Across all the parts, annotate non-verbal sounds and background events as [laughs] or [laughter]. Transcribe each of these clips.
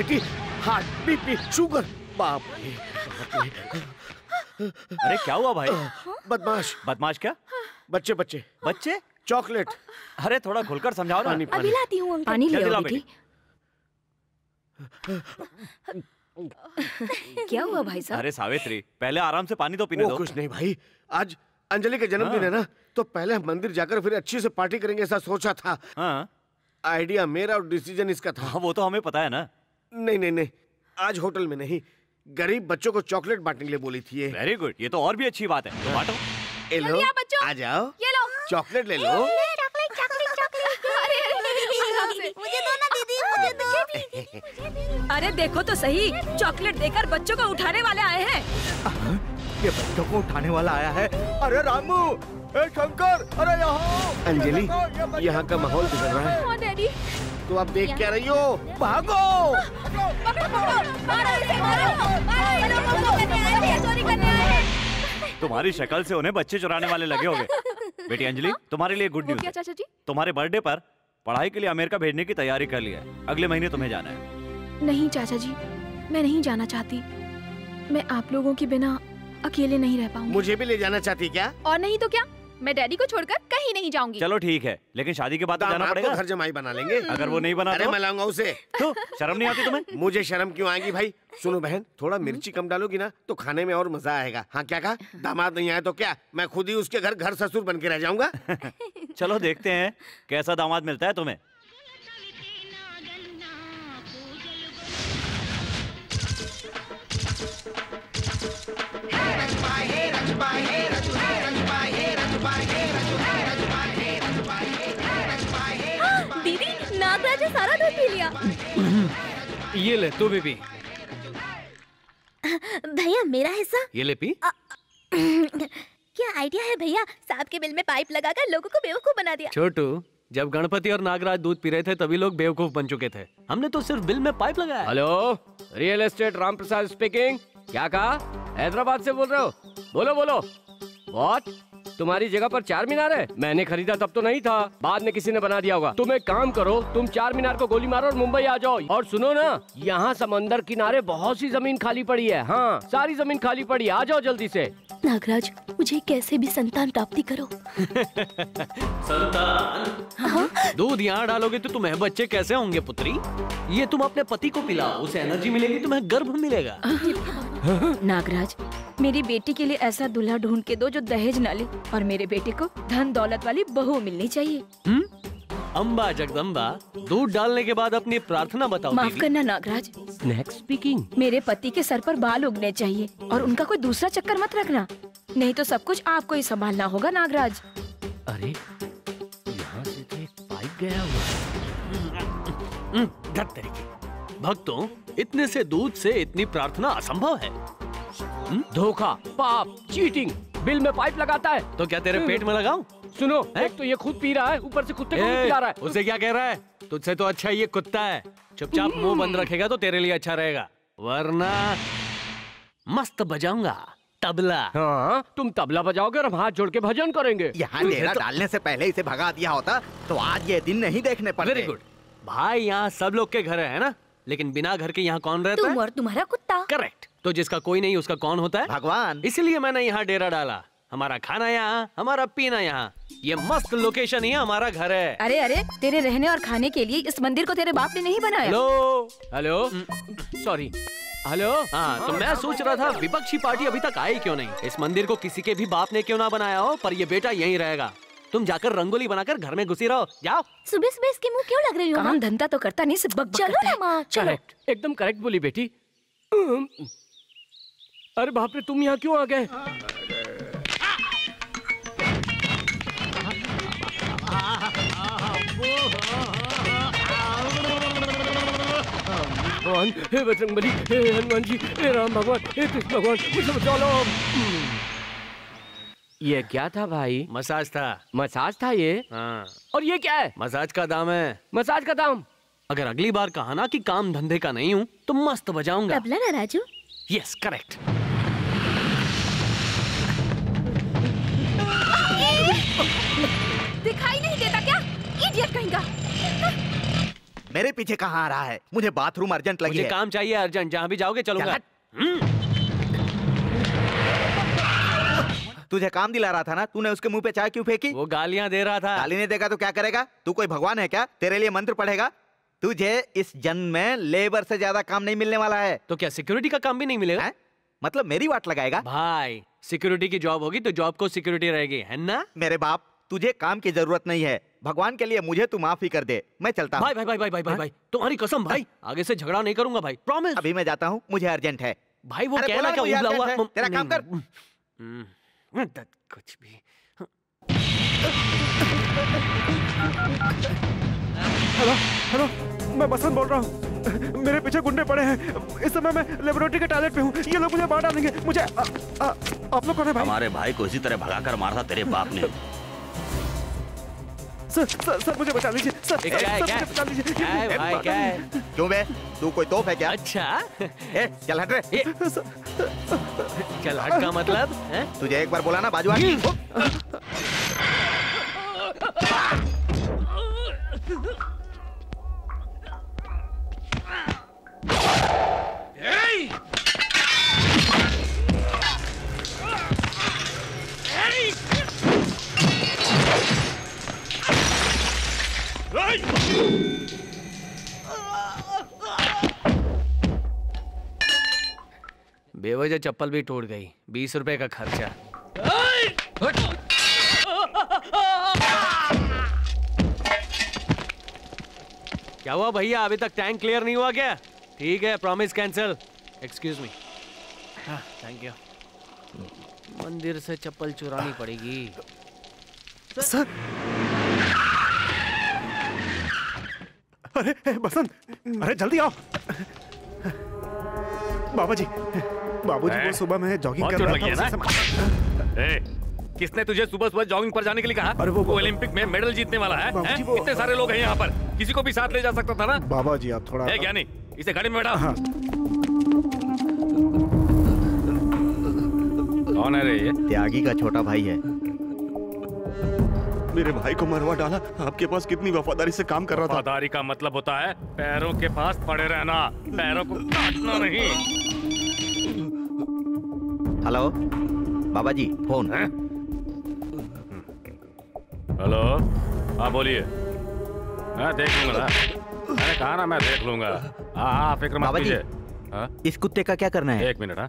ही है बेटी heart BP sugar बाप रे। अरे क्या हुआ भाई? बदमाश। बदमाश क्या? बच्चे बच्चे। बच्चे? चॉकलेट। अरे थोड़ा खुलकर समझाओ ना। पानी अभी पानी लाती हूँ पानी ले आओ बेटी। क्या हुआ भाई साहब? अरे सावित्री पहले आराम से पानी तो पीने दो। कुछ नहीं भाई। आज अंजलि का जन्मदिन है ना तो पहले हम मंदिर जाकर फिर अच्छी से पार्टी करेंगे ऐसा सोचा था। हाँ। आइडिया मेरा और डिसीज़न इसका था। हाँ वो तो हमें पता है ना। नहीं नहीं नहीं। आज होटल में नहीं। गरीब बच्चों को चॉकलेट बांटने के लिए बोली थी वेरी गुड ये तो और भी अच्छी बात है। तो बांटो। ए लो। बच्चों। आ जाओ। ये लो। चॉकलेट ले लो। Chocolate chocolate chocolate. अरे [laughs] मुझे दो ना दीदी मुझे दो। अरे देखो तो सही। चॉकलेट देकर बच्चों को उठाने वाले आए हैं। ये बच्चों को उठाने वाला आया है। अरे रामू! ए शंकर! अरे यहाँ। अंजलि यहाँ का माहौल बिगड़ रहा है। हाँ डैडी तो आप देख क्या रही हो? भागो! पकड़ो पकड़ो मारो इसे मारो मारो ये लोग चोरी करने आए थे चोरी करने आए हैं तुम्हारी शक्ल से उन्हें बच्चे चुराने वाले लगे होंगे। बेटी अंजलि तुम्हारे लिए गुड न्यूज़ चाचा जी? तुम्हारे बर्थडे पर पढ़ाई के लिए अमेरिका भेजने की तैयारी कर लिया है। अगले महीने तुम्हें जाना है। नहीं चाचा जी मैं नहीं जाना चाहती। मैं आप लोगों के बिना अकेले नहीं रह पाऊँगी। मुझे भी ले जाना चाहती क्या? और नहीं तो क्या? मैं डैडी को छोड़कर कहीं नहीं जाऊँगी। चलो ठीक है लेकिन शादी के बाद तो जाना पड़ेगा। घर जमाई बना लेंगे। अगर वो नहीं बना अरे तो मैं लाऊँगा उसे। तो शर्म नहीं आती तुम्हें? मुझे शर्म क्यों आएगी भाई? सुनो बहन थोड़ा मिर्ची कम डालोगी ना तो खाने में और मज़ा आएगा। हाँ क्या कहा? दामाद नहीं आया तो क्या? मैं खुद ही उसके घर घर ससुर बन के रह जाऊँगा। [laughs] चलो देखते हैं कैसा दामाद मिलता है तुम्हें। दीदी ने सारा दूध पी लिया। [clears throat] ये ले तू भी पी। भैया मेरा हिस्सा। ये ले पी। [clears throat] क्या आइडिया है भैया? सांप के बिल में पाइप लगाकर लोगों को बेवकूफ़ बना दिया। छोटू जब गणपति और नागराज दूध पी रहे थे तभी लोग बेवकूफ़ बन चुके थे। हमने तो सिर्फ़ बिल में पाइप लगाया। Hello real estate Ram Prasad speaking. क्या कहा? हैदराबाद से बोल रहे हो? बोलो बोलो। व्हाट तुम्हारी जगह पर चार मीनार है। मैंने खरीदा तब तो नहीं था। बाद में किसी ने बना दिया होगा। तुम एक काम करो तुम चार मीनार को गोली मारो और मुंबई आ जाओ। और सुनो ना यहाँ समंदर किनारे बहुत सी ज़मीन खाली पड़ी है। हाँ सारी ज़मीन खाली पड़ी आ जाओ जल्दी से। नागराज मुझे कैसे भी संतान प्राप्ति करो। [laughs] संतान? दूध यहाँ डालोगे तो तुम्हें बच्चे कैसे होंगे पुत्री? ये तुम अपने पति को पिलाओ उसे एनर्जी मिलेगी तुम्हें गर्भ मिलेगा। [laughs] नागराज मेरी बेटी के लिए ऐसा दूल्हा ढूंढ के दो जो दहेज न ले। और मेरे बेटे को धन दौलत वाली बहू मिलनी चाहिए। हम्म? अम्बा जगदम्बा दूध डालने के बाद अपनी प्रार्थना बताओ माफ़ करना नागराज। नेक्स्ट स्पीकिंग मेरे पति के सर पर बाल उगने चाहिए और उनका कोई दूसरा चक्कर मत रखना। नहीं तो सब कुछ आपको ही संभालना होगा नागराज। अरे यहाँ से तो एक पाइप गया हुआ तरीके। भक्तों इतने से दूध से इतनी प्रार्थना असंभव है। हम्म? धोखा पाप चीटिंग बिल में पाइप लगाता है। तो क्या तेरे पेट में लगाऊँ? सुनो एक तो ये खुद पी रहा है ऊपर से कुत्ते को भी पिला रहा है? उसे क्या कह रहा है? तुझसे तो अच्छा ये कुत्ता है। चुपचाप मुँह बंद रखेगा तो तेरे लिए अच्छा रहेगा। वरना मस्त बजाऊँगा तबला। हाँ तुम तबला बजाओगे और हम हाथ जोड़ के भजन करेंगे। यहाँ डेरा डालने से पहले इसे भगा दिया होता तो आज ये दिन नहीं देखने पड़ते। वेरी गुड भाई यहाँ सब लोग के घर है ना? लेकिन बिना घर के यहाँ कौन रहता तुम है? और तुम्हारा कुत्ता। करेक्ट तो जिसका कोई नहीं उसका कौन होता है? भगवान। इसलिए मैंने यहाँ डेरा डाला। हमारा खाना यहाँ हमारा पीना यहाँ। ये मस्त लोकेशन ही हमारा घर है। अरे अरे तेरे रहने और खाने के लिए इस मंदिर को तेरे बाप ने नहीं बनाया। हेलो? हेलो? सॉरी। हेलो? हाँ तो मैं सोच रहा था विपक्षी पार्टी अभी तक आई क्यों नहीं? इस मंदिर को किसी के भी बाप ने क्यों ना बनाया हो? पर ये बेटा यहीं रहेगा। तुम जाकर रंगोली बनाकर घर में घुसी रहो। जाओ। सुबह सुबह इसके मुँह क्यों लग रही हो काम धंधा तो करता नहीं सिर्फ़ बक चलो ना माँ चलो। करेक्ट एकदम करेक्ट बोली बेटी। अरे बाप रे तुम यहाँ क्यों आ गए? भगवान हे बजरंगबली हे हनुमान जी हे राम भगवान हे कृष्ण भगवान मुझे बचा लो। ये क्या था भाई? मसाज था। मसाज था ये? हाँ। और ये क्या है? मसाज का दाम है। मसाज का दाम? अगर अगली बार कहा ना कि काम धंधे का नहीं हूँ तो मस्त बजाऊँगा। तबला ना राजू। यस करेक्ट दिखाई नहीं देता क्या? इडियट कहेगा। मेरे पीछे कहाँ आ रहा है? मुझे बाथरूम अर्जेंट लगी मुझे है। काम चाहिए अर्जेंट जहाँ भी जाओगे चलूँगा। तुझे काम दिला रहा था ना? तूने उसके मुँह पे चाय क्यों फेंकी? वो गालियाँ दे रहा था। गाली नहीं देगा तो क्या करेगा? तू कोई भगवान है क्या? तेरे लिए मंत्र पढ़ेगा? तुझे इस जन्म में लेबर से ज़्यादा काम नहीं मिलने वाला है। तो क्या सिक्योरिटी का काम भी नहीं मिलेगा? हैं? मतलब मेरी वाट लगाएगा? भाई सिक्योरिटी की जॉब होगी तो जॉब को सिक्योरिटी रहेगी है ना? मेरे बाप तुझे काम की ज़रूरत नहीं है। भगवान के लिए मुझे तू माफ़ी कर दे। मैं चलता हूँ। भाई भाई भाई भाई भाई भाई भाई तुम्हारी कसम भाई आगे से झगड़ा नहीं करूँगा भाई प्रॉमिस अभी मैं जाता हूँ। मुझे अर्जेंट है। भाई वो कहना क्या उबला हुआ तेरा काम कर। हम्म, हम्म, कुछ भी। हेलो हेलो मैं बसंत बोल रहा हूँ। मेरे पीछे गुंडे पड़े हैं। इस समय मैं लेबोरेटरी के टॉयलेट पे हूँ। ये लोग मुझे मार डालेंगे। मुझे आ, आ, आप लोग कौन है भाई? हमारे भाई को इसी तरह भगाकर मारा था तेरे बाप ने। सर सर सर मुझे बचा लीजिए। सर ए, क्या है, सर, क्या? मुझे है? बचा लीजिए। क्या है भाई क्या? है क्यों बे? तू कोई तोप है क्या? अच्छा। ए, चल हट रे चल हट का मतलब? हैं? तुझे एक बार बोला ना बाजू हट बेवजह चप्पल भी टूट गई। बीस रुपए का खर्चा। क्या हुआ भैया? अभी तक टैंक क्लियर नहीं हुआ क्या? ठीक है promise cancel excuse me thank you मंदिर से चप्पल चुरानी पड़ेगी। सर। अरे बसंत। अरे जल्दी आओ। बाबा जी बाबू जी वो सुबह मैं जॉगिंग कर रहा था है ए, किसने तुझे सुबह सुबह जॉगिंग पर जाने के लिए कहा? अरे वो- वो ओलंपिक में मेडल जीतने वाला है, हैं? इतने सारे लोग हैं यहाँ पर। किसी को भी साथ ले जा सकता था ना? बाबा जी आप थोड़ा क्या ज्ञानी इसे गाड़ी में बैठा। हाँ। कौन है रे ये? त्यागी का छोटा भाई है। मेरे भाई को मरवा डाला। आपके पास कितनी वफादारी से काम कर रहा था? वफादारी का मतलब होता है पैरों के पास पड़े रहना पैरों को काटना नहीं। हेलो? बाबा जी फ़ोन। हैं? हेलो? हाँ बोलिए। मैं देख लूँगा ना। मैंने कहा ना मैं देख लूँगा। हाँ हाँ फ़िक्र मत कीजिए। हाँ? इस कुत्ते का क्या करना है? एक मिनट हाँ।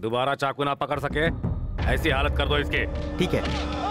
दोबारा चाकू ना पकड़ सके। ऐसी हालत कर दो इसके। ठीक है।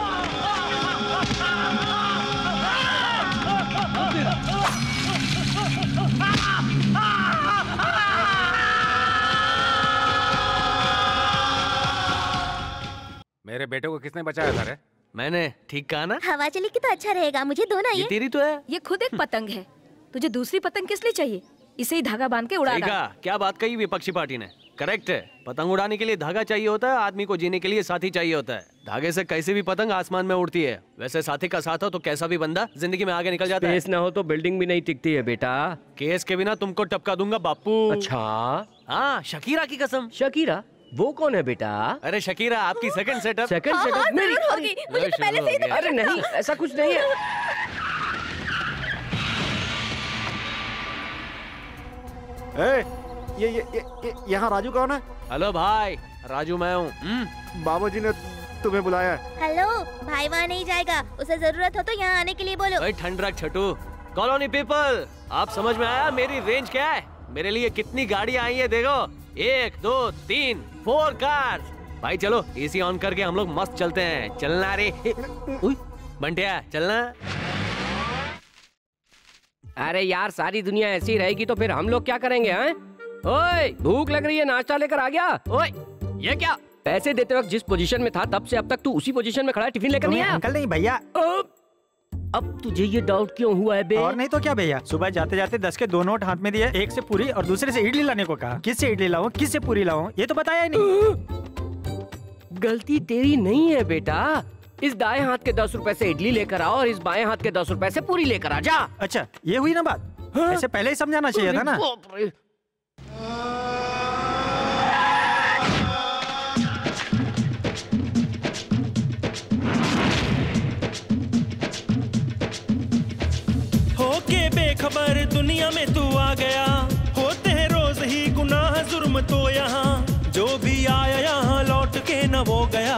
मेरे बेटे को किसने बचाया था रे? मैंने ठीक कहा ना? हवा चलेगी तो अच्छा रहेगा मुझे दो ना ये ये तेरी तो है। ये खुद एक पतंग है। तुझे दूसरी पतंग किस लिए चाहिए? इसे ही धागा बाँध के उड़ा क्या बात कही विपक्षी पार्टी ने? करेक्ट है पतंग उड़ाने के लिए धागा चाहिए होता है आदमी को जीने के लिए साथी चाहिए होता है। धागे से कैसे भी पतंग आसमान में उड़ती है। वैसे साथी का साथ हो तो कैसा भी बंदा ज़िंदगी में आगे निकल जाता है। ना हो तो बिल्डिंग भी नहीं टिकती है बेटा। केस के बिना तुमको टपका दूँगा बापू। अच्छा। हाँ शकीरा की कसम। शकीरा? वो कौन है बेटा? अरे शकीरा आपकी सेकंड सेटअप सेकंड सेटअप मेरी? होगी। मुझे तो पहले से ही अरे नहीं ऐसा कुछ नहीं है। ए, ये ये ये, ये यहाँ राजू कौन है? हेलो भाई राजू मैं हूँ। हम्म, बाबू जी ने तुम्हें बुलाया है। हेलो भाई वहाँ नहीं जाएगा। उसे ज़रूरत हो तो यहाँ आने के लिए बोलो। ठंड रख छटू। कॉलोनी पीपल आप समझ में आया मेरी रेंज क्या है? मेरे लिए कितनी गाड़ियाँ आई है देखो। एक दो तीन फोर कार भाई चलो एसी ऑन करके हम लोग मस्त चलते हैं। चलना रे। बंटिया चलना। अरे यार सारी दुनिया ऐसी रहेगी तो फिर हम लोग क्या करेंगे हैं? ओए भूख लग रही है नाश्ता लेकर आ गया। ओए ये क्या? पैसे देते वक्त जिस पोजीशन में था तब से अब तक तू उसी पोजीशन में खड़ा है टिफ़िन लेकर नहीं आया? अंकल नहीं भैया। अब तुझे ये डाउट क्यों हुआ है बे? और नहीं तो क्या भैया? सुबह जाते जाते दस के दो नोट हाथ में दिए एक से पूरी और दूसरे से इडली लाने को कहा। किस से इडली लाऊं किस से पूरी लाऊं ये तो बताया ही नहीं। [gasps] गलती तेरी नहीं है बेटा। इस दाएँ हाथ के दस रुपए से इडली लेकर आओ और इस बाएँ हाथ के दस रुपए से पूरी लेकर आ जा। अच्छा ये हुई ना बात? ऐसे पहले ही समझाना चाहिए था ना? बेखबर दुनिया में तू आ गया। होते हैं रोज ही गुनाह जुर्म तो यहाँ। जो भी आया यहाँ लौट के न वो गया।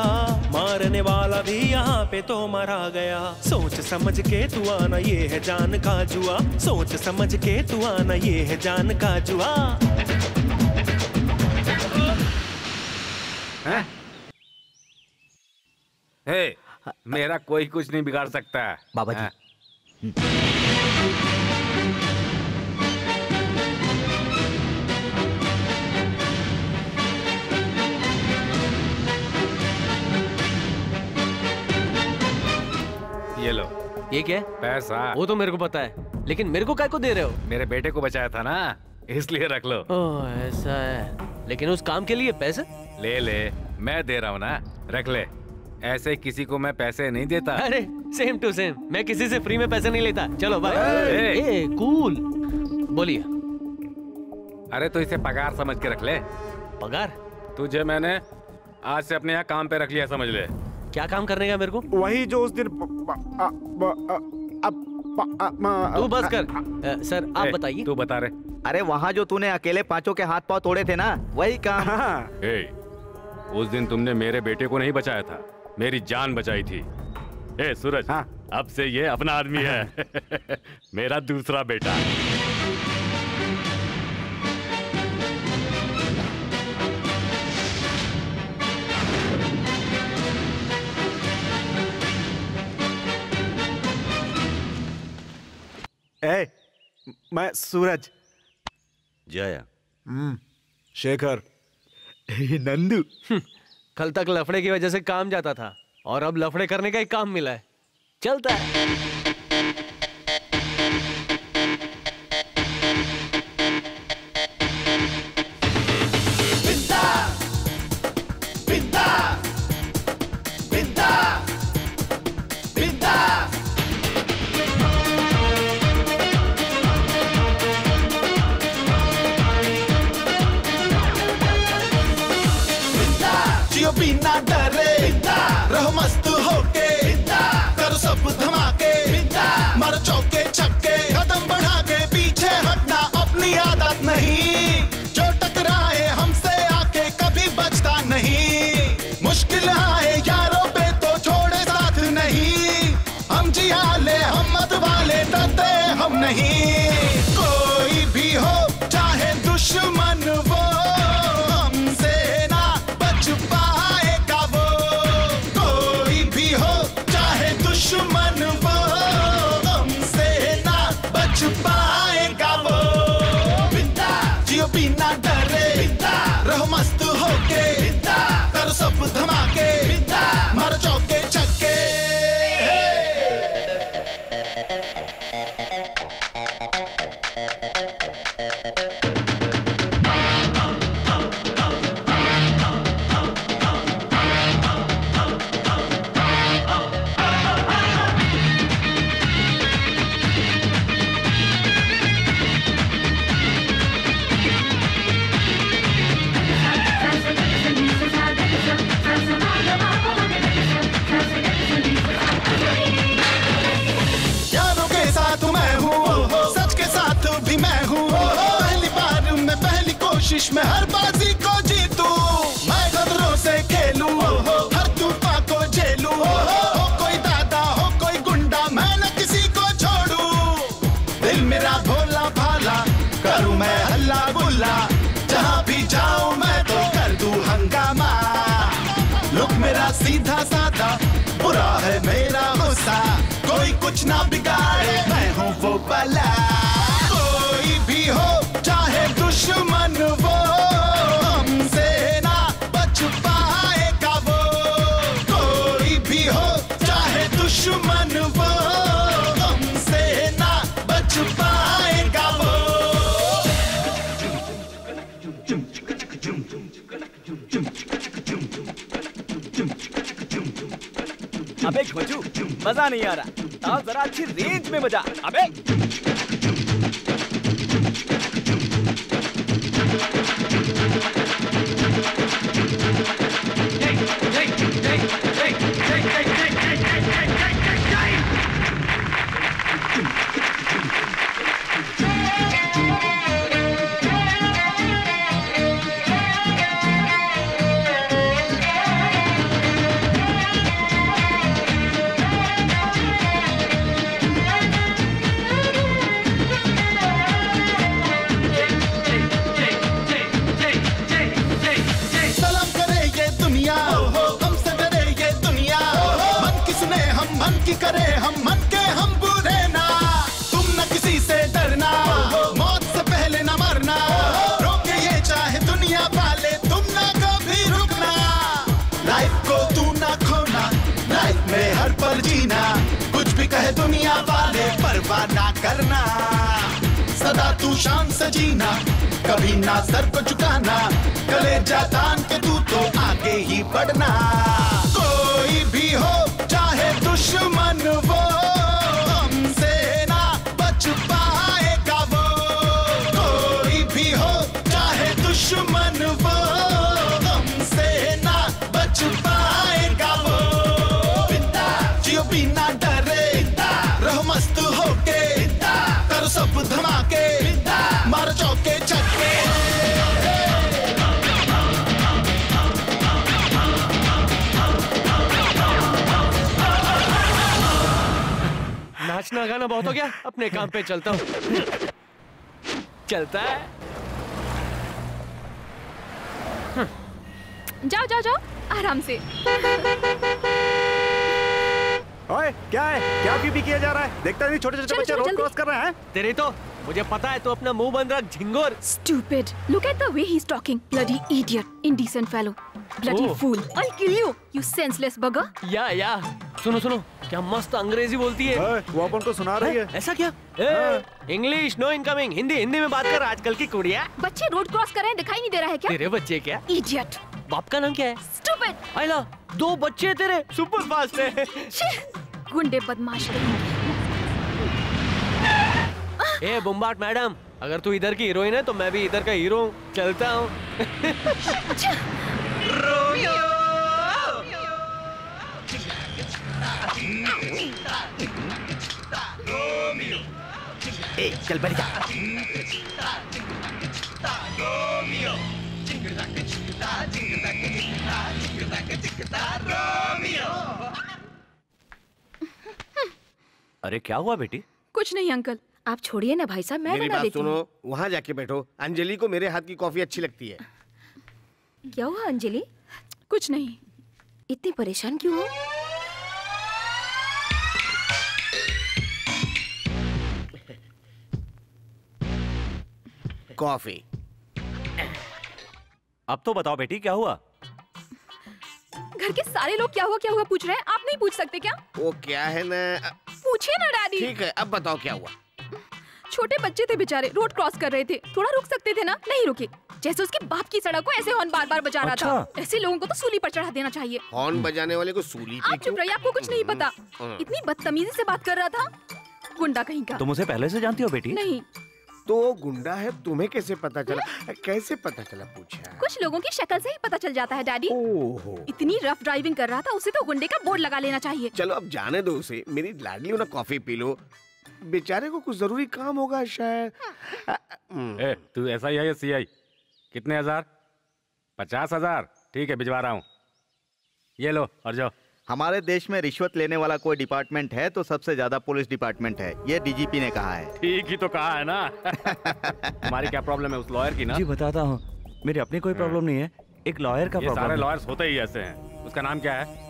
मारने वाला भी यहाँ पे तो मरा गया। सोच समझ के तू आना ये है जान का जुआ। सोच समझ के तू आना ये है जान का जुआ। हैं? हे, मेरा कोई कुछ नहीं बिगाड़ सकता। बाबा जी। ये लो। ये क्या? है पैसा। वो तो मेरे को पता है। लेकिन मेरे को काय को दे रहे हो? मेरे बेटे को बचाया था ना इसलिए रख लो। ओह ऐसा है। लेकिन उस काम के लिए पैसे? ले ले। मैं दे रहा हूँ ना रख ले। ऐसे किसी को मैं पैसे नहीं देता। अरे सेम टू सेम मैं किसी से फ्री में पैसे नहीं लेता। चलो बाय ए कूल बोलिए। अरे तो इसे पगार समझ के रख ले। पगार? तुझे मैंने आज से अपने यहाँ काम पे रख लिया समझ ले। क्या काम करने का मेरे को? वही जो उस दिन तू बस कर। सर आप बताइए। तू बता रे अरे वहाँ जो तूने अकेले पाँचों के हाथ पाँव तोड़े थे ना वही काम। हाँ। ए, उस दिन तुमने मेरे बेटे को नहीं बचाया था मेरी जान बचाई थी। ए सूरज हाँ। अब से ये अपना आदमी है। [laughs] मेरा दूसरा बेटा। ए मैं सूरज। जया। शेखर। नंदू। कल तक लफड़े की वजह से काम जाता था और अब लफड़े करने का ही काम मिला है। चलता है। जीना, कभी ना सर को झुकाना, कलेजा जातान के तू तो आगे ही बढ़ना। कोई भी हो, चाहे दुश्मन वो गाना बहुत हो गया अपने काम पे चलता हूँ चलता है जाओ जाओ जाओ आराम से ओए क्या है क्या पीपी किया जा रहा है देखता नहीं छोटे छोटे बच्चे रोड क्रॉस कर रहे हैं तेरे तो मुझे पता है तू अपना मुँह बंद रख झिंगोर Stupid. Look at the way he's talking. Bloody idiot. Indecent fellow. Bloody Oh. fool. I'll kill you, you senseless bugger. या या सुनो सुनो क्या मस्त अंग्रेज़ी बोलती है। वो अपन को सुना रही है ऐसा क्या? English no incoming Hindi Hindi में बात कर आजकल की कुड़िया। बच्चे रोड क्रॉस कर रहे हैं दिखाई नहीं दे रहा है क्या? तेरे बच्चे क्या? इडियट बाप का नाम क्या है? स्टूपिड आइला दो बच्चे तेरे सुपर फास्ट है गुंडे बदमाश ए बुम्बाट मैडम अगर तू इधर की हीरोइन है तो मैं भी इधर का हीरो हूँ। चलता हूँ। ए, चल बैठ जा अरे क्या हुआ बेटी? कुछ नहीं अंकल। आप छोड़िए ना भाई साहब मैं मेरी बात सुनो वहाँ जाके बैठो। अंजलि को मेरे हाथ की कॉफ़ी अच्छी लगती है। क्या हुआ अंजलि? कुछ नहीं। इतनी परेशान क्यों हो? कॉफ़ी। अब तो बताओ बेटी क्या हुआ? घर के सारे लोग क्या हुआ क्या हुआ पूछ रहे हैं? आप नहीं पूछ सकते क्या? वो क्या है ना? पूछिए ना डैडी। ठीक है अब बताओ क्या हुआ? छोटे बच्चे थे बेचारे रोड क्रॉस कर रहे थे। थोड़ा रुक सकते थे ना? नहीं रुके। जैसे उसके बाप की सड़क को ऐसे हॉर्न बार बार बजा रहा था। अच्छा। ऐसे लोगों को तो सूली पर चढ़ा देना चाहिए। हॉर्न बजाने वाले को सूली पे आप चुप रहिए आपको कुछ नहीं पता। हम्म। इतनी बदतमीजी से बात कर रहा था। गुंडा कहीं का। तुम उसे पहले से जानती हो बेटी? नहीं। तो वो गुंडा है तुम्हें कैसे पता चला? कैसे पता चला पूछा? कुछ लोगों की शक्ल से ही पता चल जाता है डैडी। ओहो। इतनी रफ ड्राइविंग कर रहा था उसे तो गुंडे का बोर्ड लगा लेना चाहिए। चलो अब जाने दो उसे। मेरी लाडली ना कॉफ़ी पी लो। बेचारे को कुछ ज़रूरी काम होगा शायद। अ, हम्म। तू एस आई है सी आई? कितने हज़ार? पचास हज़ार। ठीक है भिजवा रहा हूँ। ये लो और जाओ। हमारे देश में रिश्वत लेने वाला कोई डिपार्टमेंट है तो सबसे ज़्यादा पुलिस डिपार्टमेंट है ये डीजीपी ने कहा है। ठीक ही तो कहा है ना। [laughs] हमारी क्या प्रॉब्लम है उस लॉयर की ना? जी बताता हूँ। मेरी अपनी कोई प्रॉब्लम नहीं है। एक लॉयर का ये प्रॉब्लम सारे लॉयर्स होते ही ऐसे हैं। उसका नाम क्या है?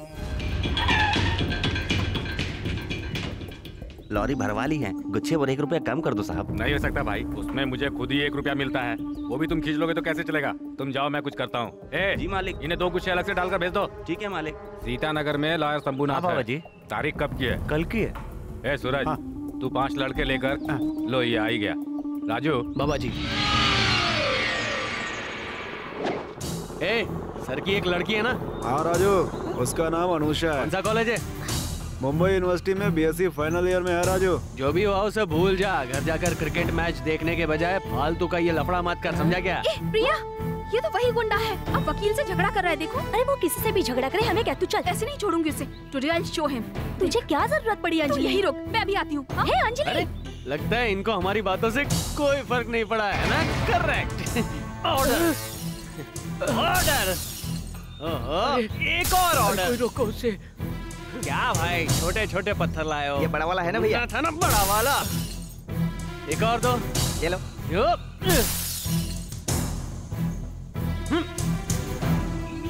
लॉरी भरवा ली है। गुच्छे और एक रुपया कम कर दो साहब। नहीं हो सकता भाई उसमें मुझे खुद ही एक रुपया मिलता है। वो भी तुम खींच लोगे तो कैसे चलेगा? तुम जाओ मैं कुछ करता हूँ। जी मालिक। इन्हें दो गुच्छे अलग से डालकर भेज दो। ठीक है मालिक। सीतानगर में लॉयर शंभुनाथ हाँ, बाबा जी। तारीख कब की है? कल की है। ए सूरज तू पाँच लड़के लेकर लो ये आ ही गया। राजू। बाबा जी ए सर की एक लड़की है ना? हाँ राजू। उसका नाम अनुषा है। कौन सा कॉलेज है? मुंबई यूनिवर्सिटी में बीएससी फाइनल ईयर में है राजू। जो भी हुआ उसे भूल जा। घर जाकर क्रिकेट मैच देखने के बजाय फालतू का ये लफड़ा मत कर समझा क्या? ए, प्रिया ये तो वही गुंडा है। अब वकील से झगड़ा कर रहा है देखो। अरे वो किसी से भी झगड़ा करे हमें क्या? तू चल। ऐसे नहीं छोड़ूँगी उसे। टुडे आई शो हिम तुझे क्या ज़रूरत पड़ी अंजलि? यही रुक मैं अभी आती हूँ। अंजलि! लगता है इनको हमारी बातों से कोई फ़र्क नहीं पड़ा है ना? करेक्ट ऑर्डर ऑर्डर एक और ऑर्डर रोको उसे। क्या भाई छोटे छोटे पत्थर लाए हो? ये बड़ा वाला है ना भैया? था ना बड़ा वाला। एक और दो। ये लो। यो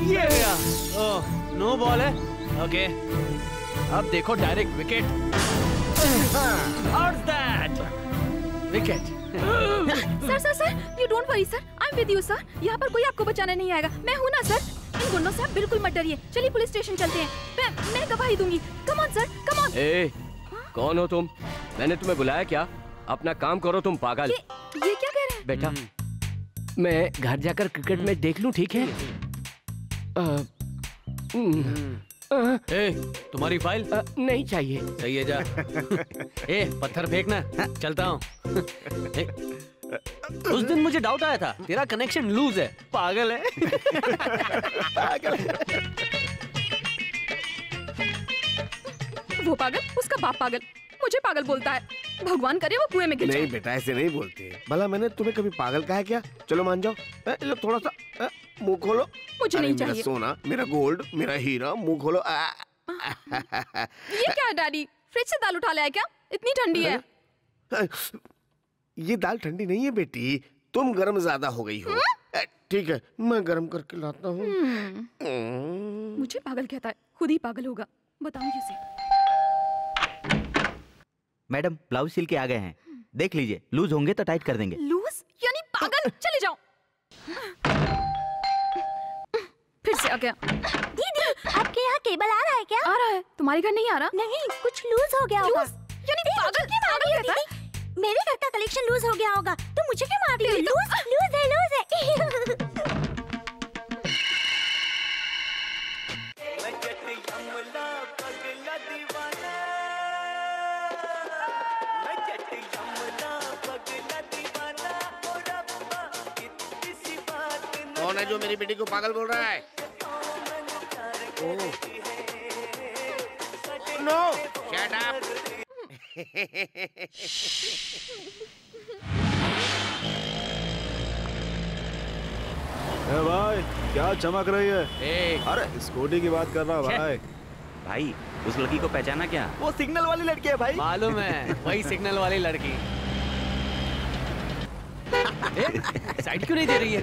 ये गया ओह नो बॉल है। ओके। अब देखो direct wicket. Out that wicket. Sir sir sir you don't worry sir I am with you sir यहाँ पर कोई आपको बचाने नहीं आएगा। मैं हूँ ना सर इन गुंडों से आप बिल्कुल मत डरिए। चलिए पुलिस स्टेशन चलते हैं। मैं मैं गवाही दूँगी। Come on sir come on ए कौन हो तुम? मैंने तुम्हें बुलाया क्या? अपना काम करो तुम पागल। ये क्या कह रहे हैं? बेटा मैं घर जाकर क्रिकेट मैच देख लूँ ठीक है? अ, हम्म, ए, तुम्हारी फ़ाइल? अ, नहीं चाहिए। सही है जा। [laughs] ए पत्थर फेंकना। चलता हूँ। ए, [laughs] उस दिन मुझे डाउट आया था तेरा कनेक्शन लूज है। पागल है। पागल है। वो पागल उसका बाप पागल मुझे पागल बोलता है। भगवान करे वो कुएँ में गिर नहीं बेटा ऐसे नहीं बोलते। भला मैंने तुम्हें कभी पागल कहा है क्या? चलो मान जाओ। ए, लो थोड़ा सा मुँह खोलो। मुझे नहीं मेरा चाहिए। सोना मेरा गोल्ड मेरा हीरा मुँह खोलो। आ, ये क्या डैडी? फ्रिज से दाल उठा लाया क्या? इतनी ठंडी है। ये दाल ठंडी नहीं है बेटी। तुम गर्म ज़्यादा हो गई हो। ठीक है मैं गर्म करके लाता हूँ। हम्म, मुझे पागल कहता है खुद ही पागल होगा। बताऊँ कैसे? मैडम ब्लाउज सिल के आ गए हैं। देख लीजिए लूज होंगे तो टाइट कर देंगे। लूज? यानी पागल? चले जाओ। फिर से आ गया। दीदी आपके यहाँ केबल आ रहा है क्या? आ रहा है। तुम्हारे घर नहीं आ रहा? नहीं कुछ लूज हो गया होगा। लूज यानी पागल? पागल कहता है? मेरे घर का कलेक्शन लूज हो गया होगा तो मुझे क्या मार रही है? लूज लूज है लूज है। कौन है जो मेरी बेटी को पागल बोल रहा है? नो। शट अप [laughs] ए भाई क्या चमक रही है? अरे स्कूटी की बात कर रहा हूँ भाई। भाई उस लड़की को पहचाना क्या? वो सिग्नल वाली लड़की है भाई। मालूम है वही सिग्नल वाली लड़की। साइड क्यों नहीं दे रही है?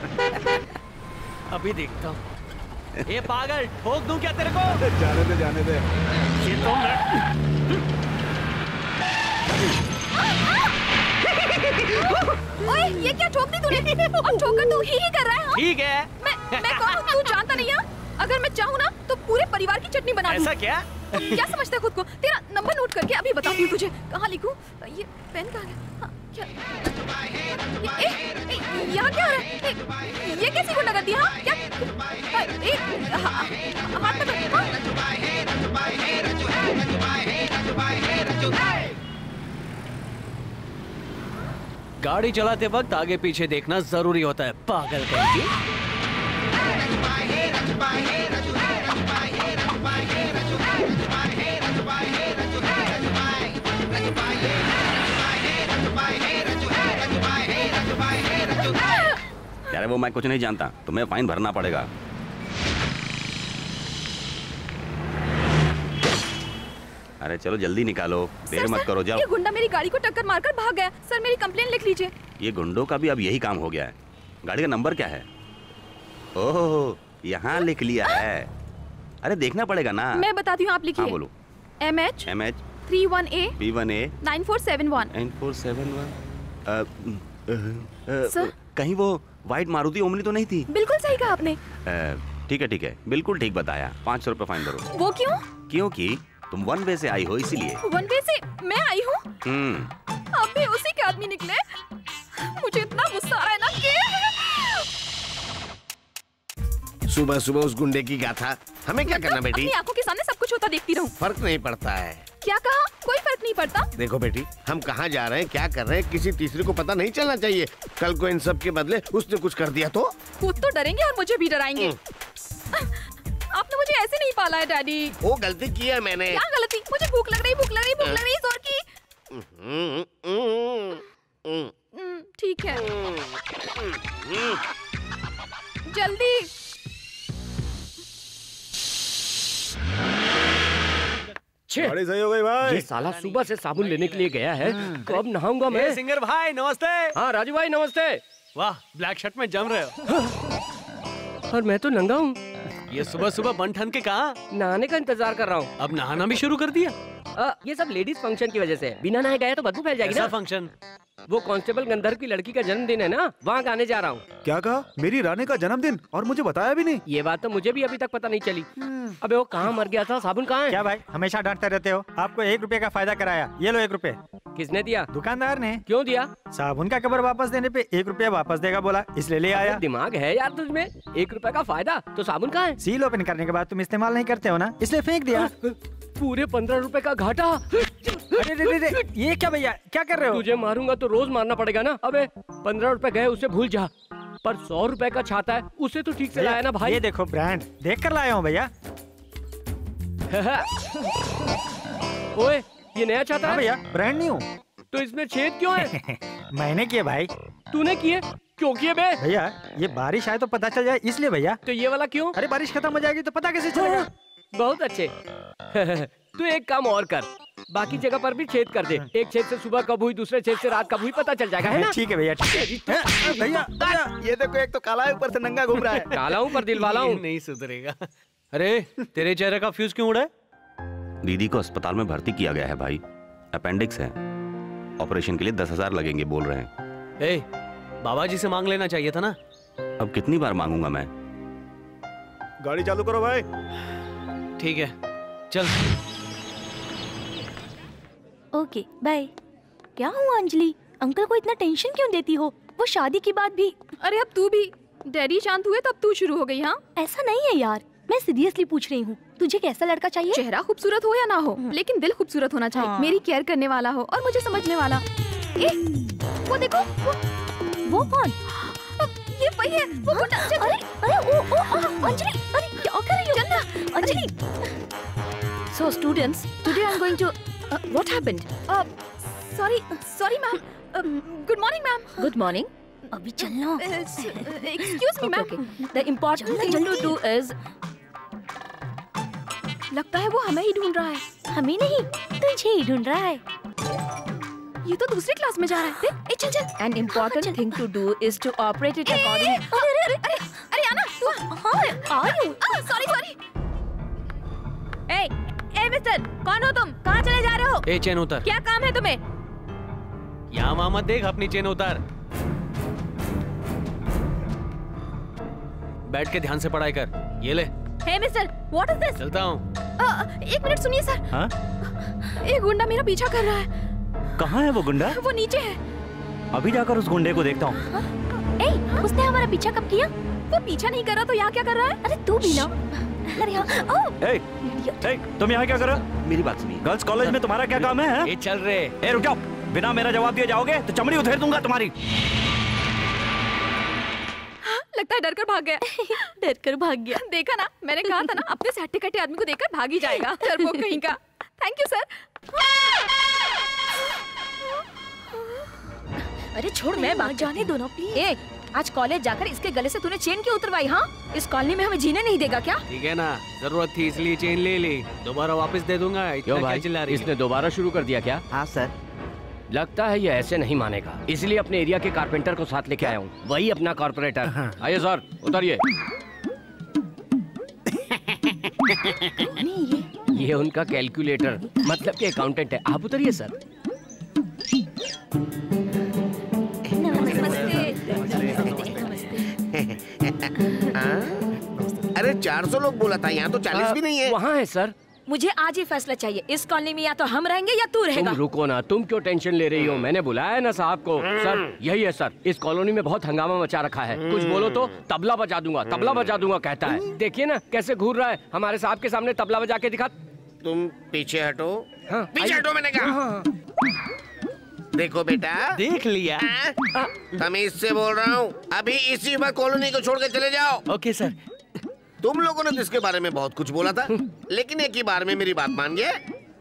अभी देखता हूँ। ये पागल ठोक दूँ क्या तेरे को? जाने दे जाने दे। ये तो ओए ये क्या ठोक दी तूने और ठोकर तू ही ही कर रहा है हाँ? ठीक है मैं मैं कौन हूँ तू जानता नहीं है अगर मैं चाहूँ ना तो पूरे परिवार की चटनी बना ऐसा क्या क्या समझता है खुद को तेरा नंबर नोट करके अभी बताती हूँ तुझे कहाँ लिखूं ये पेन कहाँ है हाँ, क्या ये- ए, ए, यहाँ क्या हो रहा है ये कैसी गुंडागर्दी हाँ क्या ए, हाथ गाड़ी चलाते वक्त आगे पीछे देखना ज़रूरी होता है। पागल यार वो मैं कुछ नहीं जानता, तुम्हें फाइन भरना पड़ेगा। अरे चलो जल्दी निकालो। देर मत करो जाओ। ये गुंडा मेरी गाड़ी को टक्कर मारकर भाग गया। सर मेरी कंप्लेन लिख लीजिए। ये गुंडों का भी अब यही काम हो गया है। गाड़ी का नंबर क्या है? ओह यहाँ लिख लिया है। अरे देखना पड़ेगा ना। मैं बताती हूँ आप लिखिए। हाँ बोलो। M H M H three one A P one A nine four seven one nine four seven one sir? कहीं वो व्हाइट मारुति ओमनी तो नहीं थी? बिल्कुल सही कहा आपने। ठीक है ठीक है। बिल्कुल ठीक बताया। पाँच सौ रुपये फाइन भरो। वो क्यों? क्योंकि तुम वन वे से आई हो इसीलिए। वन वे से मैं आई हूँ? हम्म। अब भी उसी के आदमी निकले। मुझे इतना गुस्सा आ रहा है ना कि सुबह सुबह उस गुंडे की गाथा हमें क्या करना बेटी? अपनी आँखों के सामने सब कुछ होता देखती रहूँ। फ़र्क नहीं पड़ता है। क्या कहा? कोई फ़र्क नहीं पड़ता। देखो बेटी हम कहाँ जा रहे हैं क्या कर रहे हैं किसी तीसरे को पता नहीं चलना चाहिए। कल को इन सब के बदले उसने कुछ कर दिया तो? खुद तो डरेंगे और मुझे भी डराएँगे। [laughs] आपने मुझे ऐसे नहीं पाला है डैडी। वो गलती की है मैंने। क्या गलती? मुझे भूख लग रही भूख लग रही भूख लग रही ज़ोर की। हम्म, हम्म, हम्म, हम्म, ठीक है। हम्म। जल्दी। छे। सही हो गई भाई। ये साला सुबह से साबुन लेने के लिए गया है कब नहाऊँगा मैं। सिंगर भाई नमस्ते। हाँ राजू भाई नमस्ते। वाह ब्लैक शर्ट में जम रहे हो। और मैं तो नंगा हूँ। ये सुबह सुबह बन ठन के कहा? नहाने का इंतज़ार कर रहा हूँ। अब नहाना भी शुरू कर दिया। आ, ये सब लेडीज़ फ़ंक्शन की वजह से बिना नहाए गए तो बदबू फैल जाएगी ना। फ़ंक्शन वो कांस्टेबल गंधर्व की लड़की का जन्मदिन है ना। वहाँ गाने जा रहा हूँ। क्या कहा? मेरी रानी का जन्मदिन? और मुझे बताया भी नहीं। ये बात तो मुझे भी अभी तक पता नहीं चली। अबे वो कहाँ मर गया था? साबुन कहाँ है? क्या भाई हमेशा डांटते रहते हो। आपको एक रुपए का फ़ायदा कराया। ये लो एक रुपए किसने दिया? दुकानदार ने। क्यों दिया? साबुन का कवर वापस देने पे एक रुपया वापस देगा बोला। इसलिए ले आया। दिमाग है यार तुझमें। एक रुपए का फ़ायदा? तो साबुन कहाँ है? सील ओपन करने के बाद तुम इस्तेमाल नहीं करते हो ना? इसलिए फेंक दिया। पूरे पंद्रह रुपए का घाटा। अरे रे रे रे, ये क्या भैया? क्या कर रहे हो? तुझे मारूँगा तो रोज मारना पड़ेगा ना। अबे पंद्रह रुपए गए उसे भूल जा। पर सौ रुपए का छाता है उसे तो ठीक से लाया ना भाई। ये देखो ब्रांड देख कर लाया हूँ भैया। [laughs] ओए ये नया छाता हाँ है? भैया ब्रांड नहीं हूँ तो इसमें छेद क्यों है? [laughs] मैंने किए भाई। तूने किए? क्यों किए बे? भैया ये बारिश आए तो पता चल जाए इसलिए भैया। तो ये वाला क्यों? अरे बारिश खत्म हो जाएगी तो पता कैसे चलेगा? [laughs] बहुत अच्छे। तू एक काम और कर। बाकी जगह पर भी छेद कर दे। एक छेद से सुबह कब हुई दूसरे छेद से रात कब हुई पता चल जाएगा है ना? ठीक है भैया ठीक है। भैया ये देखो एक तो काला है ऊपर से नंगा घूम रहा है। [laughs] काला हूँ पर दिल वाला हूँ। नहीं सुधरेगा। अरे तेरे चेहरे का फ्यूज क्यों उड़ा है? दीदी को अस्पताल में भर्ती किया गया है भाई। अपेंडिक्स है। ऑपरेशन के लिए दस हज़ार लगेंगे बोल रहे हैं। ए बाबा जी से मांग लेना चाहिए था ना? अब कितनी बार मांगूँगा मैं? गाड़ी चालू करो भाई। ठीक है चल। ओके बाय क्या हुआ अंजलि? अंकल को इतना टेंशन क्यों देती हो? वो शादी की बात भी अरे अब तू भी। डैडी शांत हुए तब तू शुरू हो गई हाँ? ऐसा नहीं है यार। मैं सीरियसली पूछ रही हूँ। तुझे कैसा लड़का चाहिए? चेहरा खूबसूरत हो या ना हो लेकिन दिल खूबसूरत होना चाहिए। हाँ। मेरी केयर करने वाला हो और मुझे समझने वाला। ए, वो देखो वो, वो कौन? ये वही है वो चल- अरे अरे ओ ओ अंजलि अरे क्या कर रही हो? Anjali. So students today I am going to what happened sorry sorry ma'am good morning ma'am good morning अभी चलना। Excuse me ma'am the important thing to do is लगता है वो हमें ही ढूंढ रहा है। हमें नहीं तुझे ही ढूंढ रहा है। ये तो दूसरे क्लास में जा रहा है। ए, ए चल चल। An important thing to do is to operate it according. अरे अरे अरे अरे आना। तू हाँ, आ रही हूँ। सॉरी सॉरी ए, ए मिस्टर, कौन हो तुम? कहाँ चले जा रहे हो? ए चेन उतर। क्या काम है तुम्हें? यहाँ वहाँ मत देख अपनी चेन उतार। बैठ के ध्यान से पढ़ाई कर। ये ले। Hey mister, what is this? चलता हूँ। एक मिनट सुनिए सर। हाँ? एक गुंडा मेरा पीछा कर रहा है। कहाँ है वो गुंडा? वो नीचे है। अभी जाकर उस गुंडे को देखता हूँ। उसने हमारा पीछा कब किया? वो पीछा नहीं कर रहा तो यहाँ क्या कर रहा है? अरे तू भी ना। अरे ओ, ए, ए, तुम यहाँ क्या कर रहे हो? मेरी बात सुनिए। गर्ल्स कॉलेज में तुम्हारा क्या काम है हैं? ये चल रहे ए रुक जाओ। बिना मेरा जवाब दिए जाओगे तो चमड़ी उधेड़ दूँगा तुम्हारी। लगता है डर कर भाग गया। [laughs] डर कर भाग गया। देखा ना मैंने कहा था ना अपने से हट्टे कट्टे आदमी को देखकर भाग ही जाएगा। [laughs] डरपोक कहीं का। थैंक यू सर अरे छोड़ मैं भाग जाने दो ना प्लीज़ ए आज कॉलेज जाकर इसके गले से तूने चेन क्यों उतरवाई हाँ? इस कॉलोनी में हमें जीने नहीं देगा क्या? ठीक है ना ज़रूरत थी इसलिए चेन ले ली। दोबारा वापस दे दूँगा इतना क्यों क्या भाई? चिल्ला रही इसने दोबारा शुरू कर दिया क्या? हाँ सर। लगता है ये ऐसे नहीं मानेगा। इसलिए अपने एरिया के कारपेंटर को साथ लेके आया हूँ। वही अपना कारपोरेटर। आइए सर उतरिए। ये? उनका कैलकुलेटर। मतलब कि अकाउंटेंट है। आप उतरिए सर। अरे 400 लोग बोला था यहाँ तो 40 भी नहीं है। वहाँ है सर। मुझे आज ही फैसला चाहिए। इस कॉलोनी में या तो हम रहेंगे या तू रहेगा। तुम रुको ना तुम क्यों टेंशन ले रही हो? मैंने बुलाया है ना साहब को। सर यही है सर। इस कॉलोनी में बहुत हंगामा मचा रखा है। कुछ बोलो तो तबला बजा दूँगा तबला बजा दूँगा कहता है। देखिए ना कैसे घूर रहा है। हमारे साहब के सामने तबला बजा के दिखा। तुम पीछे हटो। हाँ, पीछे हटो मैंने कहा। देखो बेटा। देख लिया। तमीज से बोल रहा हूँ अभी इसी वक्त कॉलोनी को छोड़ के चले जाओ। Okay sir. तुम लोगों ने तो इसके बारे में बहुत कुछ बोला था लेकिन एक ही बार में मेरी बात मान गया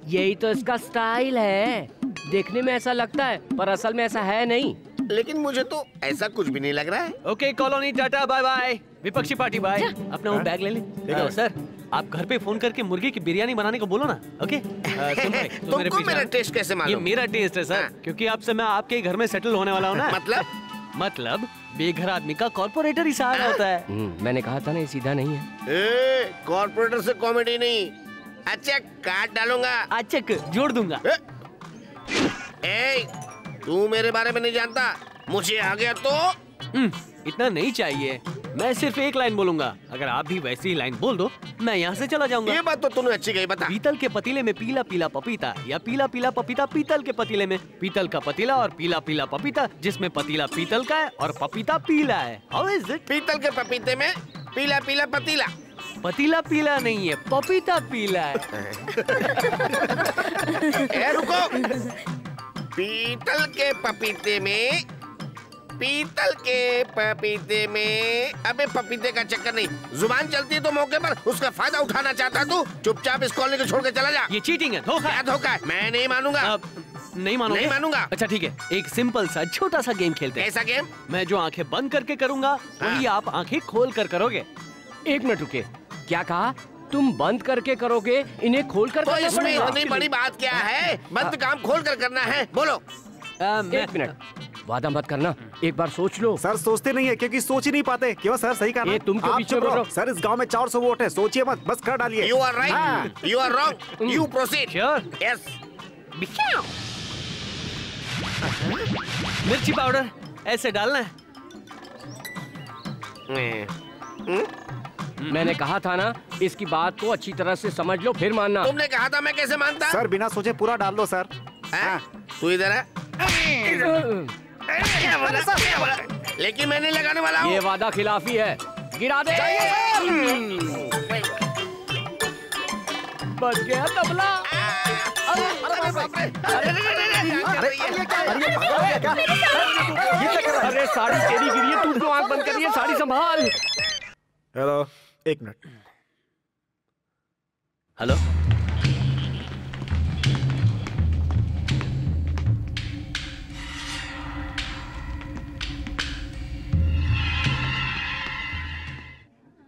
यही तो इसका स्टाइल है। देखने में ऐसा लगता है पर असल में ऐसा है नहीं। लेकिन मुझे तो ऐसा कुछ भी नहीं लग रहा है। Okay colony tata bye bye विपक्षी पार्टी बाय। अपना वो बैग ले ले। अ, सर आप घर पे फ़ोन करके मुर्गी की बिरयानी बनाने को बोलो ना ओके तू तुमको पीछे मेरा टेस्ट कैसे मालूम? ये मेरा टेस्ट है सर हाँ। क्योंकि आपसे मैं आपके घर में सेटल होने वाला हूँ ना। मतलब? [laughs] मतलब बेघर आदमी का कॉर्पोरेटर ही सहारा होता है। हम्म, मैंने कहा था ना ये सीधा नहीं है। ए कॉर्पोरेटर से कॉमेडी नहीं। अच्छा काट डालूँगा। अच्छा जोड़ दूँगा। तू मेरे बारे में नहीं जानता? मुझे आ गया तो? हम्म, इतना नहीं चाहिए। मैं सिर्फ़ एक लाइन बोलूँगा। अगर आप भी वैसी ही लाइन बोल दो मैं यहाँ से चला जाऊँगा। ये बात तो तूने अच्छी कही बता। पीतल के पतीले में पीला पीला पपीता या पीला पीला पपीता पीतल के पतीले में। पीतल का पतीला और पीला पीला पपीता जिसमें पतीला पीतल का है और पपीता पीला है। हाउ इज़ इट पीतल के पपीते में पीला पीला पतीला। पतीला पीला नहीं है पपीता पीला है। [laughs] ए रुको। पीतल के पपीते में पीतल के पपीते में। अबे पपीते का चक्कर नहीं। ज़ुबान चलती है तो मौके पर उसका फ़ायदा उठाना चाहता तू। चुपचाप इस कॉलोनी को छोड़ के चला जा। ये चीटिंग है धोखा क्या धोखा है? मैं नहीं मानूँगा। नहीं मानोगे? नहीं मानूँगा। अच्छा ठीक है। एक सिंपल सा छोटा सा गेम खेलते हैं। ऐसा गेम मैं जो आँखें बंद करके करूँगा वही आप आँखें खोल कर करोगे। एक मिनट रुके क्या कहा? तुम बंद करके करोगे इन्हें खोल कर तो इसमें इतनी बड़ी बात क्या है? बंद काम खोल कर करना है। बोलो। एक मिनट। वादा मत करना। एक बार सोच लो। सर सोचते नहीं है क्योंकि सोच ही नहीं पाते। क्यों सर सही कहा तुम क्यों में बोल रहो। हो? सर इस गाँव में 400 वोट है। सोचिए मत बस कर डालिए। You are. Right you are wrong you proceed sure yes मिर्ची पाउडर ऐसे डालना है। मैंने कहा था ना इसकी बात को अच्छी तरह से समझ लो फिर मानना। तुमने कहा था मैं कैसे मानता? सर बिना सोचे पूरा डाल दो सर। हाँ? तू इधर है। क्या बोला? क्या बोला? लेकिन मैं नहीं लगाने वाला ये वादा खिलाफी है। गिरा दे। बच गया तबला। अरे साड़ी तेरी गिरी है तू क्यों आँख बंद करिए साड़ी संभाल। हेलो एक मिनट। हेलो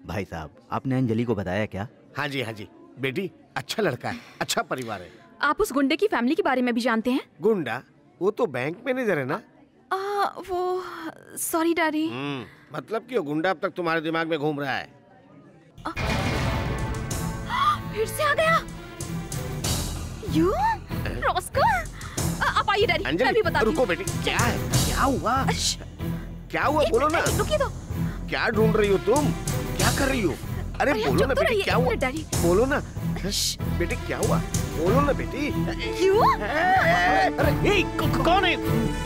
भाई साहब आपने अंजलि को बताया क्या? हाँ जी हाँ जी। बेटी अच्छा लड़का है अच्छा परिवार है। आप उस गुंडे की फैमिली के बारे में भी जानते हैं? गुंडा? वो तो बैंक मैनेजर है ना? आ, वो सॉरी डैडी। हम्म, मतलब कि वो गुंडा अब तक तुम्हारे दिमाग में घूम रहा है। आ, फिर से आ गया? यू? रॉस्को? आप आइए डैडी मैं भी बताती रुको बेटी क्या है? क्या हुआ? क्या हुआ बोलो ना। रुकिए तो। क्या ढूंढ रही हो तुम? क्या कर रही हो? अरे अरे, बोलो ना तो बेटी क्या हुआ? डैडी। बोलो ना। बेटी क्या हुआ? बोलो ना बेटी। क्यों? ए, कौ- कौन है?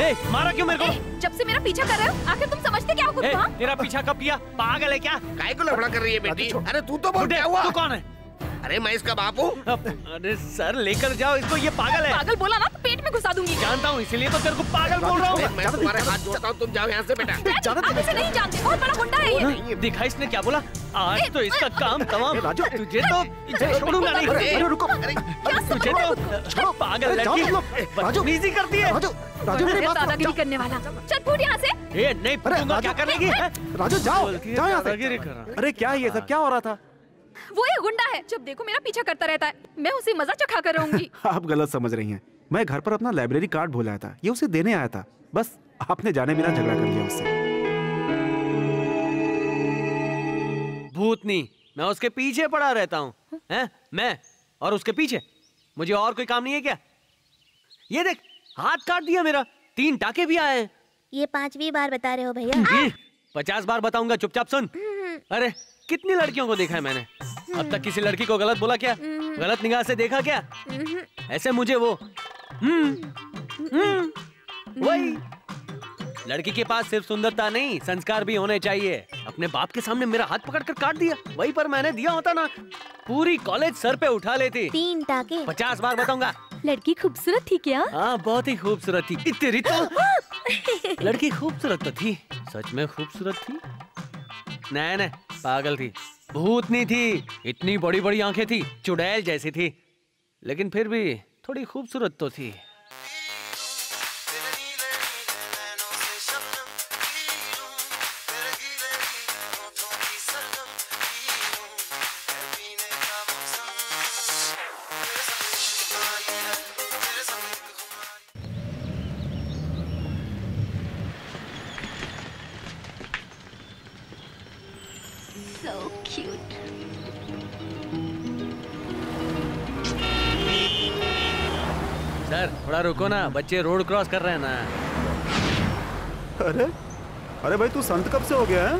ए, मारा क्यों मेरे को? जब से मेरा पीछा कर रहे हो आखिर तुम समझते क्या हो खुद ए, को हाँ? तेरा पीछा कब किया? पागल है क्या? काय को लफड़ा कर रही है बेटी? अरे तू तो बोल क्या हुआ? तू कौन है? अरे मैं इसका बाप हूँ। अरे सर लेकर जाओ इसको ये पागल है। पागल बोला ना तो पेट में घुसा दूँगी। जानता हूँ इसीलिए तो तेरे को पागल बोल रहा हूँ। मैं तुम्हारे हाथ जोड़ता हूँ तुम जाओ यहाँ से बेटा। आप इसे नहीं जानते बहुत बड़ा गुंडा है ये। दिखा इसने क्या बोला? आज तो इसका काम तमाम। राजू तुझे तो छोड़ूँगा नहीं। अरे, अरे, रुको। तुझे तो पागल लड़की। बदतमीजी करती है। राजू राजू मेरी बात दादागिरी करने वाला। चल फूट यहाँ से। ए नहीं पूछूँगा क्या कर लेगी राजू जाओ जाओ यहाँ से। अरे क्या ये सब क्या हो रहा था? वो ये गुंडा है जब देखो मेरा पीछा करता रहता है। मैं उसे मज़ा चखा कर रहूँगी। [laughs] आप गलत समझ रही हैं। मैं घर पर अपना लाइब्रेरी कार्ड भूल आया था। ये उसे देने आया था। बस आपने जाने बिना झगड़ा कर लिया उससे। भूतनी मैं उसके पीछे पड़ा रहता हूँ। मैं? और उसके पीछे? मुझे और कोई काम नहीं है क्या? ये देख हाथ काट दिया मेरा। तीन टाके भी आए हैं। ये पांचवी बार बता रहे हो भैया। पचास बार बताऊँगा। चुपचाप सुन। अरे कितनी लड़कियों को देखा है मैंने? अब तक किसी लड़की को गलत बोला क्या? गलत निगाह से देखा क्या? ऐसे मुझे वो हम्म हम्म वही। लड़की के पास सिर्फ़ सुंदरता नहीं संस्कार भी होने चाहिए। अपने बाप के सामने मेरा हाथ पकड़ कर काट दिया। वही पर मैंने दिया होता ना। पूरी कॉलेज सर पे उठा लेती। तीन टाके। पचास बार बताऊँगा। लड़की खूबसूरत थी क्या? हाँ बहुत ही खूबसूरत थी। इ, तेरी तो। [laughs] लड़की खूबसूरत तो थी। सच में खूबसूरत थी। नहीं नहीं पागल थी। भूत नहीं थी, इतनी बड़ी बड़ी आँखें थी, चुड़ैल जैसी थी। लेकिन फिर भी थोड़ी खूबसूरत तो थी। बच्चे रोड क्रॉस कर रहे हैं ना। अरे अरे भाई, तू संत कब से हो गया है?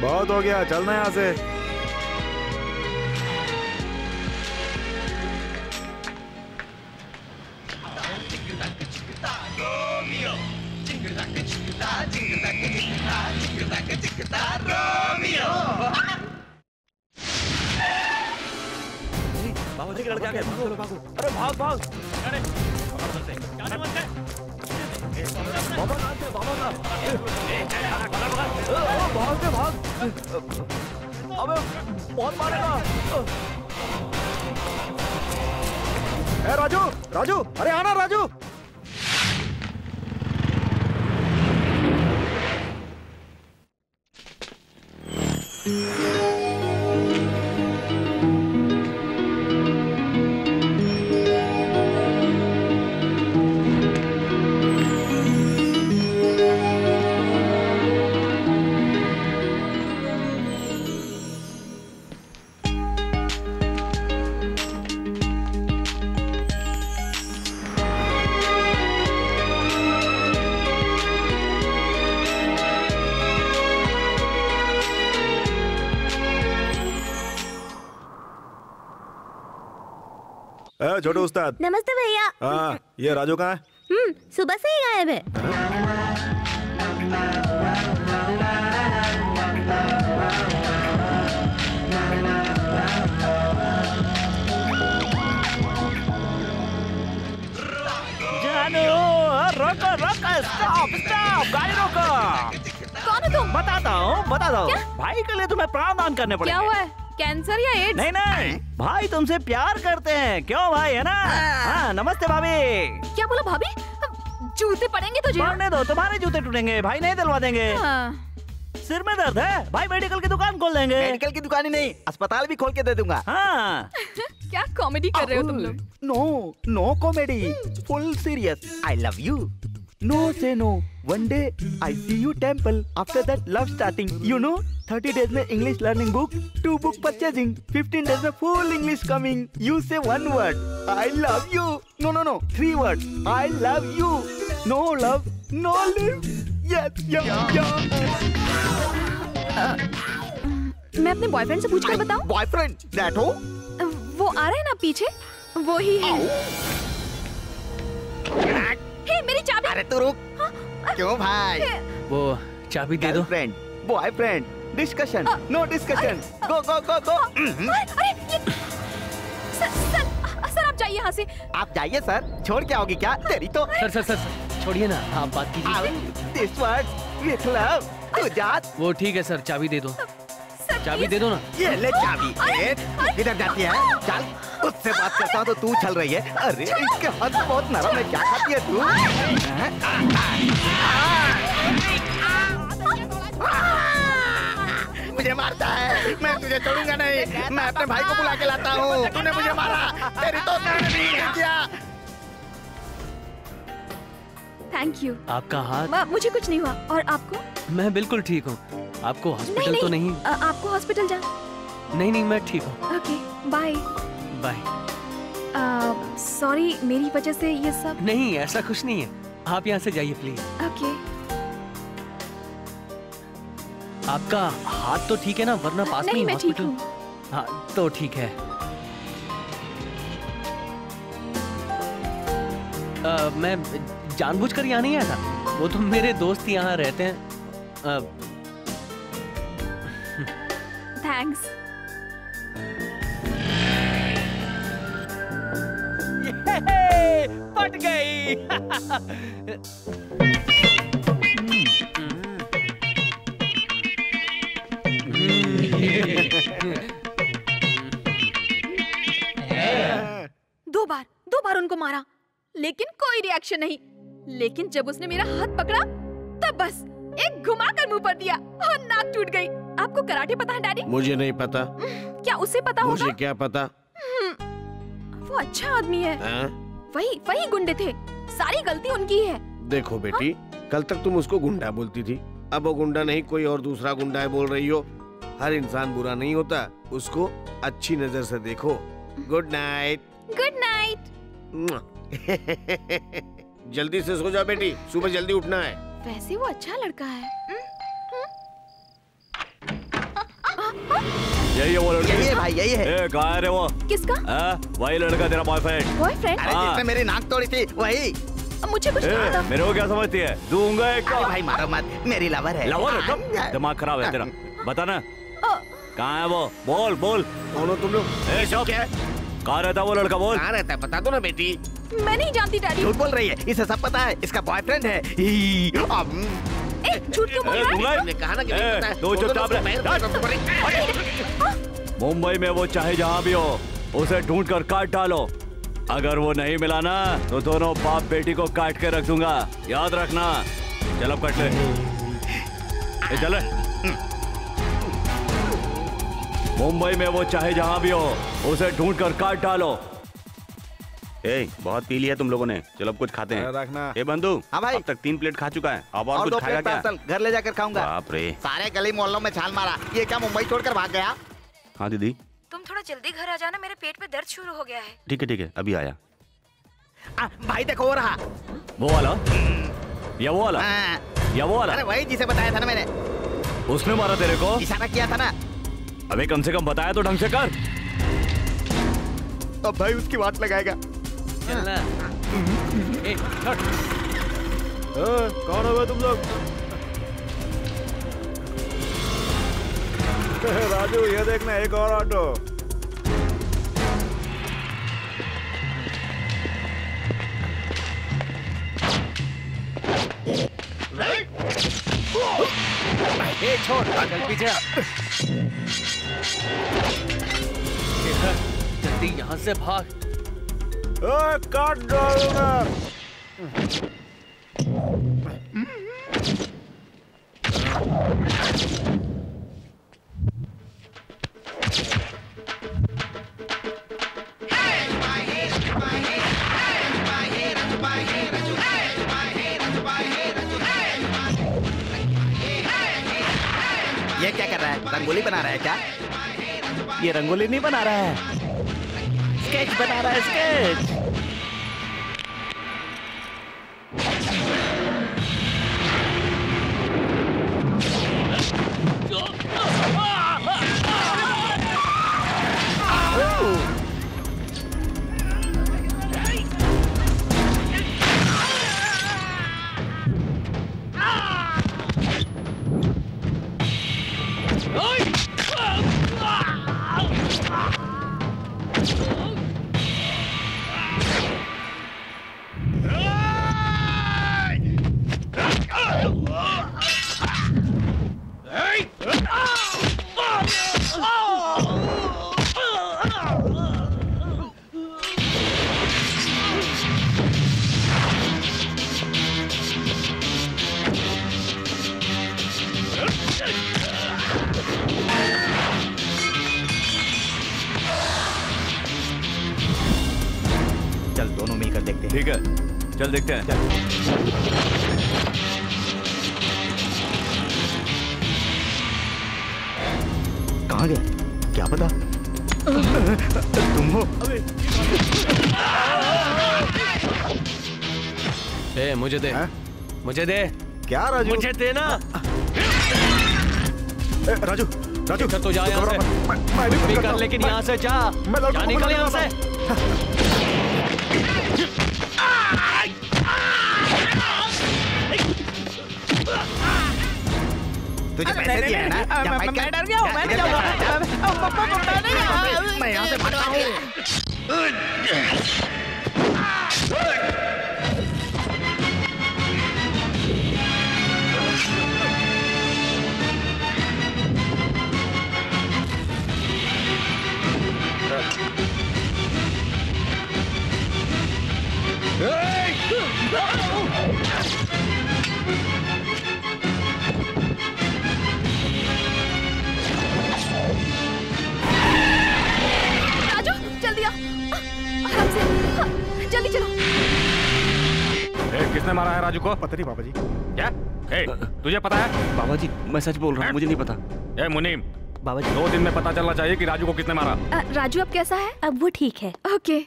बहुत हो गया, चलना यहाँ से। छोटे उस्ताद। नमस्ते भैया। हाँ ये राजू कहाँ है? हम्म सुबह से ही गायब है। रोको रोको स्टॉप स्टॉप गाड़ी रोको। कौन है तुम? बताता हूँ बताता हूँ। भाई के लिए तुम्हें प्राण दान करने पड़ेंगे। क्या हुआ है? कैंसर या एड्स? नहीं नहीं। भाई तुमसे प्यार करते हैं। क्यों भाई है ना? हाँ। नमस्ते भाभी। क्या बोला भाभी? जूते पड़ेंगे तुझे? पढ़ने दो तुम्हारे जूते टूटेंगे। भाई नहीं दिलवा देंगे। हाँ। सिर में दर्द है? भाई मेडिकल की दुकान खोल देंगे। मेडिकल की दुकान ही नहीं अस्पताल भी खोल के दे दूँगा। हाँ। [laughs] क्या कॉमेडी कर रहे हो तुम लोग? No no comedy full serious I love you no say no one day I see you temple after that love starting you know thirty days में English learning book to book purchasing fifteen days में full English coming you say one word I love you no no no three word I love you no love no live yes मैं अपने boyfriend से पूछकर बताऊँ? Boyfriend that हो? वो आ रहा है ना पीछे? वो ही है। हे अरे तू रुक। क्यों भाई? वो चाबी दे दो। Friend boyfriend discussion no discussion go go go go sir sir sir आप जाइए यहाँ से। आप जाइए सर। छोड़ के आओगी क्या? तेरी तो सर सर सर छोड़िए ना आप बात कीजिए। दिस वर्ड विथ लव तू वो ठीक है सर चाबी दे दो। चाबी दे दो ना। ये ले चाबी। ए, किधर जाती है। चल उससे बात करता हूँ तो तू चल रही है। अरे इसके हाथ बहुत नरम है क्या खाती है तू? मुझे मारता है। मैं तुझे छोड़ूँगा नहीं। मैं अपने भाई को बुला के लाता हूँ। तूने मुझे मारा। तेरी तो क्या। थैंक यू आपका हाथ? मुझे कुछ नहीं हुआ। और आपको? मैं बिल्कुल ठीक हूँ। आपको हॉस्पिटल तो नहीं? अ, आपको हॉस्पिटल जा नहीं नहीं मैं ठीक हूँ। ओके बाय बाय सॉरी मेरी वजह से ये सब नहीं ऐसा कुछ नहीं है। आप यहाँ से जाइए प्लीज़ ओके आपका हाथ तो ठीक है ना वरना पास नहीं में मैं हॉस्पिटल हाँ। तो ठीक है। आ, मैं जानबूझकर यहाँ नहीं आया था? वो तो मेरे दोस्त यहाँ रहते हैं। थैंक्स पट गई। दो बार दो बार उनको मारा लेकिन कोई रिएक्शन नहीं। लेकिन जब उसने मेरा हाथ पकड़ा तब बस एक घुमा कर मुँह पर दिया और नाक टूट गई। आपको कराटे पता है डैडी? मुझे नहीं पता। क्या उसे पता मुझे होगा क्या पता? हम्म, वो अच्छा आदमी है। हाँ? वही वही गुंडे थे। सारी गलती उनकी है। देखो बेटी हा? कल तक तुम उसको गुंडा बोलती थी। अब वो गुंडा नहीं कोई और दूसरा गुंडा है बोल रही हो। हर इंसान बुरा नहीं होता। उसको अच्छी नज़र से देखो। गुड नाइट गुड नाइट जल्दी से सो जाओ बेटी सुबह जल्दी उठना है। वैसे वो अच्छा लड़का है। यही है वो लड़की। यही है भाई, यही है। ए, कहाँ है वो? किसका? हाँ, वही लड़का तेरा बॉयफ्रेंड बॉयफ्रेंड अरे जिसने मेरी नाक तोड़ी थी वही। मुझे कुछ नहीं ए, मेरे को क्या समझती है? दूँगा एक अरे भाई मारो मत। मेरी लवर है। लवर है दिमाग खराब है तेरा। बता ना। कहाँ है वो? बोल बोल। हो तुम लोग? कहाँ रहता है वो लड़का बोल। कहाँ रहता है बता दो ना बेटी। मैं नहीं जानती डैडी। झूठ बोल रही है इसे सब पता है इसका बॉयफ्रेंड है। ही, अम, ए झूठ क्यों बोल रहा है? कहा ना कि पता है दो चुपचाप उसको, रह। पैर पकड़ दो तुम्हारे। मुंबई में वो चाहे जहाँ भी हो उसे ढूंढ कर काट डालो। अगर वो नहीं मिला ना तो दोनों बाप बेटी को काट के रख दूँगा। याद रखना। चलो कट ले। चल मुंबई में वो चाहे जहाँ भी हो उसे ढूंढ कर काट डालो। ए बहुत पी लिया तुम लोगों ने। चलो अब कुछ खाते हैं। रखना। ए बंधु हाँ भाई। अब तक तीन प्लेट खा चुका है। अब और, और कुछ खाएगा क्या? घर ले जाकर खाऊँगा। बाप रे। सारे गली मोहल्लों में छाल मारा। ये क्या मुंबई छोड़कर भाग गया? हाँ दीदी। तुम थोड़ा जल्दी घर आ जाना मेरे पेट में दर्द शुरू हो गया है। ठीक है ठीक है अभी आया। आ, भाई देखो वो रहा। वो वाला? या वो वाला? हाँ, या वो वाला? अरे वही जिसे बताया था ना मैंने। उसने मारा तेरे को? इशारा किया था ना। अबे कम से कम बताया तो ढंग से कर। अब भाई उसकी बात लगाएगा। चलना। ए, कौन हो तुम लोग? [laughs] राजू ये देखना एक और ऑटो। ए, छोड़ चल पीछे जल्दी यहाँ से भाग। काट डालूँगा रंगोली नहीं बना रहा है। मुझे दे। क्या राजू? मुझे दे ना। ए, राजू राजू तो जा यहाँ से। मैं- मैं भी भी कर लेकिन यहाँ से जा। मैं जा निकल यहाँ से। तुझे पैसे दिए हैं ना? फाइट डर गया हूँ, मैं नहीं जाऊँगा। मैं मैं यहाँ से भागता हूँ। [laughs] राजू चलो। किसने मारा है राजू को? पता नहीं बाबा जी क्या? ए, तुझे पता है? बाबा जी मैं सच बोल रहा हूँ मुझे नहीं पता। ए मुनीम। बाबा जी दो दिन में पता चलना चाहिए कि राजू को किसने मारा। राजू अब कैसा है? अब वो ठीक है। ओके।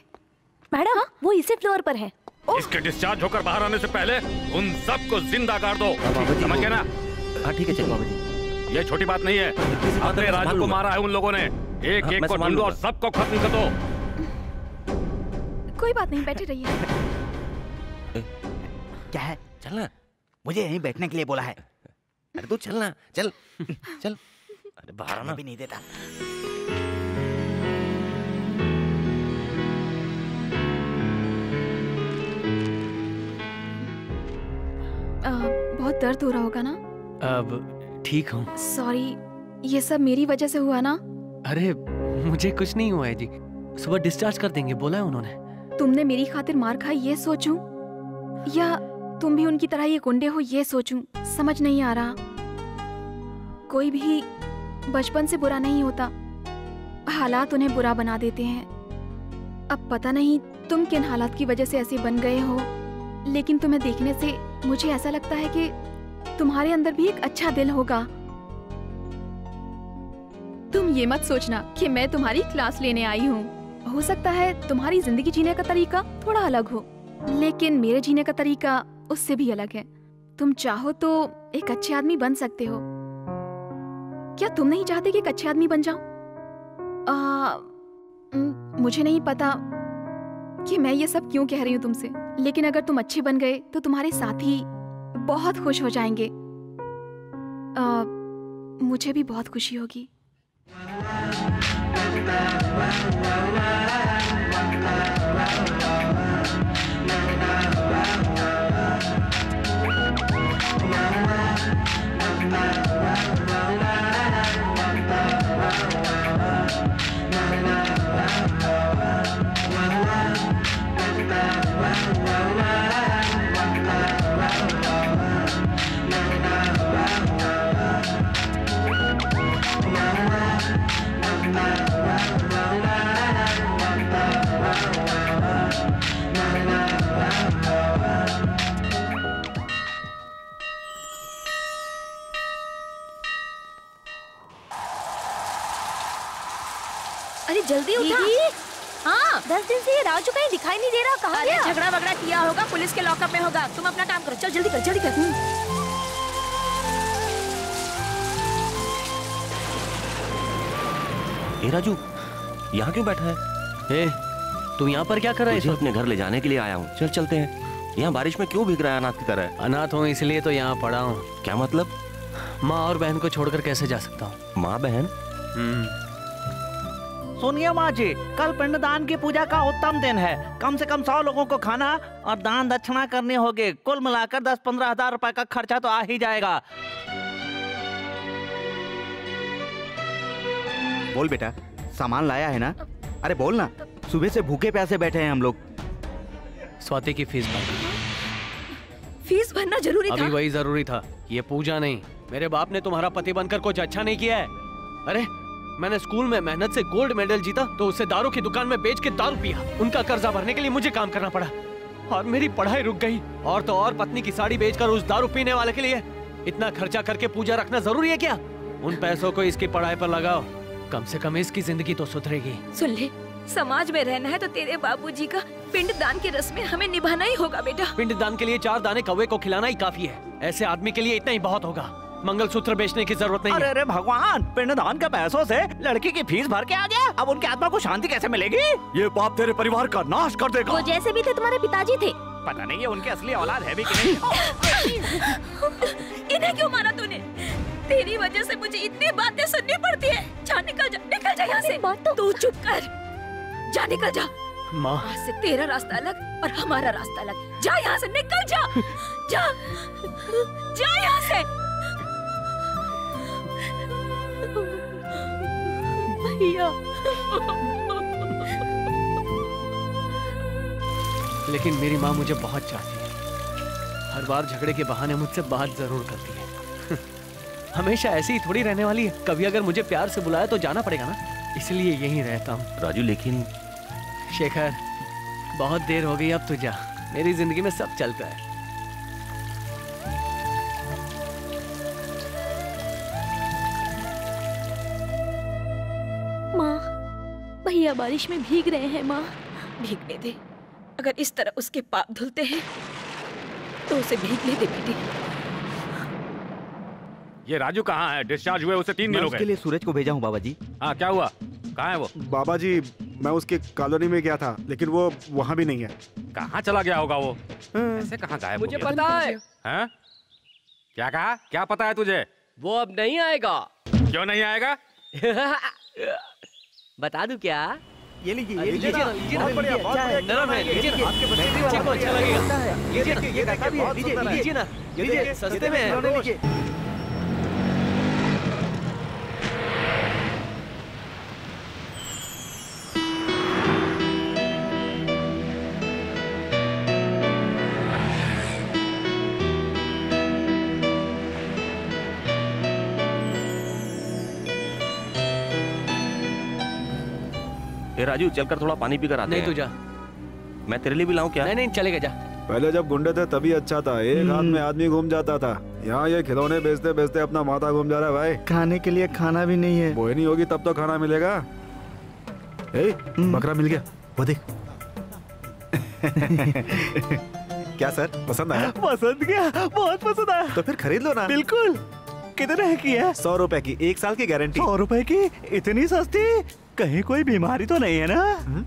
मैडम हाँ? वो इसी फ्लोर पर है। इसके डिस्चार्ज होकर बाहर आने से पहले उन सबको ज़िंदा कर दो। समझ गए ना? हाँ ठीक है चलो बाबा जी ये छोटी बात नहीं है। अपने राजू को मारा है उन लोगों ने। एक हाँ, एक को ढूंढो और सबको खत्म कर दो। कोई बात नहीं बैठे रहिए। क्या है? चलना मुझे यहीं बैठने के लिए बोला है। अरे तू चलना चल। चल। [laughs] अरे बाहर आना। भी नहीं देता। बहुत दर्द हो रहा होगा ना? अब ठीक हूँ। सॉरी ये सब मेरी वजह से हुआ ना? अरे मुझे कुछ नहीं हुआ है जी सुबह डिस्चार्ज कर देंगे बोला है उन्होंने। तुमने मेरी खातिर मार खाई ये सोचूं? या तुम भी उनकी तरह ये गुंडे हो ये सोचूं? समझ नहीं आ रहा। कोई भी बचपन से बुरा नहीं होता। हालात उन्हें बुरा बना देते हैं। अब पता नहीं तुम किन हालात की वजह से ऐसे बन गए हो। लेकिन तुम्हें देखने से मुझे ऐसा लगता है कि तुम्हारे अंदर भी एक अच्छा दिल होगा। तुम ये मत सोचना कि मैं तुम्हारी क्लास लेने आई हूँ। हो सकता है तुम्हारी ज़िंदगी जीने का तरीका थोड़ा अलग हो, लेकिन मेरे जीने का तरीका उससे भी अलग है। तुम चाहो तो एक अच्छे आदमी बन सकते हो। क्या तुम नहीं चाहते कि एक अच्छे आदमी बन जाओ मुझे नहीं पता। कि मैं ये सब क्यों कह रही हूँ तुमसे? लेकिन अगर तुम अच्छे बन गए तो तुम्हारे साथी बहुत खुश हो जाएँगे। आ, मुझे भी बहुत खुशी होगी। जल्दी उठा। हाँ। दस दिन से ये राजू कहीं दिखाई नहीं दे रहा कहाँ अरे गया? झगड़ा वगड़ा किया होगा पुलिस के लॉकअप में होगा। तुम अपना काम करो। चल जल्दी कर जल्दी कर। ए राजू यहाँ क्यों बैठा है? ए तू यहाँ पर क्या कर रहा है इस अपने घर ले जाने के लिए आया हूँ। चल चलते हैं। यहाँ बारिश में क्यों भीग रहा है अनाथ की तरह? अनाथ हूँ इसलिए तो यहाँ पड़ा हूँ। क्या मतलब? माँ और बहन को छोड़कर कैसे जा सकता हूँ? माँ बहन? सुनिए माँ जी कल पिंडदान की पूजा का उत्तम दिन है। कम से कम सौ लोगों को खाना और दान दक्षिणा करनी होगी। कुल मिलाकर दस पंद्रह हज़ार रुपए का खर्चा तो आ ही जाएगा। बोल बेटा सामान लाया है ना? अरे बोल ना सुबह से भूखे प्यासे बैठे हैं हम लोग। स्वाति की फ़ीस भर फ़ीस भरना ज़रूरी अभी था? वही ज़रूरी था। ये पूजा नहीं। मेरे बाप ने तुम्हारा पति बनकर कुछ अच्छा नहीं किया है। अरे मैंने स्कूल में मेहनत से गोल्ड मेडल जीता तो उसे दारू की दुकान में बेच के दारू पिया। उनका कर्जा भरने के लिए मुझे काम करना पड़ा। और मेरी पढ़ाई रुक गई। और तो और पत्नी की साड़ी बेचकर उस दारू पीने वाले के लिए। इतना खर्चा करके पूजा रखना ज़रूरी है क्या? उन पैसों को इसकी पढ़ाई पर लगाओ। कम से कम इसकी ज़िंदगी तो सुधरेगी। सुन ले समाज में रहना है तो तेरे बाबूजी का पिंड दान की रस्में हमें निभाना ही होगा बेटा। पिंड दान के लिए चार दाने कौवे को खिलाना ही काफ़ी है। ऐसे आदमी के लिए इतना ही बहुत होगा। मंगलसूत्र बेचने की ज़रूरत नहीं अरे अरे भगवान पिंडदान के पैसों से लड़की की फ़ीस भर के आ गया। अब उनकी आत्मा को शांति कैसे मिलेगी? ये पाप तेरे परिवार का नाश कर देगा। वो जैसे भी थे तुम्हारे पिताजी थे। पता नहीं ये उनकी असली औलाद है भी कि नहीं। इन्हें क्यों मारा तूने? तेरी वजह से मुझे इतनी बातें सुननी पड़ती है। जा निकल जा निकल जा यहाँ से। बात तो तू चुप कर। जा निकल जा। माँ। आज से तेरा रास्ता अलग और हमारा रास्ता अलग। जा यहाँ से निकल जा। जा। जा यहाँ से। भैया। लेकिन मेरी माँ मुझे बहुत चाहती है। हर बार झगड़े के बहाने मुझसे बात ज़रूर करती है। हमेशा ऐसी ही थोड़ी रहने वाली है। कभी अगर मुझे प्यार से बुलाया तो जाना पड़ेगा ना? इसलिए यहीं रहता हूँ। राजू लेकिन शेखर बहुत देर हो गई अब तू जा। मेरी ज़िंदगी में सब चलता है। भैया बारिश में भीग रहे हैं माँ। भीगने दे। अगर इस तरह उसके पाप धुलते हैं तो उसे भीगने दे बेटी। ये राजू कहाँ है? डिस्चार्ज हुए उसे तीन दिन हो उसके गए लिए सूरज को भेजा हूँ बाबा जी हाँ क्या हुआ? कहाँ है वो? बाबा जी मैं उसके कॉलोनी में गया था लेकिन वो वहाँ भी नहीं है। कहाँ चला गया होगा वो? ऐसे कहाँ गायब मुझे पता है। हैं? क्या कहा? क्या पता है तुझे? वो अब नहीं आएगा। क्यों नहीं आएगा? [laughs] बता दू क्या? ये लीजिए ये लीजिए बहुत बढ़िया, बहुत बढ़िया, नरम है, लीजिए आपके बच्चे को अच्छा लगेगा। लीजिए ना, लीजिए, ना, लीजिए, सस्ते में। है। ए राजू चलकर थोड़ा पानी पीकर आते नहीं हैं। तू जा। मैं तेरे लिए भी लाऊं क्या? नहीं नहीं चलेगा जा। पहले जब गुंडे थे तभी अच्छा था। एक हाथ में आदमी घूम जाता था। यहाँ ये खिलौने बेचते बेचते अपना माथा घूम जा रहा है भाई। खाने के लिए खाना भी नहीं है। वो नहीं होगी तब तो खाना मिलेगा। ए, बकरा मिल गया। वो देख। [laughs] क्या सर? पसंद आया? पसंद गया बहुत पसंद आया। तो फिर खरीद लो ना। बिल्कुल। कितने की है? सौ रुपए की एक साल की गारंटी। सौ रुपए की? इतनी सस्ती? कहीं कोई बीमारी तो नहीं है ना?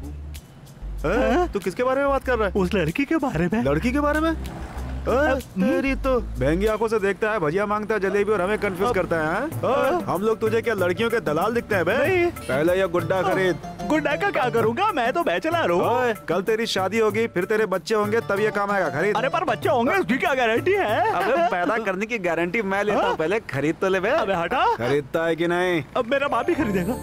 ए, तू किसके बारे में बात कर रहा है? उस लड़की के बारे में। लड़की के बारे में? ए, तेरी तो बहंगी आँखों से देखता है भजिया माँगता है जलेबी और हमें कंफ्यूज करता है? हम लोग तुझे क्या लड़कियों के दलाल दिखते हैं बे? नहीं। पहले ये गुड्डा खरीद। गुड्डा का क्या करूँगा? मैं तो बैचलर हूँ। कल तेरी शादी होगी फिर तेरे बच्चे होंगे तब ये काम आएगा खरीद। अरे पर बच्चे होंगे उसकी क्या गारंटी है? अबे पैदा करने की गारंटी मैं लेता हूँ पहले खरीद तो ले अबे हटा। खरीदता है की नहीं? अब मेरा बाप ही खरीदेगा।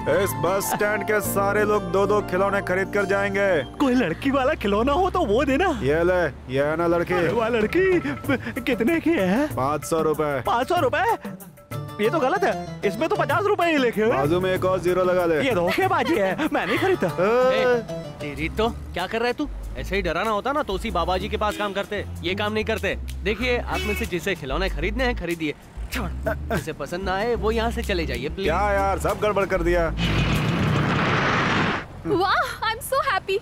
इस बस स्टैंड के सारे लोग दो दो खिलौने खरीद कर जाएँगे। कोई लड़की वाला खिलौना हो तो वो देना। ये ले ये है ना लड़की। वह लड़की कितने की है? पाँच सौ रूपए। पाँच सौ रूपए? ये तो गलत है। इसमें तो पचास रूपए ही लिखे हुए। बाजू में एक और ज़ीरो लगा ले। ये धोखेबाजी है। मैं नहीं खरीदता। तेरी तो क्या कर रहा है तू? ऐसे ही डराना होता ना तो उसी बाबा जी के पास काम करते। ये काम नहीं करते। देखिए आप में से जिसे खिलौने खरीदने हैं खरीदिए। छोड़ जिसे पसंद ना आए वो यहाँ से चले जाइए प्लीज़ क्या यार सब गड़बड़ कर दिया। वाह आई एम सो हैप्पी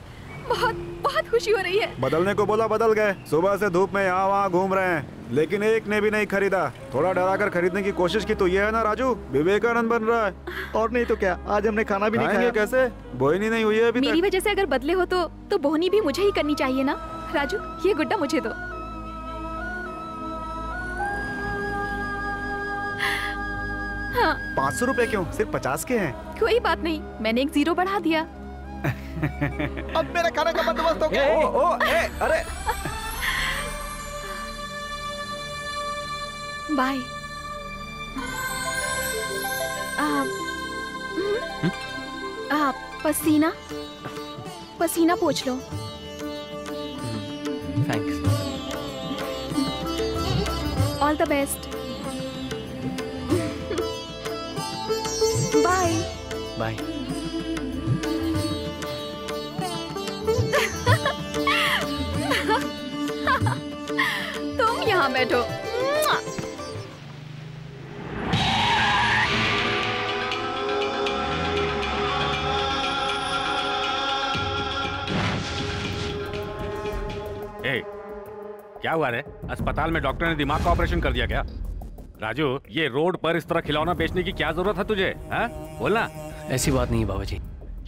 बहुत बहुत खुशी हो रही है। बदलने को बोला बदल गए। सुबह से धूप में यहाँ वहाँ घूम रहे हैं। लेकिन एक ने भी नहीं खरीदा। थोड़ा डरा कर खरीदने की कोशिश की तो ये है ना राजू? विवेकानंद बन रहा है। और नहीं तो क्या? आज हमने खाना भी नहीं खाया। कैसे? बोईनी नहीं हुई है अभी मेरी वजह से अगर बदले हो तो तो बोहनी भी मुझे ही करनी चाहिए ना? राजू ये गुड्डा मुझे दो। पाँच सौ रूपए क्यों? सिर्फ़ पचास के हैं। कोई बात नहीं मैंने एक ज़ीरो बढ़ा दिया। [laughs] अब मेरा खाने का बंदोबस्त हो गया। ओ, ओ, ए, अरे। बाय। आप हम्म? आप पसीना। पसीना पोछ लो। Thanks all the best bye bye [laughs] तुम यहाँ बैठो। ए, क्या हुआ रे? अस्पताल में डॉक्टर ने दिमाग का ऑपरेशन कर दिया क्या? राजू ये रोड पर इस तरह खिलौना बेचने की क्या ज़रूरत है तुझे हाँ? बोलना। ऐसी बात नहीं बाबा जी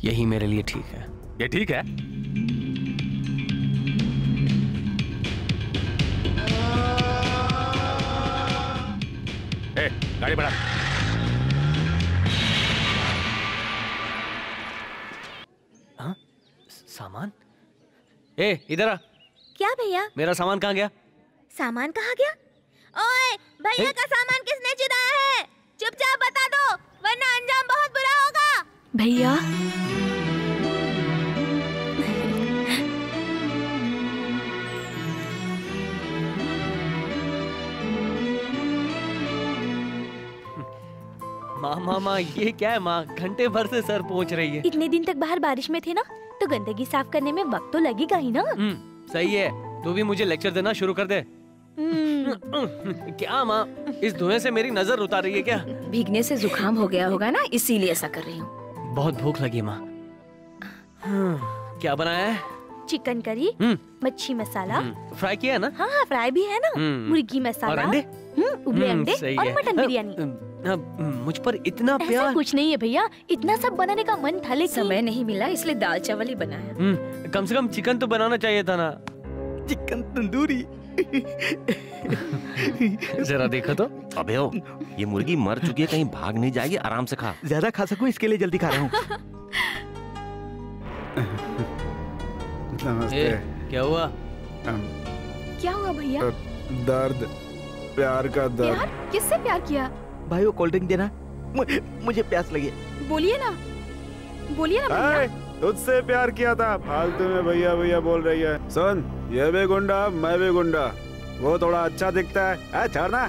यही मेरे लिए ठीक है। ये ठीक है? ए, गाड़ी बढ़ा। हाँ? सामान? ए इधर आ। क्या भैया? मेरा सामान कहाँ गया? सामान कहाँ गया? ओए भैया का सामान किसने चुराया है? चुपचाप बता दो वरना अंजाम बहुत बुरा होगा। भैया? माँ माँ माँ ये क्या है माँ? घंटे भर से सर पहुँच रही है। इतने दिन तक बाहर बारिश में थे ना तो गंदगी साफ़ करने में वक्त तो लगेगा ही ना। हम्म, सही है। तू भी मुझे लेक्चर देना शुरू कर दे। [laughs] क्या माँ? इस धुएँ से मेरी नज़र उतार रही है क्या? भीगने से जुकाम हो गया होगा ना इसीलिए ऐसा कर रही हूँ। बहुत भूख लगी माँ। क्या बनाया है? चिकन करी हम्म। मच्छी मसाला। फ्राई किया है ना? हाँ हाँ फ्राई भी है ना। हम्म। मुर्गी मसाला। और अंडे? हम्म, उबले हम्म, अंडे और मटन बिरयानी। मुझ पर इतना प्यार। कुछ नहीं है भैया इतना सब बनाने का मन था लेकिन समय नहीं मिला इसलिए दाल चावल ही बनाया। हम्म, कम से कम चिकन तो बनाना चाहिए था ना। चिकन तंदूरी। जरा देखो तो। अबे ओ ये मुर्गी मर चुकी है कहीं भाग नहीं जाएगी आराम से खा। ज़्यादा खा सकूँ इसके लिए जल्दी खा रहा हूँ। नमस्ते। ए, क्या हुआ? आम, क्या हुआ भैया? दर्द प्यार का दर्द। प्यार किससे प्यार किया? भाई वो कोल्ड ड्रिंक देना। मुझे प्यास लगी। बोलिए ना। बोलिए ना भैया। तुझसे प्यार किया था। फालतू में भैया भैया बोल रही है। सुन ये भी गुंडा मैं भी गुंडा। वो थोड़ा अच्छा दिखता है। ए, छोड़ना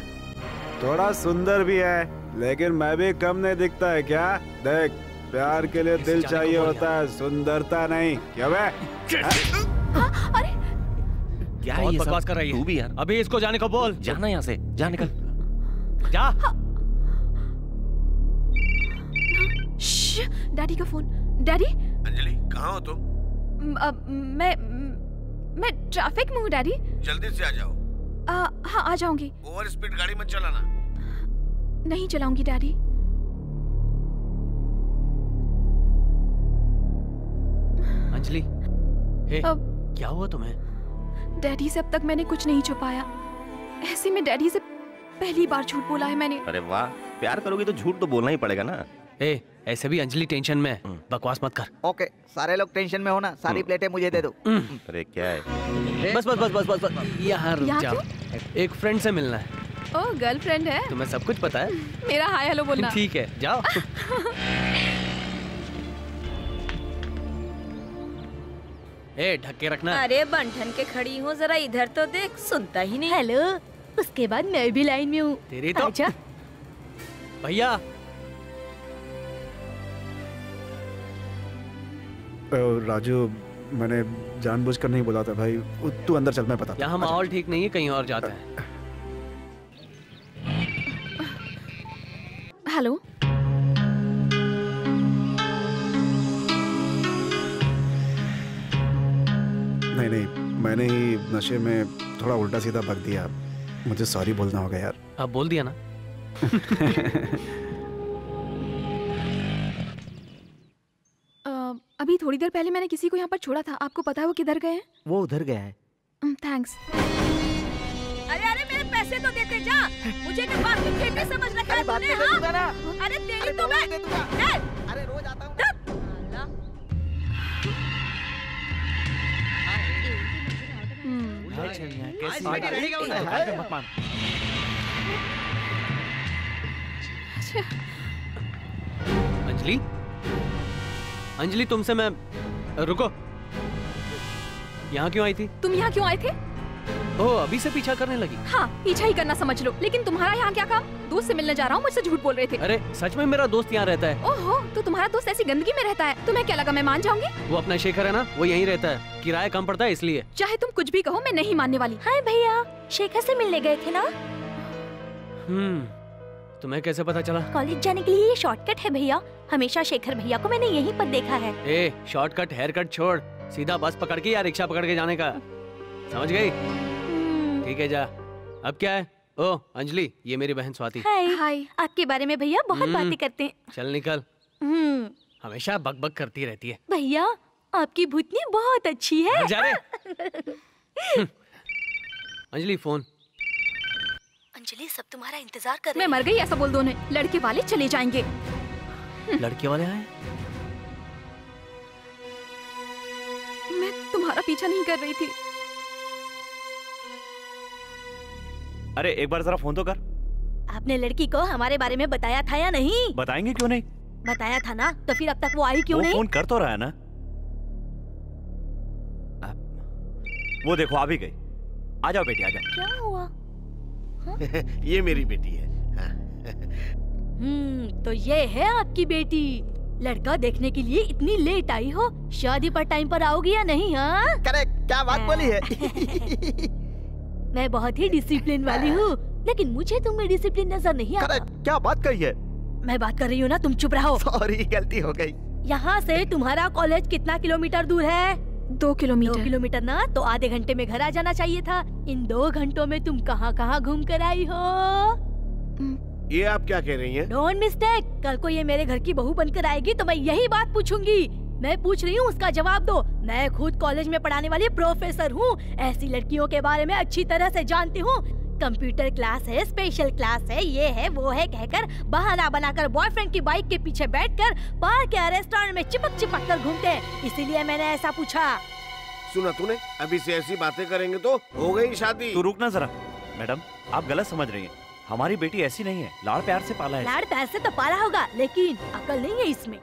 थोड़ा सुंदर भी है लेकिन मैं भी कम नहीं दिखता है क्या? देख प्यार के लिए दिल चाहिए होता है सुंदरता नहीं। क्या बे अरे! क्या बहुत ये बकवास कर रही है। तू भी यार। अभी इसको जाने को बोल। जाना यहाँ से जा निकल। जा। डैडी का फ़ोन। डैडी? अंजलि कहाँ हो तुम? म, अ, मैं मैं ट्रैफ़िक में हूँ डैडी। जल्दी से आ जाओ। आ, हाँ आ जाऊँगी। ओवर स्पीड गाड़ी मत चलाना। नहीं चलाऊँगी डैडी। अंजलि हे अब क्या हुआ तुम्हें? डैडी से अब तक मैंने कुछ नहीं छुपाया। ऐसे में डैडी से पहली बार झूठ बोला है मैंने। अरे वाह प्यार करोगी तो झूठ तो बोलना ही पड़ेगा ना। ए ऐसे भी अंजलि टेंशन में है। बकवास मत कर। ओके सारे लोग टेंशन में हो ना सारी प्लेटें मुझे दे दो। अरे क्या है? बस बस बस बस बस बस। यहाँ रुक जाओ। एक फ्रेंड से मिलना है। ओ गर्लफ्रेंड है? तुम्हें सब कुछ पता है। मेरा हाय हेलो बोलना। ठीक है जाओ। [laughs] ए ढक के रखना। अरे बंठन के खड़ी हूँ जरा इधर तो देख सुनता ही नहीं। हेलो उसके बाद मैं भी लाइन में हूँ। तेरी तो। आजा। भैया राजू मैंने जानबूझकर नहीं बोला था भाई। तू अंदर चल मैं बता यहाँ माहौल ठीक नहीं है कहीं और जाता है। हेलो। नहीं नहीं मैंने ही नशे में थोड़ा उल्टा सीधा बक दिया। मुझे सॉरी बोलना होगा यार। अब बोल दिया ना। [laughs] थोड़ी देर पहले मैंने किसी को यहाँ पर छोड़ा था। आपको पता है वो किधर गए वो उधर गया है। थैंक्स अरे अरे मेरे पैसे तो देते जा। मुझे क्या बात की खेती समझ रखा है तूने हाँ? अरे तेरी तो मैं अरे रोज आता हूँ। अंजलि? अंजलि तुमसे मैं रुको। यहाँ क्यों आई थी? तुम यहाँ क्यों आए थे? ओह अभी से पीछा करने लगी। हाँ पीछा ही करना समझ लो लेकिन तुम्हारा यहाँ क्या काम? दोस्त से मिलने जा रहा हूँ मुझसे झूठ बोल रहे थे। अरे सच में मेरा दोस्त यहाँ रहता है। ओहो तो तुम्हारा दोस्त ऐसी गंदगी में रहता है तुम्हें क्या लगा मैं मान जाऊँगी? वो अपना शेखर है ना वो यहीं रहता है किराया कम पड़ता है इसलिए। चाहे तुम कुछ भी कहो मैं नहीं मानने वाली। हाय भैया शेखर ऐसी मिलने गए थे ना? हम्म। तुम्हें कैसे पता चला? कॉलेज जाने के लिए ये शॉर्टकट है भैया। हमेशा शेखर भैया को मैंने यहीं पर देखा है। ए शॉर्टकट हेयर कट छोड़। सीधा बस पकड़ के या रिक्शा पकड़ के जाने का? समझ गई? ठीक है जा। अब क्या है? ओ अंजलि ये मेरी बहन स्वाति। हाय हाय आपके बारे में भैया बहुत हम्म। बातें करते हैं। चल निकल। हम्म। हमेशा बक बक करती रहती है। भैया आपकी भूतनी बहुत अच्छी है। जा रे। [laughs] अंजलि फ़ोन। अंजलि सब तुम्हारा इंतज़ार कर मैं मर गई ऐसा बोल दो उन्हें। लड़के वाले चले जाएँगे। लड़के वाले आए? मैं तुम्हारा पीछा नहीं कर रही थी। अरे एक बार जरा फ़ोन तो कर। आपने लड़की को हमारे बारे में बताया था या नहीं? बताएँगे क्यों नहीं? बताया था ना तो फिर अब तक वो आई क्यों वो नहीं? फ़ोन कर तो रहा है ना। वो देखो आ भी गई। आ जाओ बेटी आ जाओ। क्या हुआ? [laughs] ये मेरी बेटी है। [laughs] हम्म तो ये है आपकी बेटी। लड़का देखने के लिए इतनी लेट आई हो। शादी पर टाइम पर आओगी या नहीं हाँ? करेक्ट क्या बात बोली है? [laughs] मैं बहुत ही डिसिप्लिन वाली हूँ लेकिन मुझे तुम में डिसिप्लिन नज़र नहीं आता। क्या बात कही है? मैं बात कर रही हूँ ना तुम चुप रहो। सॉरी गलती हो गई। यहाँ से तुम्हारा कॉलेज कितना किलोमीटर दूर है? दो किलोमीटर। दो किलोमीटर ना तो आधे घंटे में घर आ जाना चाहिए था। इन दो घंटों में तुम कहाँ कहाँ घूम कर आई हो? ये आप क्या कह रही हैं? डोंट मिस्टेक कल को ये मेरे घर की बहू बनकर आएगी तो मैं यही बात पूछूँगी। मैं पूछ रही हूँ उसका जवाब दो। मैं खुद कॉलेज में पढ़ाने वाली प्रोफेसर हूँ। ऐसी लड़कियों के बारे में अच्छी तरह से जानती हूँ। कंप्यूटर क्लास है स्पेशल क्लास है ये है वो है कहकर बहाना बनाकर बॉयफ्रेंड की बाइक के पीछे बैठकर पार्क या रेस्टोरेंट में चिपक चिपक कर घूमते हैं। इसीलिए मैंने ऐसा पूछा। सुना तूने अभी से ऐसी बातें करेंगे तो हो गई शादी तू रुक ना जरा मैडम आप गलत समझ रही हैं हमारी बेटी ऐसी नहीं है लाड़ प्यार से पाला है लाड़ प्यार से तो पाला होगा लेकिन अकल नहीं है इसमें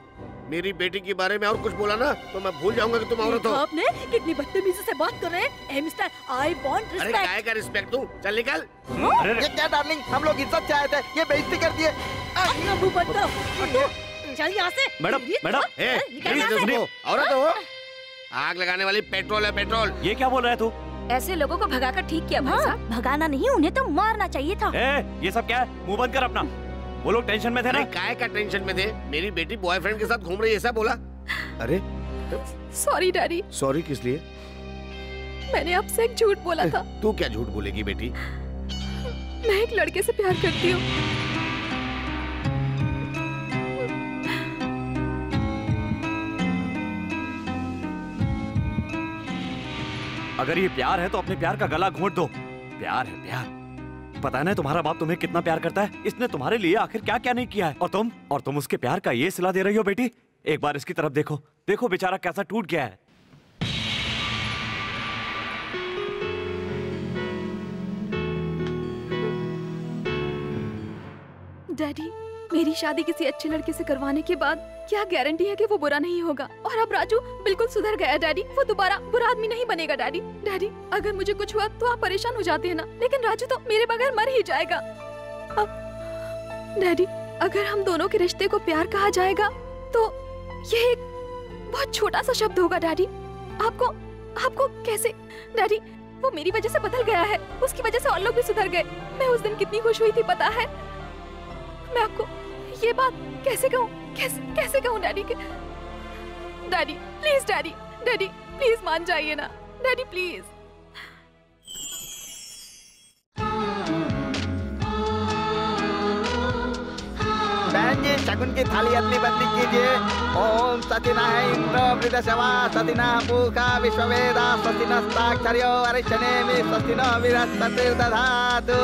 मेरी बेटी के बारे में और कुछ बोला ना तो मैं भूल जाऊँगा कि तुम औरत हो आपने कितनी बदतमीजी से बात कर रहे हैं मिस्टर आई वांट रिस्पेक्ट अरे काय का रिस्पेक्ट तू चल निकल ये क्या डार्लिंग हम लोग इज़्ज़त आए थे ये बेइज्जती कर दिए अपना मुँह बंद करो चल यहाँ से मैडम मैडम ए, औरत हो आग लगाने वाली पेट्रोल है पेट्रोल। ये क्या बोल रहा है तू? ऐसे लोगों को भगाकर ठीक किया भाई हाँ, साहब। भगाना नहीं उन्हें तो मारना चाहिए था। ए, ये सब क्या है? मुँह बंद कर अपना। वो लोग टेंशन में थे ना। काय का टेंशन में थे? मेरी बेटी बॉयफ्रेंड के साथ घूम रही है ऐसा बोला? अरे सॉरी डैडी सॉरी किस लिए? मैंने आपसे एक झूठ बोला था। तू क्या झूठ बोलेगी बेटी? मैं एक लड़के से प्यार करती हूँ। अगर ये प्यार है तो अपने प्यार का गला घोट दो। प्यार है प्यार। पता ना तुम्हारा बाप तुम्हें कितना प्यार करता है। इसने तुम्हारे लिए आखिर क्या क्या नहीं किया है? और तुम? और तुम उसके प्यार का ये सिला दे रही हो बेटी? एक बार इसकी तरफ़ देखो। देखो बेचारा कैसा टूट गया है। डैडी मेरी शादी किसी अच्छे लड़के से करवाने के बाद क्या गारंटी है कि वो बुरा नहीं होगा? और अब राजू, बिल्कुल सुधर गया डैडी। वो दोबारा बुरा आदमी नहीं बनेगा, डैडी। डैडी, अगर मुझे कुछ हुआ तो आप परेशान हो जाते हैं ना? लेकिन राजू तो मेरे बगैर मर ही जाएगा। डैडी, अगर हम दोनों के रिश्ते को प्यार कहा जाएगा तो ये एक बहुत छोटा सा शब्द होगा, डैडी। आपको आपको कैसे? डैडी, वो मेरी वजह से बदल गया है। उसकी वजह से और लोग भी सुधर गए। मैं उस दिन कितनी खुश हुई थी, पता है? मैं आपको ये बात कैसे कहूँ? कैसे कैसे कहूँ, डैडी के? Daddy please daddy daddy please मान जाइए ना। डैडी प्लीज़ बहन शगुन की थाली अदली बदली कीजिए। ओम सतिना है इंद्र वृदशवा सतिना पूखा विश्ववेदा, सतिनस्ताक्षर्यो अरिशनेमि सतिनो विरस्ततिर्दधातु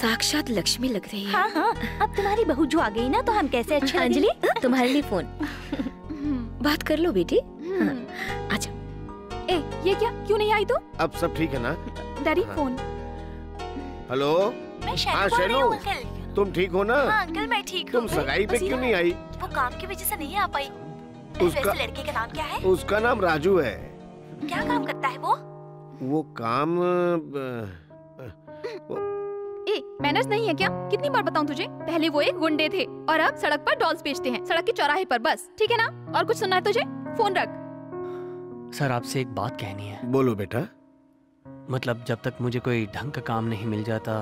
साक्षात लक्ष्मी लग रही है। हाँ हाँ। अब तुम्हारी बहू जो आ गई ना तो हम कैसे अच्छे अंजलि तुम्हारे लिए फ़ोन। [laughs] बात कर लो बेटी। अच्छा। ए ये क्या? क्यों नहीं आई तो? अब सब ठीक है ना? डैडी हाँ। फ़ोन। हेलो? मैं शैलू हाँ हूँ तुम ठीक हो ना? हाँ अंकल मैं ठीक तुम सगाई पे क्यों नहीं आई? वो काम की वजह से नहीं आ पाई। उसका- लड़के का नाम क्या है? उसका नाम राजू है। क्या काम करता है वो? वो काम ए मैनर्स नहीं है क्या? कितनी बार बताऊँ तुझे? पहले वो एक गुंडे थे और अब सड़क पर डॉल्स बेचते हैं सड़क के चौराहे पर बस। ठीक है ना? और कुछ सुनना है तुझे? फ़ोन रख। सर आपसे एक बात कहनी है। बोलो बेटा। मतलब जब तक मुझे कोई ढंग का काम नहीं मिल जाता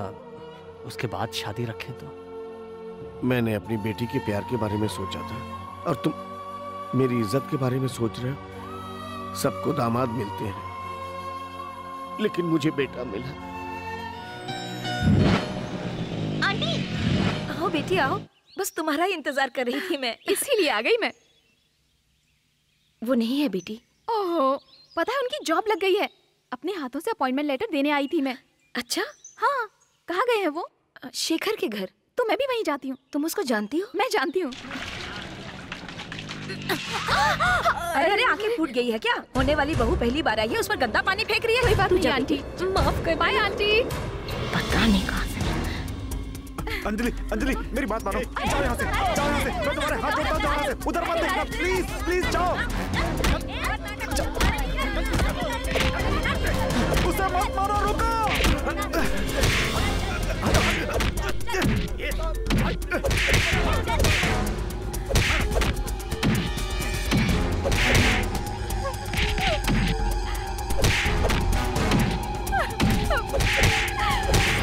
उसके बाद शादी रखें तो? मैंने अपनी बेटी के प्यार के बारे में सोचा था और तुम मेरी इज़्ज़त के बारे में सोच रहे हो। सबको दामाद मिलते हैं। लेकिन मुझे बेटा मिला। बेटी आओ। बस तुम्हारा ही इंतज़ार कर रही थी मैं। [laughs] इसीलिए आ गई मैं। वो नहीं है बेटी। ओहो पता है उनकी जॉब लग गई है। अपने हाथों से अपॉइंटमेंट लेटर देने आई थी मैं। अच्छा? हाँ कहाँ गए हैं वो? शेखर के घर। तो मैं भी वहीं जाती हूँ। तुम उसको जानती हो? मैं जानती हूँ। अरे अरे आँखें फूट गई है क्या? होने वाली बहू पहली बार आई है उस पर गंदा पानी फेंक रही है। कोई बात नहीं आंटी। माफ़ कर बाय आंटी। पता नहीं कहाँ अंजलि अंजलि मेरी बात मानो जाओ यहाँ से जाओ यहाँ से मैं तुम्हारे हाथ जोड़ता हूँ यहाँ से उधर मत देखना प्लीज़ प्लीज़ जाओ उसे मत मारो रुको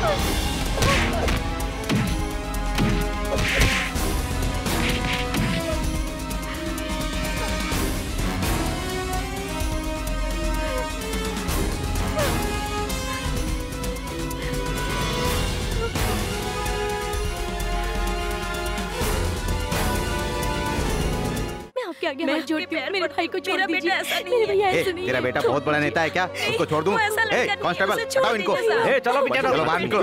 Oh! आपके आगे हाथ जोड़ती हूँ मेरे भाई को छोड़ मेरा दीजिए। बेटा ऐसा नहीं मेरे है। भैया ऐसे नहीं तेरा बेटा छोड़ बहुत बड़ा नेता है क्या? उसको छोड़ दूँ? ए कांस्टेबल हटाओ इनको। ए, चलो पीछे चलो बाहर निकलो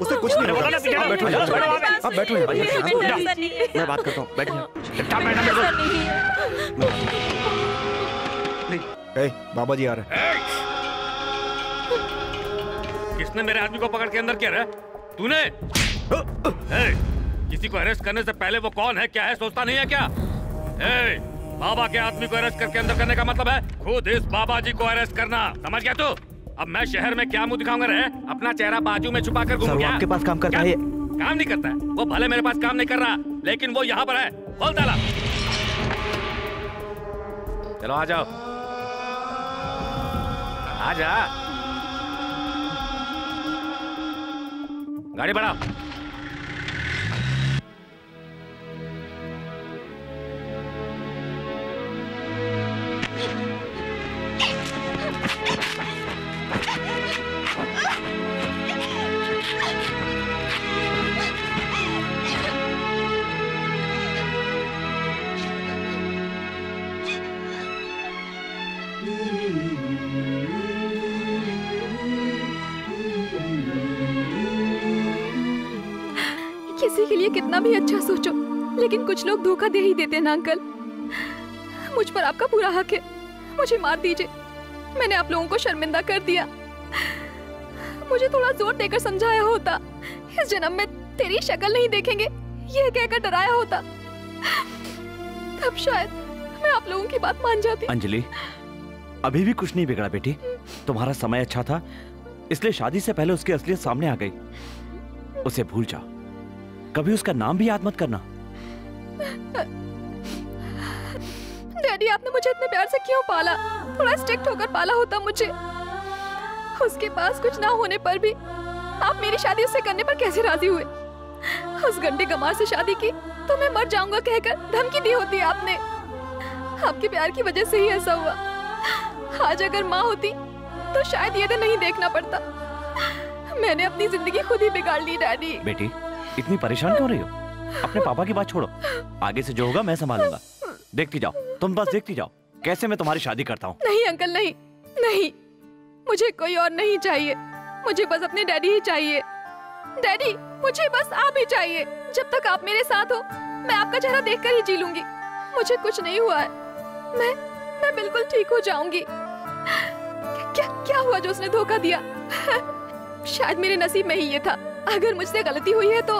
उससे कुछ नहीं ना, पीछे बैठो बैठो, बैठो हो है। मैं बात करता हूँ। बैठो। ऐसा नहीं है। ए, बाबा जी आ रहे किसने मेरे आदमी को पकड़ के अंदर किया रे? तूने? ए, किसी को अरेस्ट करने से पहले वो कौन है? क्या है? सोचता नहीं है क्या? ए, बाबा के आदमी को अरेस्ट करके अंदर करने का मतलब है खुद इस बाबा जी को अरेस्ट करना। समझ गया तू? अब मैं शहर में क्या मुँह दिखाऊँगा रे? अपना चेहरा बाजू में छुपा कर घूम गया आपके पास काम करता? है काम नहीं करता है। वो भले मेरे पास काम नहीं कर रहा लेकिन वो यहाँ पर है। बोल डाला चलो आ जाओ। आ जा। गाड़ी बढ़ाओ। कितना भी अच्छा सोचो, लेकिन कुछ लोग धोखा दे ही देते हैं ना, अंकल। मुझ पर आपका पूरा हक है। मुझे मार दीजिए। मैंने आप लोगों को शर्मिंदा कर दिया। मुझे थोड़ा ज़ोर देकर समझाया होता। इस जन्म में तेरी शक्ल नहीं देखेंगे। यह कहकर डराया होता। तब शायद मैं आप लोगों की बात मान जाती। अंजलि, अभी भी कुछ नहीं बिगड़ा बेटी। तुम्हारा समय अच्छा था, इसलिए शादी से पहले उसकी असलियत सामने आ गई। उसे भूल जाओ। कभी उसका नाम भी याद मत करना। डैडी आपने मुझे इतने प्यार से क्यों पाला? थोड़ा स्ट्रिक्ट होकर पाला होता मुझे। उसके पास कुछ ना होने पर भी आप मेरी शादी उससे करने पर कैसे राज़ी हुए? उस गंडे गमार से शादी की तो मैं मर जाऊँगा कहकर धमकी दी होती आपने। आपके प्यार की वजह से ही ऐसा हुआ। आज अगर माँ होती तो शायद ये दिन नहीं देखना पड़ता। मैंने अपनी ज़िंदगी खुद ही बिगाड़ ली डैडी। बेटी इतनी परेशान क्यों रही हो? अपने पापा की बात छोड़ो। आगे से जो होगा मैं संभालूँगा। देखती जाओ। तुम बस देखती जाओ। कैसे मैं तुम्हारी शादी करता हूँ? नहीं, अंकल, नहीं। नहीं। मुझे कोई और नहीं चाहिए। मुझे बस अपने डैडी ही चाहिए। डैडी, मुझे बस आप ही चाहिए। जब तक आप मेरे साथ हो, मैं आपका चेहरा देखकर ही जी लूँगी। मुझे कुछ नहीं हुआ है। मैं मैं बिल्कुल ठीक हो जाऊँगी। क्या क्या हुआ जो उसने धोखा दिया? शायद मेरे नसीब में ही ये था। अगर मुझसे गलती हुई है तो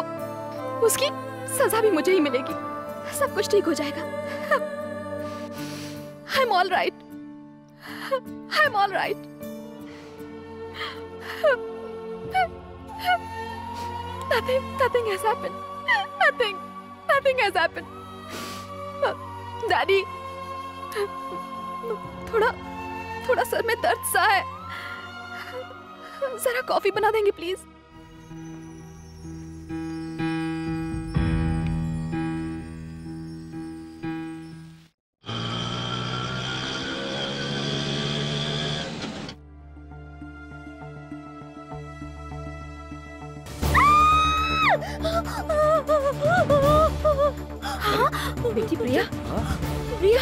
उसकी सजा भी मुझे ही मिलेगी। सब कुछ ठीक हो जाएगा। I am all right I am all right nothing nothing has happened. Nothing nothing has happened. Daddy थोड़ा थोड़ा सर में दर्द सा है। जरा कॉफ़ी बना देंगे प्लीज़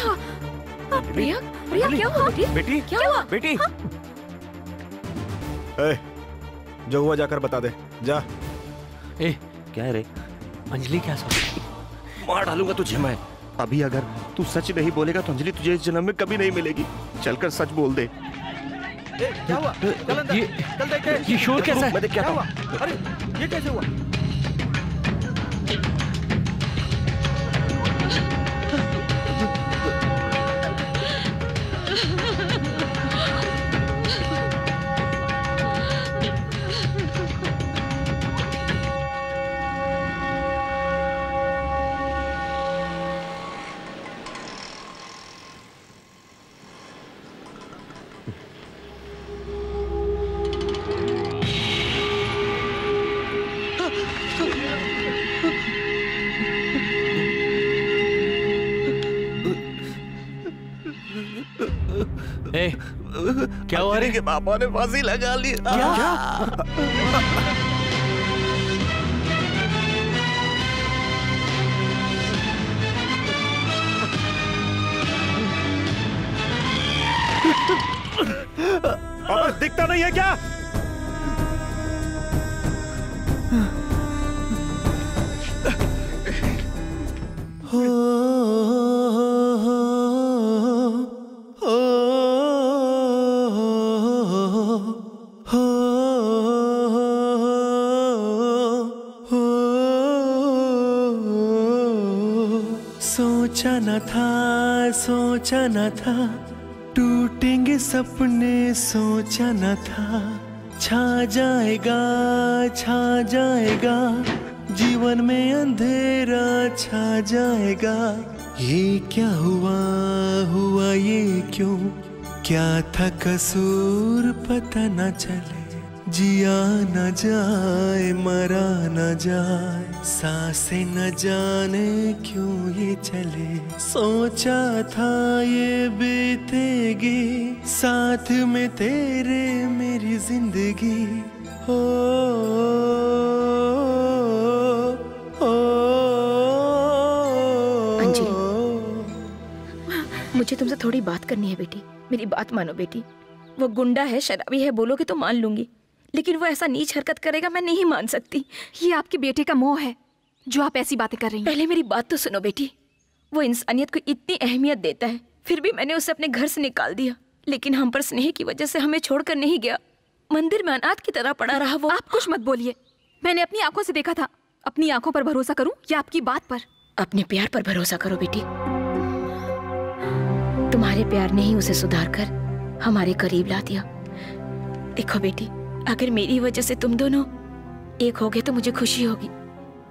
प्रिया प्रिया प्रिया क्या हुआ? बेटी बेटी क्या हुआ? बेटी। ए, जो हुआ जाकर बता दे। जा। ए क्या है रे? अंजलि क्या सोच मार डालूँगा तुझे मैं। अभी अगर तू सच नहीं बोलेगा तो अंजलि तुझे इस जन्म में कभी नहीं मिलेगी। चलकर सच बोल दे। क्या हुआ? चल अंदर ये- चल देखते हैं। ये शोर कैसा है? मैं देख क्या हूँ। अरे ये कैसे हुआ? बाबा पापा ने फांसी लगा ली। क्या? हाँ। पापा दिखता नहीं है क्या? सोचा न था, टूटेंगे सपने, सोचा न था। छा जाएगा छा जाएगा, जीवन में अंधेरा छा जाएगा। ये क्या हुआ हुआ ये क्यों? क्या था कसूर पता न चले। जिया न जाए मरा न जाए साँसें न जाने क्यों ये चले सोचा था ये बीतेगी साथ में तेरे मेरी ज़िंदगी हो मुझे तुमसे थोड़ी बात करनी है बेटी मेरी बात मानो बेटी वो गुंडा है शराबी है बोलोगे तो मान लूँगी लेकिन वो ऐसा नीच हरकत करेगा मैं नहीं मान सकती। ये आपके बेटे का मोह है जो आप ऐसी बातें कर रही हैं। पहले मेरी बात तो सुनो बेटी। वो इंसानियत को इतनी अहमियत देता है फिर भी मैंने उसे अपने घर से निकाल दिया। लेकिन हम पर स्नेह की वजह से हमें छोड़कर नहीं गया। मंदिर में अनाथ की तरह पड़ा रहा वो। आप कुछ मत बोलिए। मैंने अपनी आँखों से देखा था। अपनी आँखों पर भरोसा करूँ या आपकी बात पर? अपने प्यार पर भरोसा करो बेटी। तुम्हारे प्यार ने ही उसे सुधार कर हमारे करीब ला दिया। देखो बेटी अगर मेरी वजह से तुम दोनों एक हो गए तो मुझे खुशी होगी।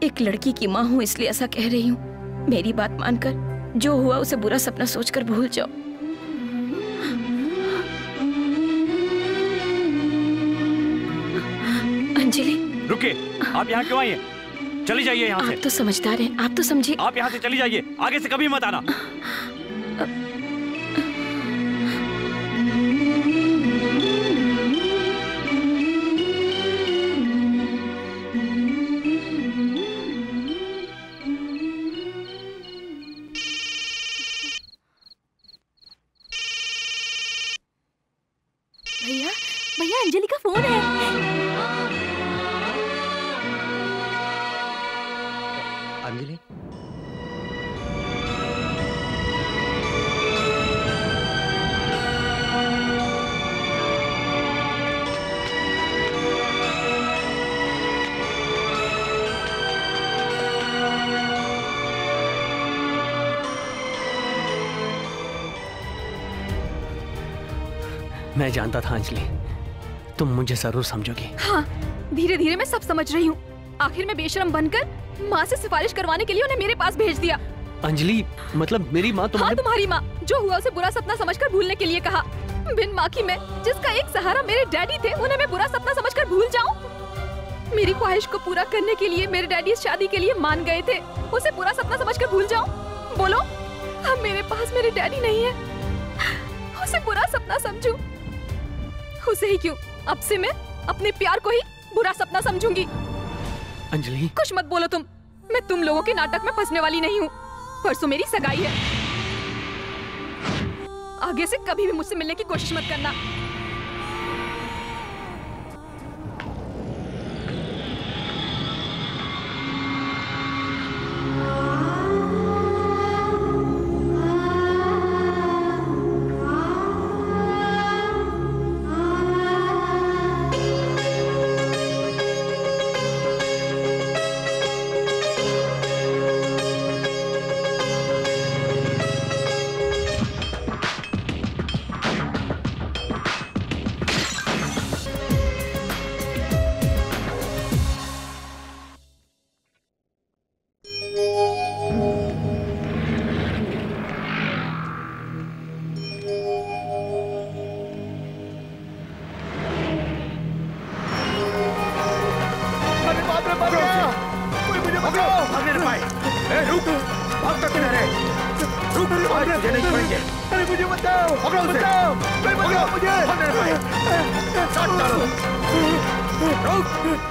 एक लड़की की माँ हूँ इसलिए ऐसा कह रही हूँ। मेरी बात मानकर जो हुआ उसे बुरा सपना सोचकर भूल जाओ। अंजलि। रुकिए आप यहाँ क्यों आई हैं? चली जाइए यहाँ से। आप तो समझदार हैं आप तो समझिए। आप यहाँ से चली जाइए आगे से कभी मत आना। मैं जानता था अंजलि। तुम मुझे ज़रूर समझोगी। हाँ धीरे धीरे मैं सब समझ रही हूँ। आखिर में बेशरम बनकर माँ से सिफारिश करवाने के लिए उन्हें मेरे पास भेज दिया। अंजलि मतलब मेरी माँ तुम्हारे... हाँ तुम्हारी माँ जो हुआ उसे बुरा सपना समझकर भूलने के लिए कहा। बिन माँ की मैं जिसका एक सहारा मेरे डैडी थे उन्हें मैं बुरा सपना समझकर भूल जाऊँ? मेरी ख्वाहिश को पूरा करने के लिए मेरे डैडी इस शादी के लिए मान गए थे उसे बुरा सपना समझकर भूल जाऊँ? बोलो अब मेरे पास मेरे डैडी नहीं है। उसे बुरा सपना समझूं? उसे ही क्यों? अब से मैं अपने प्यार को ही बुरा सपना समझूँगी। अंजलि। कुछ मत बोलो तुम। मैं तुम लोगों के नाटक में फंसने वाली नहीं हूँ। परसों मेरी सगाई है। आगे से कभी भी मुझसे मिलने की कोशिश मत करना। आज नहीं छोड़ेंगे अरे मुझे बचाओ पकड़ो उसे बचाओ कोई बचाओ मुझे साथ डालो रुक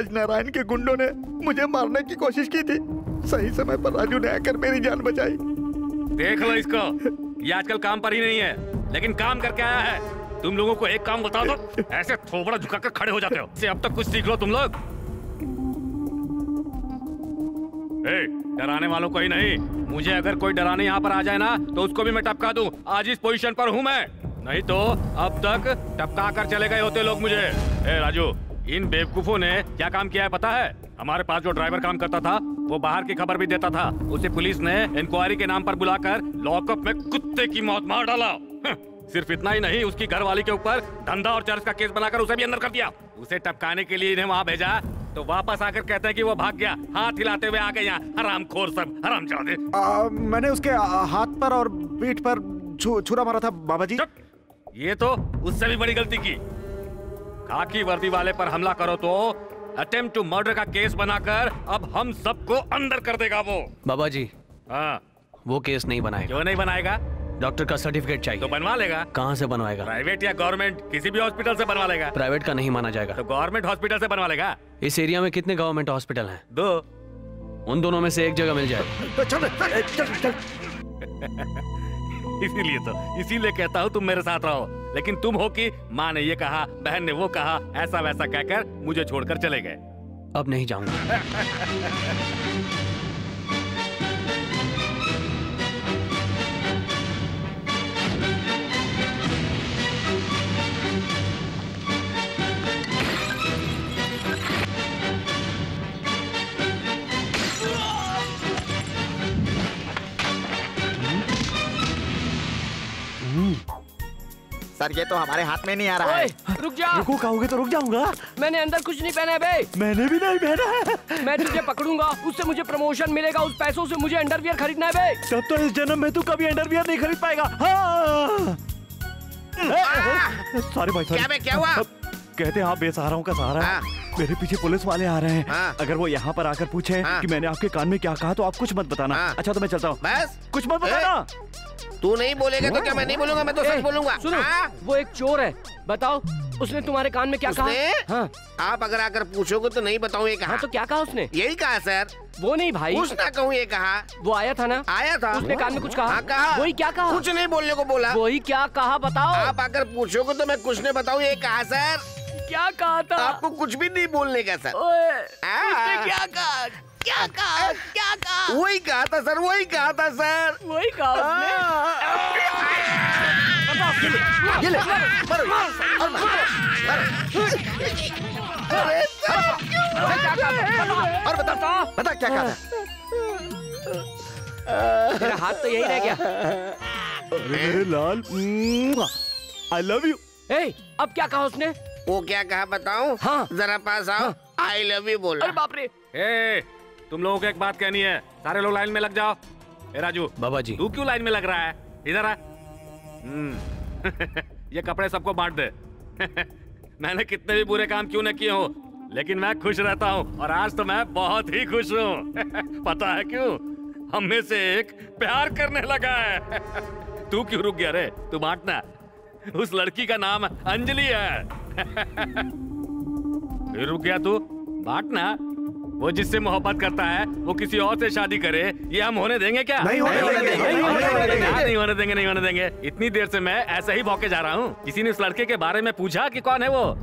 राजनारायण के गुंडों ने मुझे मारने की कोशिश की थी। सही समय पर राजू ने आकर मेरी जान बचाई। देख लो इसको। ये आजकल काम पर ही नहीं है, लेकिन काम करके आया है। तुम लोगों को एक काम बता दो ऐसे थोबड़ा झुकाकर खड़े हो जाते हो। इससे अब तक कुछ सीख लो तुम लोग। डराने वालों को ही नहीं। मुझे अगर कोई डराने यहाँ पर आ जाए ना तो उसको भी मैं टपका दूँ। आज इस पोजीशन पर हूँ मैं। नहीं तो अब तक टपका कर चले गए होते लोग मुझे। ए, राजू इन बेवकूफों ने क्या काम किया है पता है? हमारे पास जो ड्राइवर काम करता था वो बाहर की खबर भी देता था। उसे पुलिस ने इंक्वायरी के नाम पर बुलाकर लॉकअप में कुत्ते की मौत मार डाला। सिर्फ़ इतना ही नहीं उसकी घरवाली के ऊपर धंधा और चर्च का केस बनाकर उसे भी अंदर कर दिया। उसे टपकाने के लिए इन्हें वहाँ भेजा तो वापस आकर कहते हैं कि वो भाग गया। हाथ हिलाते हुए आ गए यहाँ। हराम खोर सब हराम जादे मैंने उसके हाथ पर और पीठ पर छुरा मारा था बाबा जी ये तो उससे भी बड़ी गलती की। खाकी वर्दी वाले पर हमला करो तो अटेम्प्ट टू मर्डर का केस बनाकर अब हम सबको अंदर कर देगा वो। बाबा जी हाँ। वो केस नहीं बनाएगा। क्यों नहीं बनाएगा? डॉक्टर का सर्टिफिकेट चाहिए। तो बनवा लेगा। कहाँ से बनवाएगा? प्राइवेट या गवर्नमेंट किसी भी हॉस्पिटल से बनवा लेगा। प्राइवेट का नहीं माना जाएगा। तो गवर्नमेंट हॉस्पिटल से बनवा लेगा? इस एरिया में कितने गवर्नमेंट हॉस्पिटल हैं? दो। उन दोनों में से एक जगह मिल जाए। चल चल चल। [laughs] इसीलिए तो इसीलिए कहता हूँ तुम मेरे साथ रहो। लेकिन तुम हो कि माँ ने ये कहा बहन ने वो कहा ऐसा वैसा कहकर मुझे छोड़कर चले गए। अब नहीं जाऊँगा। सर ये तो हमारे हाथ में नहीं आ रहा है। रुक जा रुको कहोगे तो रुक जाऊँगा। मैंने अंदर कुछ नहीं पहना है बे। मैंने भी नहीं पहना है। मैं तुझे पकड़ूँगा उससे मुझे प्रमोशन मिलेगा उस पैसों से मुझे अंडरवियर खरीदना है बे। तब तो इस जन्म में तू कभी अंडरवियर नहीं खरीद पाएगा। हाँ। सॉरी भाई क्या क्या हुआ? कहते हैं आप बेसहाराओं का सहारा है। मेरे पीछे पुलिस वाले आ रहे हैं। अगर वो यहाँ पर आकर पूछे कि मैंने आपके कान में क्या कहा तो आप कुछ मत बताना। अच्छा तो मैं चलता हूँ। कुछ मत बताना। तू नहीं बोलेगा तो क्या मैं नहीं बोलूँगा? मैं तो सच बोलूँगा। सुनो हाँ? वो एक चोर है। बताओ उसने तुम्हारे कान में क्या? कहा? हाँ। आप अगर आकर पूछोगे तो नहीं बताऊँ ये कहा। हाँ तो क्या कहा उसने? यही कहा सर। वो नहीं भाई। कुछ ना कहूँ ये कहा। वो आया था ना? आया था। उसने कान में कुछ कहा? हाँ कहा। वही क्या कहा? कुछ नहीं बोलने को बोला। वही क्या कहा बताओ। आप अगर पूछोगे तो मैं कुछ नहीं बताऊँ ये कहा सर। क्या कहा था? आपको कुछ भी नहीं बोलने का सर। हाँ। क्या कहा? क्या कहा? क्या कहा? वही कहा था सर वही कहा था सर। वही कहा और बता बता क्या कहा था? हाथ तो यही रह गया। मेरे लाल। आई लव यू ए, अब क्या कहा उसने? वो क्या कहा बताऊँ? हाँ। जरा पास आओ। आई लव यू बोला। अरे बाप रे। ए, तुम लोगों को एक बात कहनी है। सारे लोग लाइन में लग जाओ। ए राजू बाबा जी तू क्यों लाइन में लग रहा है? इधर आ। हम्म, [laughs] ये कपड़े सबको बांट दे। [laughs] मैंने कितने भी बुरे काम क्यों न किए हो लेकिन मैं खुश रहता हूँ और आज तो मैं बहुत ही खुश हूँ। [laughs] पता है क्यों? हम में से एक प्यार करने लगा है। तू क्यों रुक गया रे? तू बांटना। उस लड़की का नाम अंजलि है। फिर रुक गया तू। बांटना। वो जिससे मोहब्बत करता है वो किसी और से शादी करे ये हम होने देंगे क्या? नहीं होने देंगे, नहीं होने देंगे। नहीं होने देंगे नहीं होने देंगे। इतनी देर से मैं ऐसे ही भौके जा रहा हूँ। किसी ने उस लड़के के बारे में पूछा कि कौन है वो। [laughs]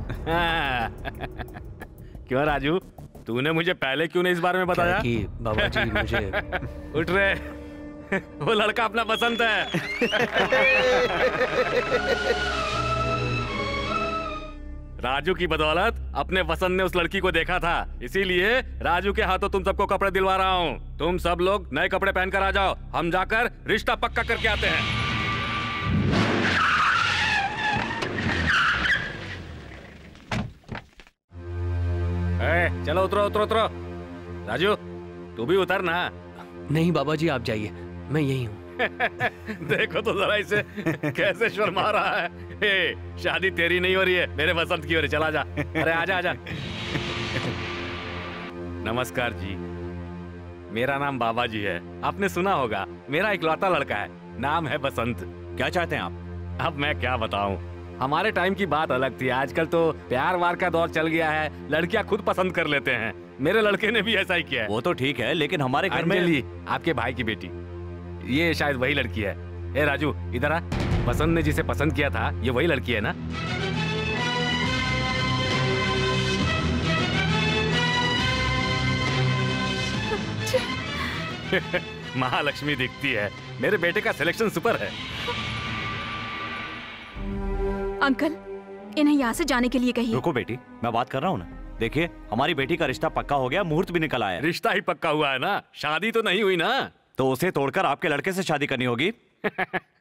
क्यों राजू? तूने मुझे पहले क्यों नहीं इस बारे में बताया? कि बाबा जी मुझे? [laughs] उठ रहे [laughs] वो लड़का अपना पसंद है। राजू की बदौलत अपने वसंत ने उस लड़की को देखा था। इसीलिए राजू के हाथों तुम सबको कपड़े दिलवा रहा हूँ। तुम सब लोग नए कपड़े पहनकर आ जाओ। हम जाकर रिश्ता पक्का करके आते हैं। ए, चलो उतरो उतरो उतरो। राजू तू भी उतर ना। नहीं बाबा जी आप जाइए। मैं यही हूँ। देखो तो जरा इसे कैसे शर्मा रहा है। ए, शादी तेरी नहीं हो रही है मेरे वसंत की हो रही चला जा। अरे आजा आजा। नमस्कार जी। मेरा नाम बाबा जी है। आपने सुना होगा मेरा इकलौता लड़का है। नाम है बसंत। क्या चाहते हैं आप? अब मैं क्या बताऊँ? हमारे टाइम की बात अलग थी। आजकल तो प्यार वार का दौर चल गया है। लड़कियाँ खुद पसंद कर लेते हैं। मेरे लड़के ने भी ऐसा ही किया है। वो तो ठीक है लेकिन हमारे घर में आपके भाई की बेटी। ये शायद वही लड़की है। ए राजू इधर आ। पसंद ने जिसे पसंद किया था ये वही लड़की है ना? [laughs] महालक्ष्मी दिखती है। मेरे बेटे का सिलेक्शन सुपर है। अंकल इन्हें यहाँ से जाने के लिए कहिए। रुको बेटी मैं बात कर रहा हूँ ना। देखिए हमारी बेटी का रिश्ता पक्का हो गया मुहूर्त भी निकल आया रिश्ता ही पक्का हुआ है ना? शादी तो नहीं हुई ना? तो उसे तोड़कर आपके लड़के से शादी करनी होगी। [laughs]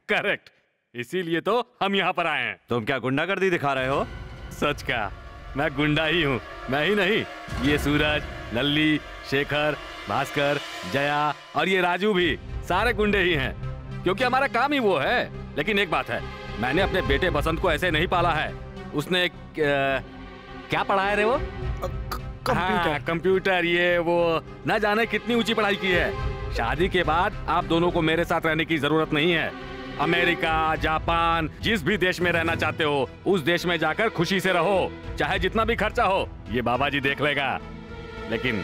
करेक्ट। इसीलिए तो हम यहाँ पर आए हैं। तुम क्या गुंडागर्दी दिखा रहे हो? सच का। मैं गुंडा ही हूँ। मैं ही नहीं। ये सूरज लल्ली शेखर भास्कर जया और ये राजू भी सारे गुंडे ही हैं। क्योंकि हमारा काम ही वो है। लेकिन एक बात है मैंने अपने बेटे बसंत को ऐसे नहीं पाला है। उसने एक, अ, क्या पढ़ा है रे वो? कंप्यूटर। कंप्यूटर। ये वो न जाने कितनी ऊँची पढ़ाई की है। शादी के बाद आप दोनों को मेरे साथ रहने की ज़रूरत नहीं है। अमेरिका जापान जिस भी देश में रहना चाहते हो उस देश में जाकर खुशी से रहो चाहे जितना भी खर्चा हो ये बाबा जी देख लेगा। लेकिन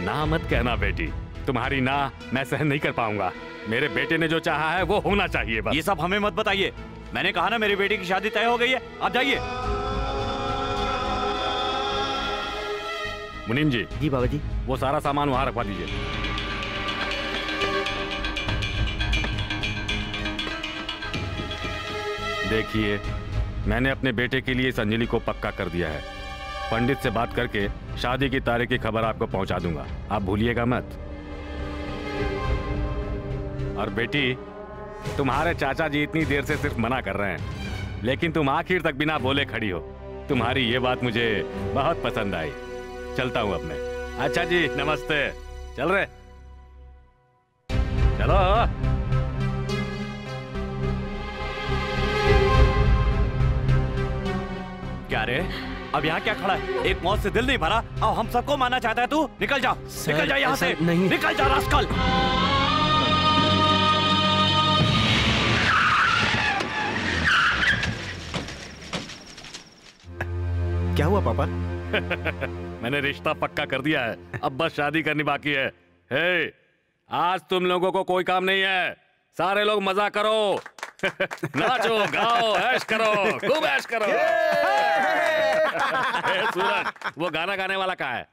ना मत कहना बेटी तुम्हारी ना मैं सहन नहीं कर पाऊँगा। मेरे बेटे ने जो चाहा है वो होना चाहिए बस। ये सब हमें मत बताइए। मैंने कहा ना मेरी बेटी की शादी तय हो गई है आप जाइए। मुनीम जी। जी बाबा जी वो सारा सामान वहाँ रखवा दीजिए। देखिए, मैंने अपने बेटे के लिए इस अंजलि को पक्का कर दिया है। पंडित से बात करके शादी की तारीख की खबर आपको पहुँचा दूँगा। आप भूलिएगा मत। और बेटी, तुम्हारे चाचा जी इतनी देर से सिर्फ़ मना कर रहे हैं, लेकिन तुम आखिर तक बिना बोले खड़ी हो। तुम्हारी ये बात मुझे बहुत पसंद आई। चलता हूँ मैं। अच्छा जी, नमस्ते। चल रहे। चलो। क्या रे? अब यहाँ क्या खड़ा है? एक मौत से दिल नहीं भरा। अब हम सबको मानना चाहता है तू। निकल जा। सर, निकल जा यहाँ से। नहीं। निकल जा रास्कल। क्या हुआ पापा? [laughs] मैंने रिश्ता पक्का कर दिया है। अब बस शादी करनी बाकी है। हे आज तुम लोगों को कोई काम नहीं है। सारे लोग मज़ा करो। नाचो गाओ ऐश करो खूब ऐश करो। [laughs] सूरज वो गाना गाने वाला कहाँ है?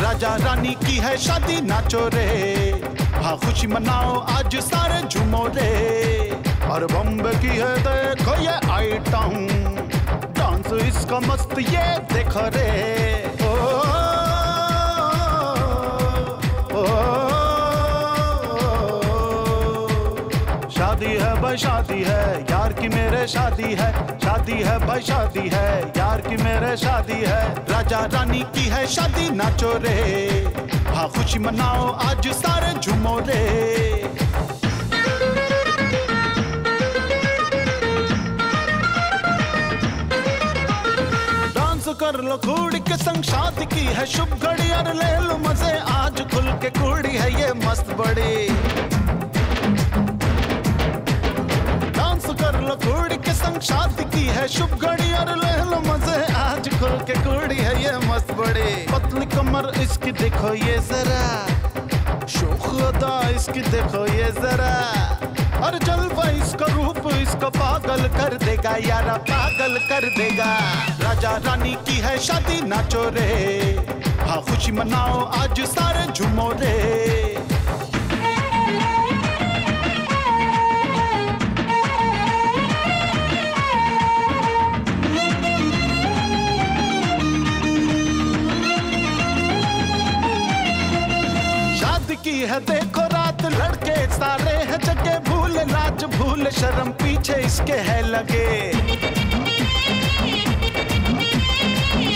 राजा रानी की है शादी नाचो रे। हाँ खुशी मनाओ आज सारे झूमो रे और बम्बे की है देखो ये आइटम डांस इसका मस्त ये देखो रे शादी है भाई शादी है यार की मेरे शादी है शादी है भाई शादी है यार की मेरे शादी है राजा रानी की है शादी नाचो रे हाँ खुशी मनाओ आज सारे झूमो रे डांस कर लो खूड़ी के संग, शादी की है शुभ घड़ी, और ले लो मज़े। आज खुल के घोड़ी है ये मस्त बड़ी। लो कुड़ी के संग शादी की है। शुभ घड़ी और ले लो मज़े आज खुल के कुड़ी है ये मस्त बड़ी। पतली कमर, इसकी देखो ये जरा। शोख अदा इसकी देखो ये जरा। और जलवा इसका रूप, इसका पागल कर देगा यारा, पागल कर देगा। राजा रानी की है शादी, नाचो रे। हाँ खुशी मनाओ आज सारे झूमो रे। की है, देखो रात लड़के सारे हैं, जगे भूल, लाज भूल, शर्म पीछे इसके है लगे।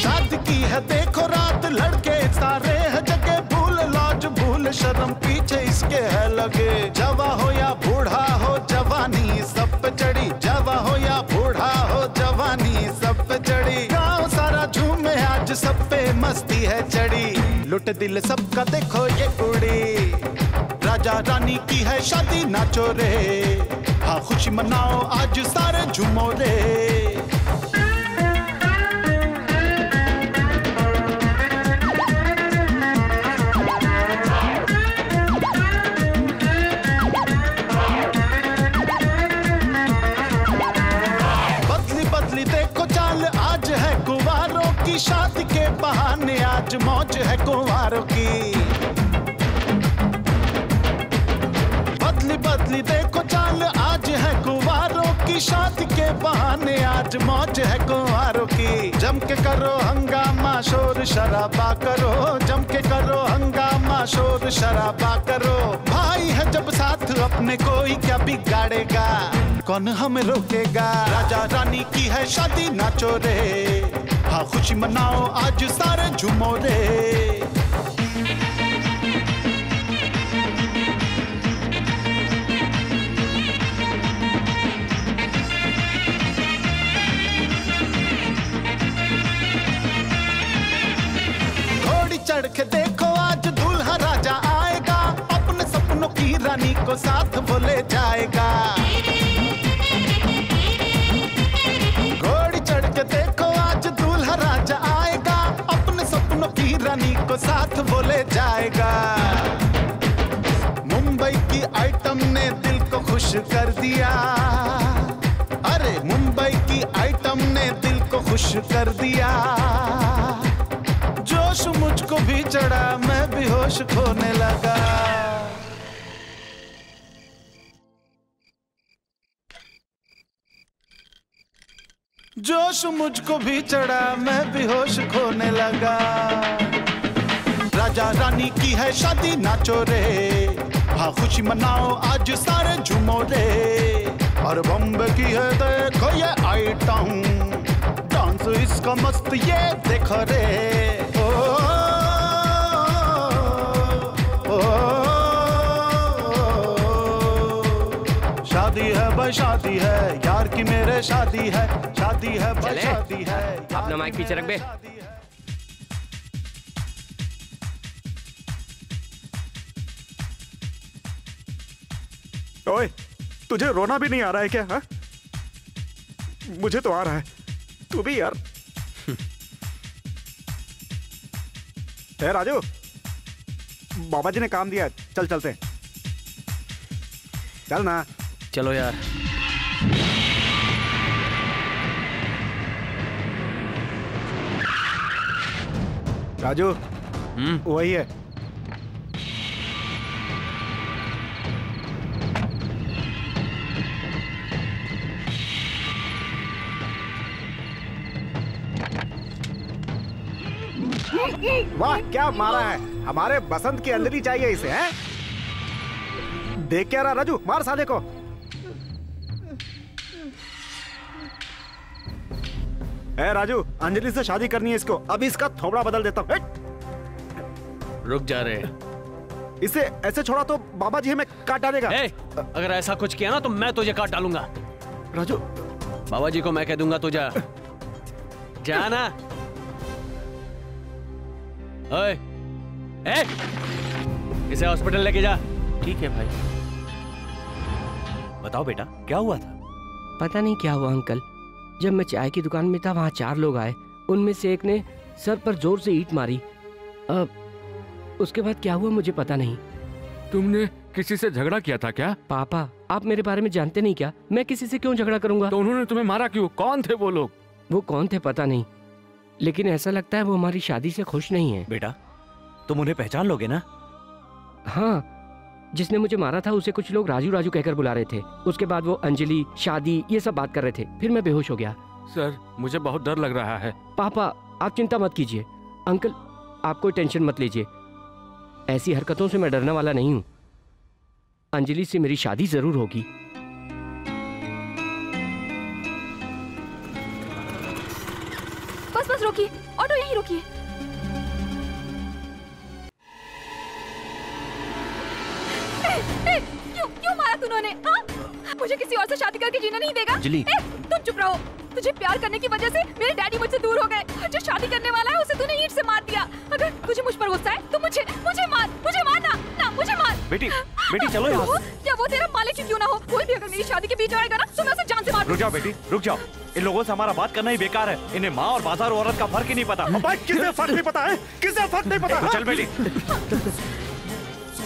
शादी की है, देखो रात लड़के सारे हैं, जगे भूल, लाज भूल, शर्म पीछे इसके है लगे। जवा हो या बूढ़ा हो जवानी सब चढ़ी जवा हो या बूढ़ा हो जवानी सब चढ़ी। गाँव सारा झूमे, आज सब पे मस्ती है चढ़ी। लुट दिल सबका देखो ये कुड़ी। राजा रानी की है शादी, नाचो रे। हाँ खुशी मनाओ आज सारे झूमो रे। बहाने आज मौज है कुंवारों की। बदली बदली देखो चाल आज है कुंवारों की। शादी के बहाने आज मौज है कुंवारों की। जम के करो हंगामा, शोर शराबा करो। जम के करो हंगामा, शोर शराबा करो। भाई है जब साथ, अपने कोई क्या बिगाड़ेगा? कौन हमें रोकेगा? राजा रानी की है शादी, नाचो रे। हाँ खुशी मनाओ आज सारे झूमो रे। चढ़ देखो आज दूल्हा राजा आएगा। अपने सपनों की रानी को साथ बोले जाएगा। साथ बोले जाएगा। मुंबई की आइटम ने दिल को खुश कर दिया। अरे, मुंबई की आइटम ने दिल को खुश कर दिया। जोश मुझको भी चढ़ा, मैं भी होश खोने लगा। जोश मुझको भी चढ़ा, मैं भी होश खोने लगा। राजा रानी की है शादी नाचो रे हाँ खुशी मनाओ आज सारे झूमो रे और बम्बे की है देखो ये आइटम डांस इसका मस्त ये देखो रे शादी है भाई शादी है यार की मेरे शादी है शादी है भाई शादी है अपना माइक पीछे रख बे ओए तुझे रोना भी नहीं आ रहा है क्या हा? मुझे तो आ रहा है। तू भी यार। [laughs] है राजू बाबा जी ने काम दिया चल चलते हैं। चल ना। चलो यार। राजू वही है। वाह क्या मारा है? हमारे बसंत की अंदर चाहिए इसे हैं? देख क्या रहा राजू मार साले को। ए राजू अंजलि से शादी करनी है इसको। अभी इसका थोबड़ा बदल देता हूँ। रुक जा रहे इसे ऐसे छोड़ा तो बाबा जी हमें काट डालेगा अगर ऐसा कुछ किया ना तो मैं तुझे काट डालूँगा। राजू। बाबा जी को मैं कह दूँगा तू जा। [laughs] जा ना। ओए ए इसे हॉस्पिटल लेके जा। ठीक है भाई। बताओ बेटा क्या हुआ था? पता नहीं क्या हुआ अंकल। जब मैं चाय की दुकान में था वहाँ चार लोग आए। उनमें से एक ने सर पर ज़ोर से ईट मारी। अब उसके बाद क्या हुआ मुझे पता नहीं। तुमने किसी से झगड़ा किया था क्या? पापा आप मेरे बारे में जानते नहीं क्या? मैं किसी से क्यों झगड़ा करूँगा? तो उन्होंने तुम्हें मारा क्यों? कौन थे वो लोग? वो कौन थे पता नहीं। लेकिन ऐसा लगता है वो हमारी शादी से खुश नहीं है। बेटा तुम उन्हें पहचान लोगे ना? हाँ जिसने मुझे मारा था उसे कुछ लोग राजू राजू कहकर बुला रहे थे। उसके बाद वो अंजलि शादी ये सब बात कर रहे थे। फिर मैं बेहोश हो गया। सर मुझे बहुत डर लग रहा है। पापा आप चिंता मत कीजिए। अंकल आप कोई टेंशन मत लीजिए। ऐसी हरकतों से मैं डरने वाला नहीं हूँ। अंजलि से मेरी शादी ज़रूर होगी। बस रोकिए ऑटो यहीं रोकिए क्यों क्यों मारा तूने हाँ? मुझे किसी और से शादी करके जीना नहीं देगा अंजलि। तुम चुप रहो तुझे प्यार करने की वजह से मेरे डैडी मुझसे दूर हो गए। जो शादी करने वाला है उसे तूने ईंट से मार दिया। अगर तुझे मुझ पर गुस्सा है तो मुझे मुझे मार मुझे मार ना ना मुझे मार। बेटी बेटी चलो यहाँ वो, से। या वो तेरा मालिक क्यों ना हो? कोई भी अगर मेरी शादी के बीच आएगा ना तो मैं उसे जान से मार रुक जाओ बेटी रुक जाओ। इन लोगों से हमारा बात करना ही बेकार है। इन्हें माँ और बाज़ार औरत का फ़र्क ही नहीं पता। किसे फ़र्क नहीं पता है? किसे फ़र्क नहीं पता? चल बेटी।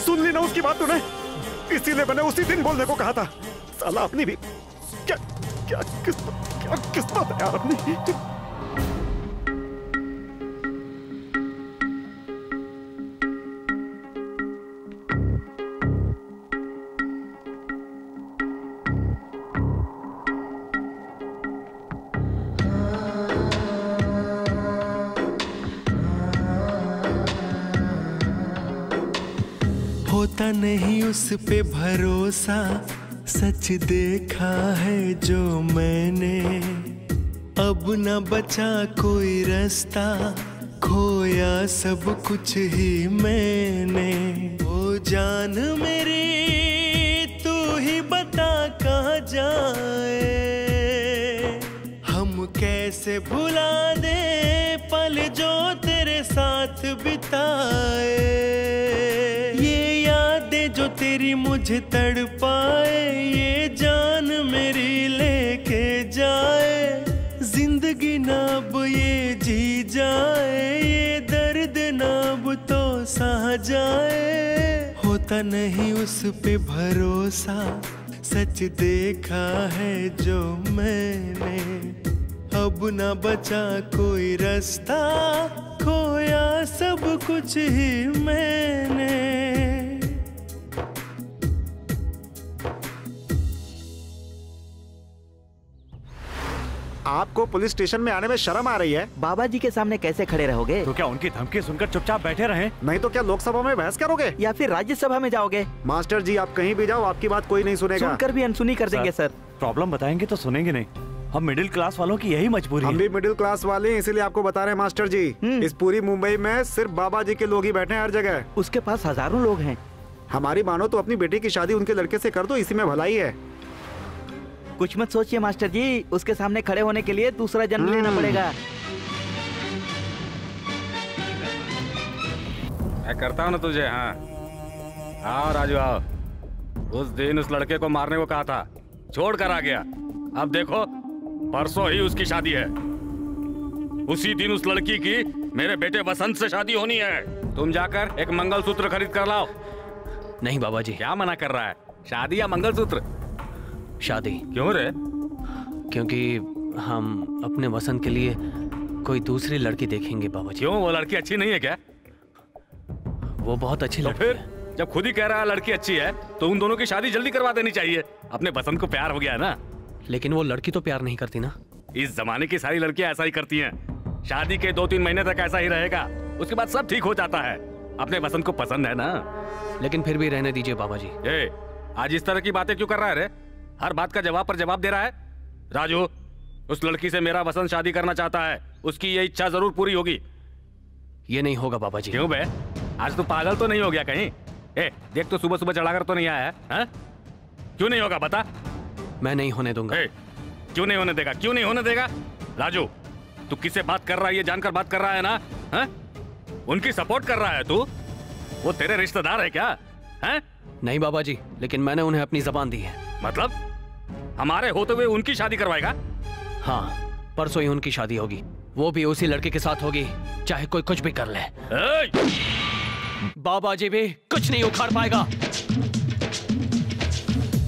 सुन ली ना उसकी बात तूने? इसीलिए मैंने उसी दिन बोलने को कहा था। साला अपनी भी क्या क्या किस्मत क्या किस्मत है यार होता नहीं उस पे भरोसा। सच देखा है जो मैंने। अब न बचा कोई रास्ता, खोया सब कुछ ही मैंने। ओ जान मेरी, तू ही बता कहा जाए। हम कैसे भुला दे पल जो तेरे साथ बिताए। मुझे तड़ पाए ये जान मेरी लेके जाए। ज़िंदगी ना अब ये जी जाए, ये दर्द ना अब तो सह जाए। होता नहीं उस पे भरोसा, सच देखा है जो मैंने। अब ना बचा कोई रास्ता, खोया सब कुछ ही मैंने। आपको पुलिस स्टेशन में आने में शर्म आ रही है। बाबा जी के सामने कैसे खड़े रहोगे? तो क्या उनकी धमकी सुनकर चुपचाप बैठे रहे? नहीं तो क्या लोकसभा में बहस करोगे? या फिर राज्यसभा में जाओगे? मास्टर जी आप कहीं भी जाओ आपकी बात कोई नहीं सुनेगा। सुनकर भी अनसुनी कर देंगे सर प्रॉब्लम बताएँगे तो सुनेंगे नहीं। हम मिडिल क्लास वालों की यही मजबूरी हम भी मिडिल क्लास वाले हैं इसीलिए आपको बता रहे हैं मास्टर जी। इस पूरी मुंबई में सिर्फ़ बाबा जी के लोग ही बैठे हैं हर जगह। उसके पास हज़ारों लोग हैं। हमारी मानो तो अपनी बेटी की शादी उनके लड़के से कर दो इसी में भलाई है। कुछ मत सोचिए मास्टर जी। उसके सामने खड़े होने के लिए दूसरा जन्म लेना पड़ेगा। मैं करता हूँ ना तुझे हाँ। आओ राजू आओ। उस दिन उस लड़के को मारने को कहा था। छोड़ कर आ गया। अब देखो परसों ही उसकी शादी है। उसी दिन उस लड़की की मेरे बेटे बसंत से शादी होनी है। तुम जाकर एक मंगलसूत्र खरीद कर लाओ। नहीं बाबा जी। क्या मना कर रहा है? शादी या मंगलसूत्र? शादी। क्यों रे? क्योंकि हम अपने वसंत के लिए कोई दूसरी लड़की देखेंगे बाबा जी। क्यों? वो लड़की अच्छी नहीं है क्या? वो बहुत अच्छी तो लड़की फिर है जब खुद ही कह रहा है लड़की अच्छी है तो उन दोनों की शादी जल्दी करवा देनी चाहिए। अपने बसंत को प्यार हो गया है ना? लेकिन वो लड़की तो प्यार नहीं करती ना। इस जमाने की सारी लड़कियाँ ऐसा ही करती हैं। शादी के दो तीन महीने तक ऐसा ही रहेगा। उसके बाद सब ठीक हो जाता है। अपने बसंत को पसंद है ना? लेकिन फिर भी रहने दीजिए बाबा जी। ए, आज इस तरह की बातें क्यों कर रहा है रे? हर बात का जवाब पर जवाब दे रहा है। राजू उस लड़की से मेरा वसंत शादी करना चाहता है। उसकी ये इच्छा ज़रूर पूरी होगी। ये नहीं होगा बाबा जी। क्यों बे? आज तो पागल तो नहीं हो गया कहीं? ए देख तो सुबह सुबह चढ़ाकर तो नहीं आया है हाँ? क्यों नहीं होगा बता? मैं नहीं होने दूँगा। ए, क्यों नहीं होने देगा? क्यों नहीं होने देगा? राजू तू किससे बात कर रहा है? ये जानकर बात कर रहा है ना? हाँ? उनकी सपोर्ट कर रहा है तू? वो तेरे रिश्तेदार है क्या? हैं? नहीं बाबा जी लेकिन मैंने उन्हें अपनी जबान दी है। मतलब? हमारे होते हुए उनकी शादी करवाएगा? हाँ परसों ही उनकी शादी होगी। वो भी उसी लड़के के साथ होगी चाहे कोई कुछ भी कर ले। बाबा जी भी कुछ नहीं उखाड़ पाएगा।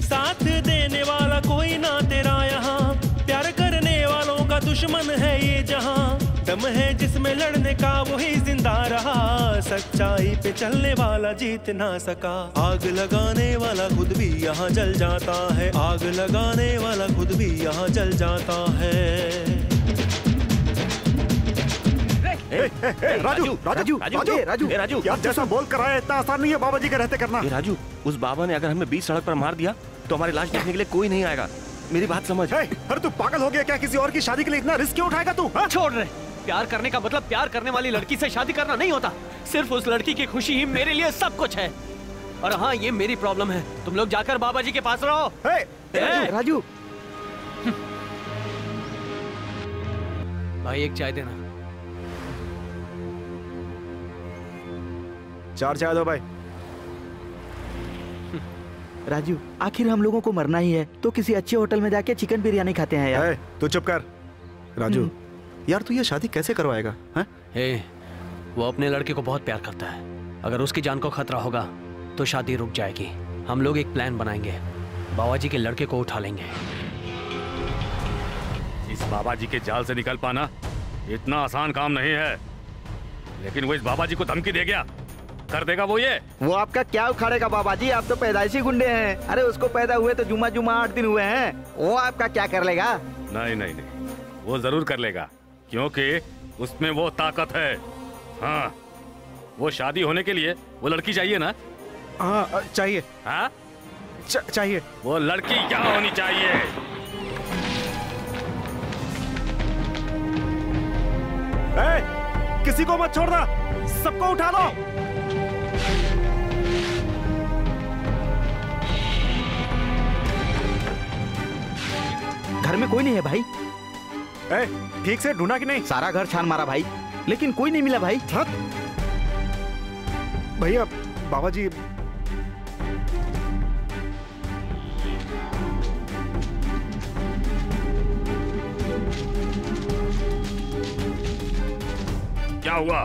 साथ देने वाला कोई ना तेरा यहाँ। प्यार करने वालों का दुश्मन है ये जहाँ। दम है जिसमें लड़ने का वही ज़िंदा रहा। सच्चाई पे चलने वाला जीत ना सका। आग लगाने वाला खुद भी यहाँ जल जाता है। आग लगाने वाला खुद भी यहाँ जल जाता है। राजू राजू राजू राजू राजू यार जैसा बोल कर आया इतना आसान नहीं है बाबा जी के रहते करना। राजू उस बाबा ने अगर हमें बीच सड़क पर मार दिया तो हमारी लाश देखने के लिए कोई नहीं आएगा। मेरी बात समझ। अरे तू पागल हो गया क्या? किसी और की शादी के लिए इतना रिस्क क्यों उठाएगा तू छोड़ रहे। प्यार करने का मतलब प्यार करने वाली लड़की से शादी करना नहीं होता। सिर्फ़ उस लड़की की खुशी ही मेरे लिए सब कुछ है। और हाँ ये मेरी प्रॉब्लम है। तुम लोग जाकर बाबा जी के पास रहो। राजू राजू। भाई एक चाय देना। चार चाय दो भाई। राजू आखिर हम लोगों को मरना ही है तो किसी अच्छे होटल में जाके चिकन बिरयानी खाते हैं यार। तू चुप कर। राजू यार तू ये शादी कैसे करवाएगा हैं? ए, वो अपने लड़के को बहुत प्यार करता है। अगर उसकी जान को खतरा होगा तो शादी रुक जाएगी। हम लोग एक प्लान बनाएँगे। बाबा जी के लड़के को उठा लेंगे। इस बाबा जी के जाल से निकल पाना इतना आसान काम नहीं है। लेकिन वो इस बाबा जी को धमकी दे गया। कर देगा वो ये। वो आपका क्या उखाड़ेगा बाबा जी आप तो पैदाइशी गुंडे हैं। अरे उसको पैदा हुए तो जुमा जुमा आठ दिन हुए हैं। वो आपका क्या कर लेगा? नहीं नहीं नहीं। वो ज़रूर कर लेगा। क्योंकि उसमें वो ताकत है। हाँ वो शादी होने के लिए वो लड़की चाहिए ना? हाँ चाहिए। हाँ? चाहिए। वो लड़की क्या होनी चाहिए। ए, किसी को मत छोड़ना। सबको उठा लो। घर में कोई नहीं है भाई। ए, ठीक से ढूंढा कि नहीं? सारा घर छान मारा भाई लेकिन कोई नहीं मिला भाई। भैया बाबा जी क्या हुआ?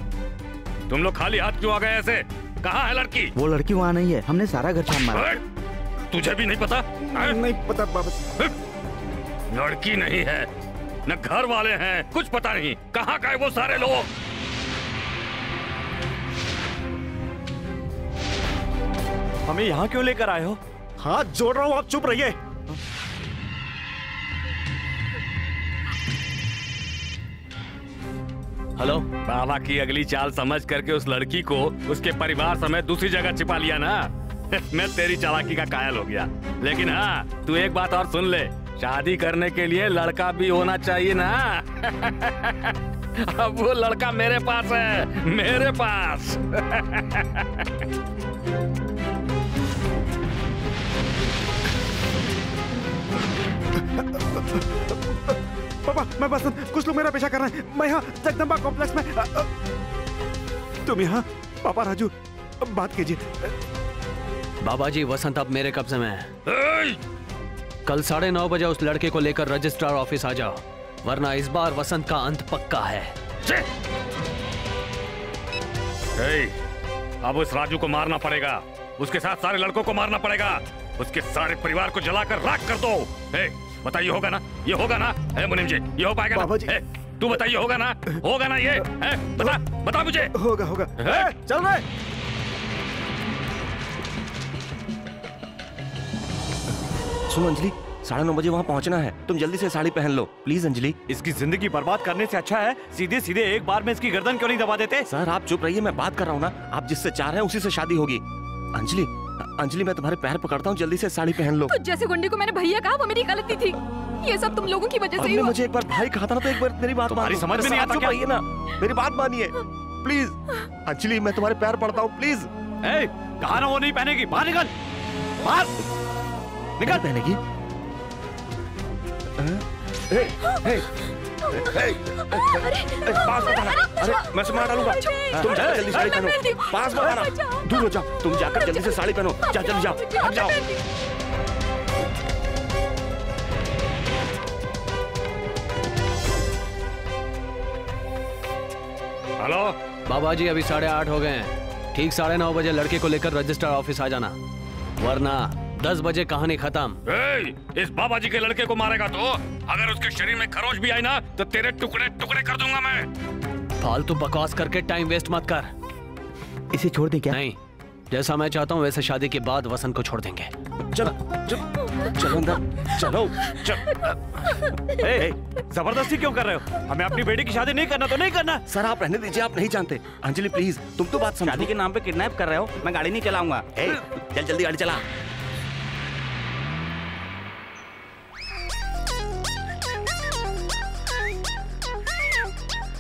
तुम लोग खाली हाथ क्यों आ गए ऐसे? कहाँ है लड़की? वो लड़की वहाँ नहीं है हमने सारा घर छान मारा। तुझे भी नहीं पता? नहीं पता बाबा लड़की नहीं है। न घर वाले हैं कुछ पता नहीं। कहाँ गए वो सारे लोग? हमें यहाँ क्यों लेकर आए हो? हाथ जोड़ रहा हूँ आप चुप रहिए। हेलो? बाबा की अगली चाल समझ करके उस लड़की को उसके परिवार समेत दूसरी जगह छिपा लिया ना। [laughs] मैं तेरी चालाकी का कायल हो गया। लेकिन हाँ तू एक बात और सुन ले। शादी करने के लिए लड़का भी होना चाहिए ना? अब वो लड़का मेरे पास है मेरे पास। पापा मैं बसंत कुछ लोग मेरा पेशा कर रहे हैं। मैं यहाँ जगदम्बा कॉम्प्लेक्स में तुम यहाँ पापा राजू बात कीजिए। बाबा जी वसंत अब मेरे कब्जे में है। कल साढ़े नौ बजे उस लड़के को लेकर रजिस्ट्रार ऑफ़िस आ जाओ वरना इस बार वसंत का अंत पक्का है। ए, अब उस राजू को मारना पड़ेगा। उसके साथ सारे लड़कों को मारना पड़ेगा। उसके सारे परिवार को जलाकर राख कर दो। ए, बताइए होगा ना? ये होगा ना? ए, मुनीम जी ये हो पाएगा ना? ए, तू बताइए होगा ना? होगा ना ये? ए, बता बता मुझे। होगा होगा। ए, चल रहे सुनो अंजलि साढ़े नौ बजे वहाँ पहुँचना है। तुम जल्दी से साड़ी पहन लो। प्लीज़ अंजलि। इसकी ज़िंदगी बर्बाद करने से अच्छा है। सीधे सीधे एक बार में इसकी गर्दन क्यों नहीं दबा देते? सर आप चुप रहिए मैं बात कर रहा हूँ ना। आप जिससे चाह रहे हैं उसी से शादी होगी। अंजलि अंजलि मैं तुम्हारे पैर पकड़ता हूँ जल्दी से साड़ी पहन लो। तो जैसे गुंडे को मैंने भैया कहा वो मेरी गलती थी। ये सब तुम लोगों की वजह से ही मुझे एक बार भाई कहा था ना तो एक बार मेरी बात तुम्हारी मानो। समझ में नहीं आता क्या? ना। मेरी बात मानिए। प्लीज़ अंजलि मैं तुम्हारे पैर पड़ता हूँ प्लीज़। कहा ना वो नहीं पहनेगी। बाहर निकल। बाहर। निकल पहनेगी। ए, पास मत आना। अरे मैं डालूँगा। तुम जाकर जल्दी साड़ी पहनो। पास मत आना। दूर हो जाओ। तुम जाकर जल्दी से साड़ी पहनो। जा जल्दी जाओ। हट जाओ। हेलो? बाबा जी अभी साढ़े आठ हो गए हैं। ठीक साढ़े नौ बजे लड़के को लेकर रजिस्टर ऑफ़िस आ जाना। वरना दस बजे कहानी खत्म। इस बाबा जी के लड़के को मारेगा तो? अगर उसके शरीर में खरोच भी आई ना तो तेरे टुकड़े टुकड़े कर दूँगा मैं। फालतू बकवास करके टाइम वेस्ट मत कर। इसे छोड़ दे क्या? नहीं जैसा मैं चाहता हूँ वैसे शादी के बाद वसंत को छोड़ देंगे। चलो चलो चलो अंदर चलो ए, ए, ज़बरदस्ती क्यों कर रहे हो? हमें अपनी बेटी की शादी नहीं करना तो नहीं करना। सर आप रहने दीजिए आप नहीं जानते। अंजलि प्लीज़ तुम तो बात समझो। शादी के नाम पे किडनैप कर रहे हो मैं गाड़ी नहीं चलाऊँगा। चल जल्दी गाड़ी चला।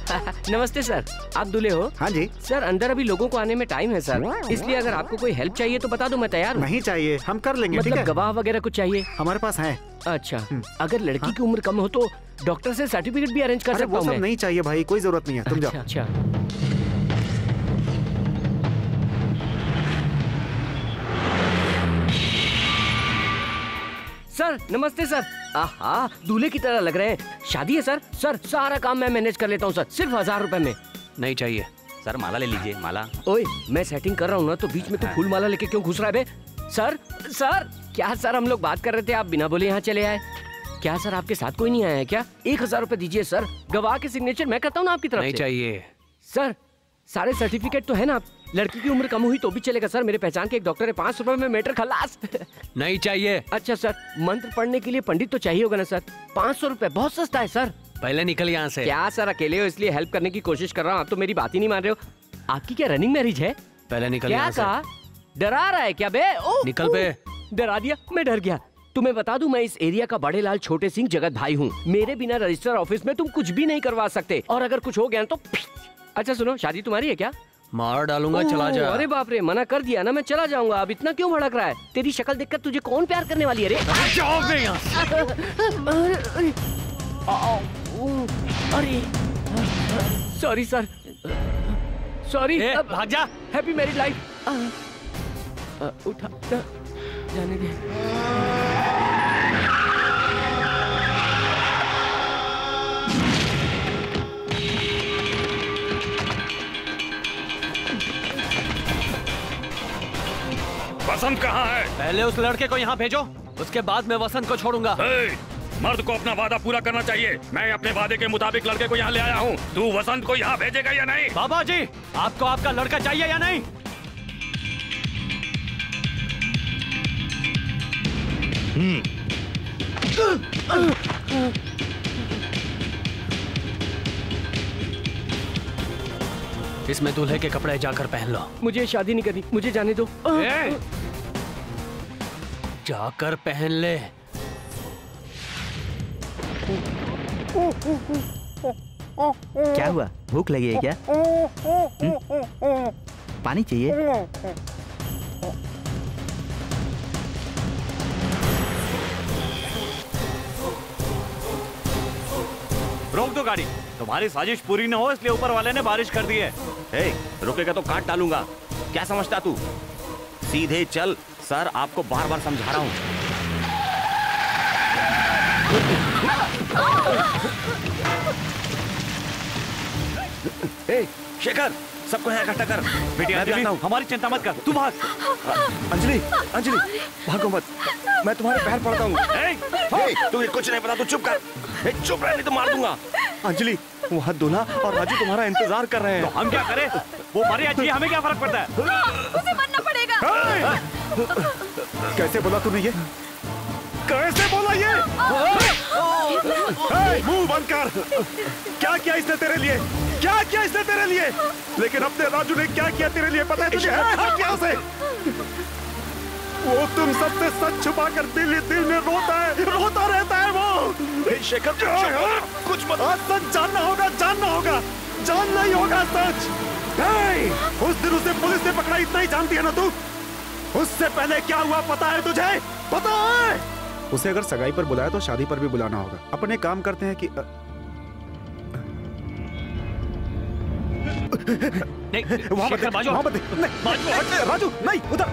[laughs] नमस्ते सर। आप दूल्हे हो? हाँ जी। सर अंदर अभी लोगों को आने में टाइम है सर। इसलिए अगर आपको कोई हेल्प चाहिए तो बता दो मैं तैयार नहीं चाहिए। हम कर लेंगे मतलब गवाह वगैरह कुछ चाहिए? हमारे पास है। अच्छा। अगर लड़की की उम्र कम हो तो डॉक्टर से सर्टिफिकेट भी अरेंज कर सकता हूँ नहीं चाहिए भाई कोई ज़रूरत नहीं है। तुम जाओ। अच्छा। सर नमस्ते सर। आहा दूल्हे की तरह लग रहे हैं। शादी है सर। सर सारा काम मैं मैनेज कर लेता हूँ सर। सिर्फ़ हज़ार रुपए में। नहीं चाहिए। सर माला ले लीजिए माला। ओए मैं सेटिंग कर रहा हूँ ना तो बीच में तो फूल माला लेके क्यों घुस रहा है बे? सर सर क्या सर हम लोग बात कर रहे थे? आप बिना बोले यहाँ चले आए। क्या सर आपके साथ कोई नहीं आया है क्या? एक हज़ार रुपए दीजिए सर। गवाह के सिग्नेचर मैं करता हूँ ना आपकी तरफ़ नहीं चाहिए। सर सारे सर्टिफिकेट तो है ना लड़की की उम्र कम हुई तो भी चलेगा सर। मेरे पहचान के एक डॉक्टर है पाँच रुपए में मेटर खलास। नहीं चाहिए। अच्छा सर मंत्र पढ़ने के लिए पंडित तो चाहिए होगा ना सर? पाँच सौ रुपए बहुत सस्ता है सर। पहले निकल यहाँ से। क्या सर अकेले हो इसलिए हेल्प करने की कोशिश कर रहा हूँ? आप तो मेरी बात ही नहीं मान रहे हो। आपकी क्या रनिंग मैरिज है? पहले निकल क्या कहा? डरा रहा है क्या बे? ओ, निकल बे। डरा दिया मैं डर गया। तुम्हें बता दूँ मैं इस एरिया का बड़े लाल छोटे सिंह जगत भाई हूँ। मेरे बिना रजिस्टर ऑफ़िस में तुम कुछ भी नहीं करवा सकते। और अगर कुछ हो गया तो अच्छा सुनो शादी तुम्हारी है क्या? मार डालूँगा चला जा। अरे बाप रे मना कर दिया ना मैं चला जाऊँगा। अब इतना क्यों भड़क रहा है? तेरी शक्ल देखकर तुझे कौन प्यार करने वाली है रे? यहाँ अरे सॉरी सर। सॉरी भाग जा। Happy married life. उठा जाने दे। वसंत कहाँ है? पहले उस लड़के को यहाँ भेजो उसके बाद मैं वसंत को छोड़ूँगा। मर्द को अपना वादा पूरा करना चाहिए। मैं अपने वादे के मुताबिक लड़के को यहाँ ले आया हूँ। तू वसंत को यहाँ भेजेगा या नहीं? बाबा जी आपको आपका लड़का चाहिए या नहीं? इसमें दूल्हे के कपड़े जाकर पहन लो। मुझे शादी नहीं करनी मुझे जाने दो। ए! जाकर पहन ले। क्या हुआ? भूख लगी है क्या? पानी चाहिए? रोक दो गाड़ी। तुम्हारी साजिश पूरी न हो इसलिए ऊपर वाले ने बारिश कर दी है। ए, रुकेगा तो काट डालूँगा। क्या समझता तू? सीधे चल। सर आपको बार बार समझा रहा हूँ। शेखर सबको यहाँ इकट्ठा कर। बेटी मैं भी अंजलि। आता हूँ। हमारी चिंता मत कर। तू भाग। अंजलि अंजलि भागो मत। मैं तुम्हारे पैर पड़ता हूँ। ए, तुझे कुछ नहीं पता तू चुप कर। ए, चुप रह नहीं तो मार दूँगा। अंजलि वहाँ दूल्हा और राजू तुम्हारा इंतज़ार कर रहे हैं। तो हम क्या करें? वो मरे अच्छी हमें क्या फ़र्क पड़ता है? कैसे बोला तूने ये? कैसे बोला ये? मुँह बंद कर। क्या किया इसने तेरे लिए? क्या किया इसने तेरे लिए? लेकिन अपने राजू ने क्या किया तेरे लिए पता है तुझे? क्या उसे? वो तुम सबसे सच छुपा कर दिल दिल में रोता है रोता रहता है वो। शेखर कुछ मत आज सच जानना होगा जानना होगा। जानना ही होगा सच। उस दिन उसे पुलिस ने पकड़ा इतना ही जानती है ना तू? उससे पहले क्या हुआ पता है तुझे? पता है। उसे अगर सगाई पर बुलाया तो शादी पर भी बुलाना होगा। अपने काम करते हैं कि नहीं वहाँ नहीं, नहीं, नहीं, वहाँ नहीं, नहीं, नहीं, राजू नहीं उधर।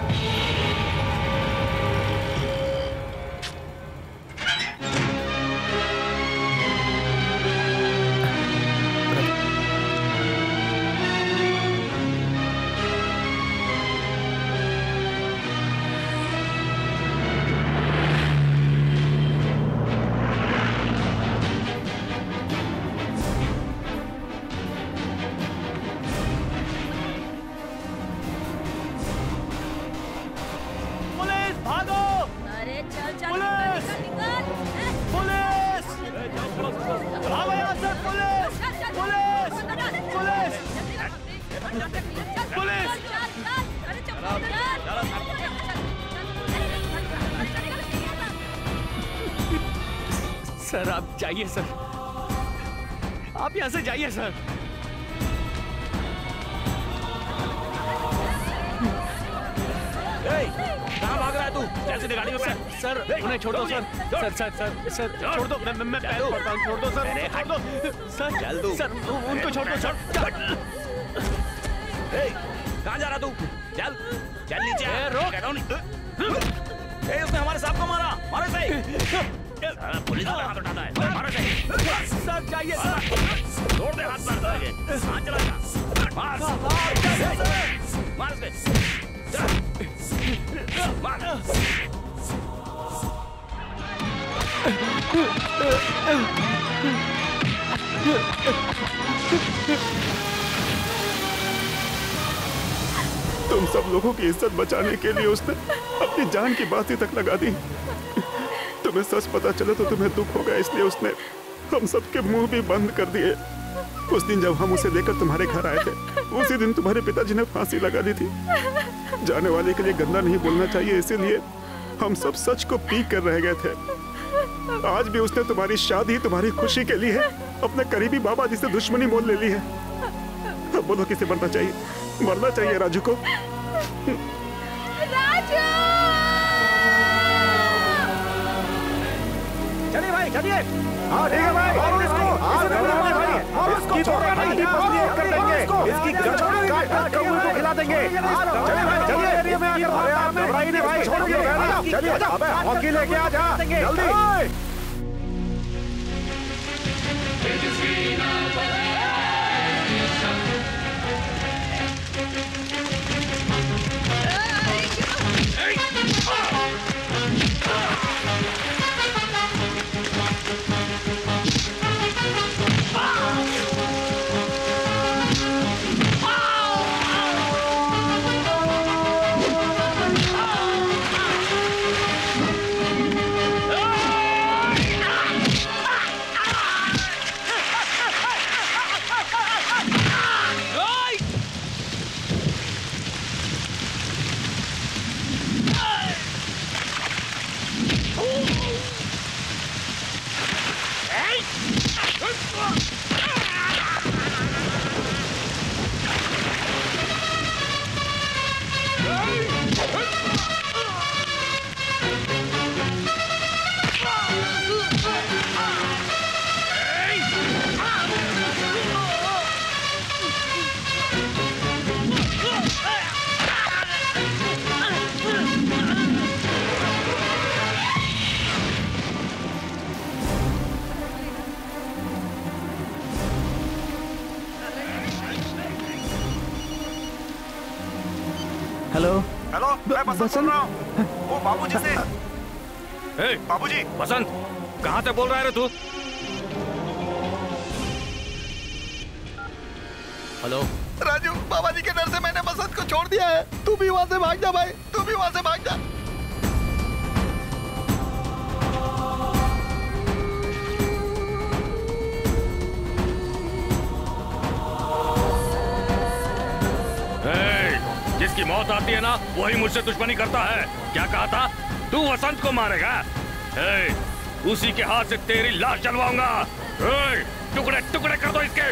सर सर सर सर छोड़ दो मैं मैं पैर पड़ता हूँ छोड़ दो सर छोड़ दो सर। सर उनको छोड़ दो सर तुम सब लोगों की इज़्ज़त बचाने के लिए उसने अपनी जान की बातें तक लगा दी। तुम्हें सच पता चले तो तुम्हें दुख होगा, इसलिए उसने हम सबके मुँह भी बंद कर दिए। उस दिन जब हम उसे लेकर तुम्हारे घर आए थे, उसी दिन तुम्हारे पिताजी ने फांसी लगा दी थी। जाने वाले के लिए गंदा नहीं बोलना चाहिए, इसीलिए हम सब सच को पी कर रह गए थे। आज भी उसने तुम्हारी शादी, तुम्हारी खुशी के लिए अपने करीबी बाबा जी से दुश्मनी मोल ले ली है। बोलो किसे मरना चाहिए? मरना चाहिए राजू को। चलिए भाई चलिए। हाँ ठीक है भाई। मारो इसको भाई मारो इसको भाई नहीं कर देंगे। इसकी गर्दन काट काट कर उनको खिला देंगे। चलिए भाई चलिए एरिया में आकर अरे आप घबराइए नहीं भाई छोड़िए। चलिए अबे हॉकी लेके आ जा? जल्दी। बसंत वो बाबूजी से। ए, बाबूजी। बसंत कहाँ से बोल रहा है रे तू? हेलो? राजू बाबा जी के डर से मैंने बसंत को छोड़ दिया है। तू भी वहाँ से भाग जा भाई तू भी वहाँ से भाग जा। जिसकी मौत आती है ना वही मुझसे दुश्मनी करता है। क्या कहा था? तू वसंत को मारेगा। ए, उसी के हाथ से तेरी लाश जलवाऊँगा। टुकड़े टुकड़े कर दो इसके।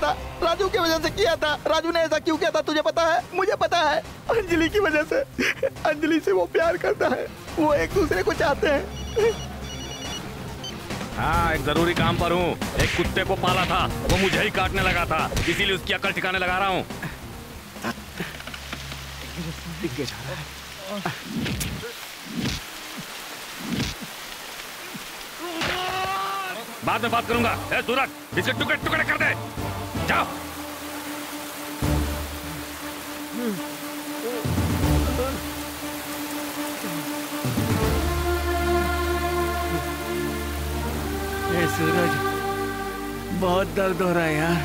किया था। राजू की वजह से किया था। राजू ने ऐसा क्यों किया था तुझे पता है? मुझे पता है। अंजलि की वजह से। अंजलि से वो प्यार करता है। वो एक दूसरे को चाहते हैं। हाँ एक ज़रूरी काम पर हूँ। एक कुत्ते को पाला था। वो मुझे ही काटने लगा था। इसीलिए उसकी अकल ठिकाने लगा रहा हूँ। बाद में बात करूँगा। ए, सूरज इसके टुकड़े टुकड़े कर दे। जाओ। ए सूरज बहुत दर्द हो रहा है यार।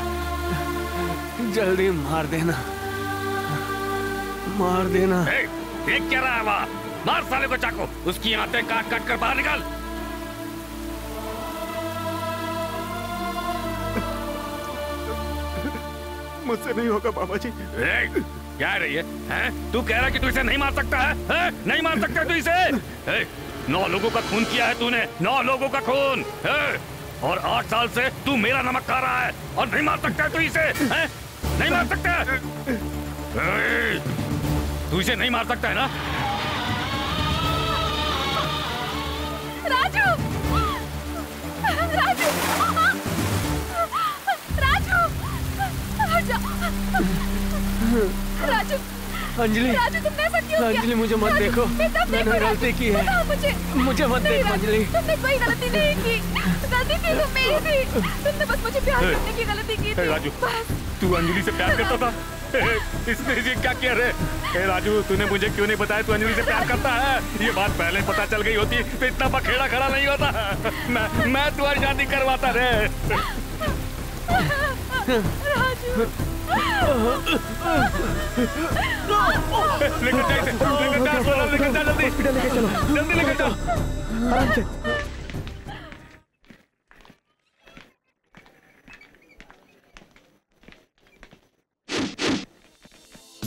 जल्दी मार देना। मार देना। ए, क्या रहा है वहाँ? मार साले को। चाकू उसकी आते काट काट कर बाहर निकाल। मुझसे नहीं होगा बाबा जी ए, क्या है ये हैं? तू कह रहा कि तू इसे नहीं मार सकता है हैं? नहीं मार सकता तू इसे [laughs] ए, नौ लोगों का खून किया है तूने नौ लोगों का खून है? और आठ साल से तू मेरा नमक खा रहा है और नहीं मार सकता तू इसे हैं? नहीं मार सकता है? तू इसे नहीं मार सकता है ना राजू राजू अंजलि तुमने ऐसा क्यों किया? अंजलि मुझे मत देखो। मैंने गलती की है। मुझे। मुझे मत देखो अंजलि। तुमने कोई गलती नहीं की। गलती थी तो मेरी थी। तुमने बस मुझे प्यार करने की गलती की थी। राजू तू अंजलि से प्यार करता था? इसने ये क्या किया रे? ए राजू तूने मुझे क्यों नहीं बताया? तू अंजलि से प्यार करता है? ये बात पहले पता चल गई होती तो इतना बखेड़ा खड़ा नहीं होता। मैं मैं तुम्हारी शादी करवाता रे। राजू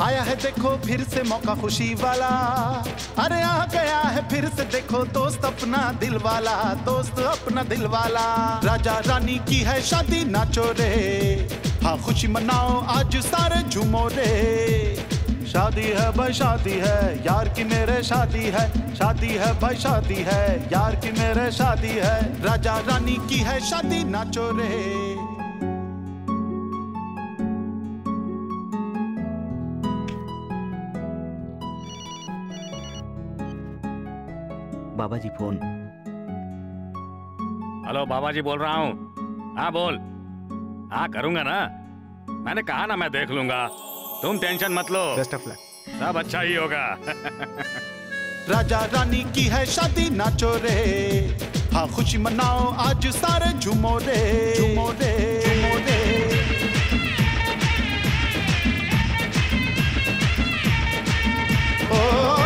आया है देखो फिर से मौका खुशी वाला। अरे आ गया है फिर से देखो दोस्त अपना दिल वाला, दोस्त अपना दिल वाला। राजा रानी की है शादी नाचो रे। हाँ खुशी मनाओ आज सारे झूमो रे। शादी है भाई शादी है यार की मेरे शादी है। शादी है भाई शादी है यार की मेरे शादी है। राजा रानी की है शादी नाचो रे। बाबा जी फ़ोन। हेलो बाबा जी बोल रहा हूँ। हाँ बोल। हाँ करूँगा ना। मैंने कहा ना मैं देख लूँगा। तुम टेंशन मत लो। बेस्ट ऑफ़ लक सब अच्छा ही होगा। राजा रानी की है शादी नाचो रे। हाँ खुशी मनाओ आज सारे झूमो रे। झूमो रे। झूमो रे। ओ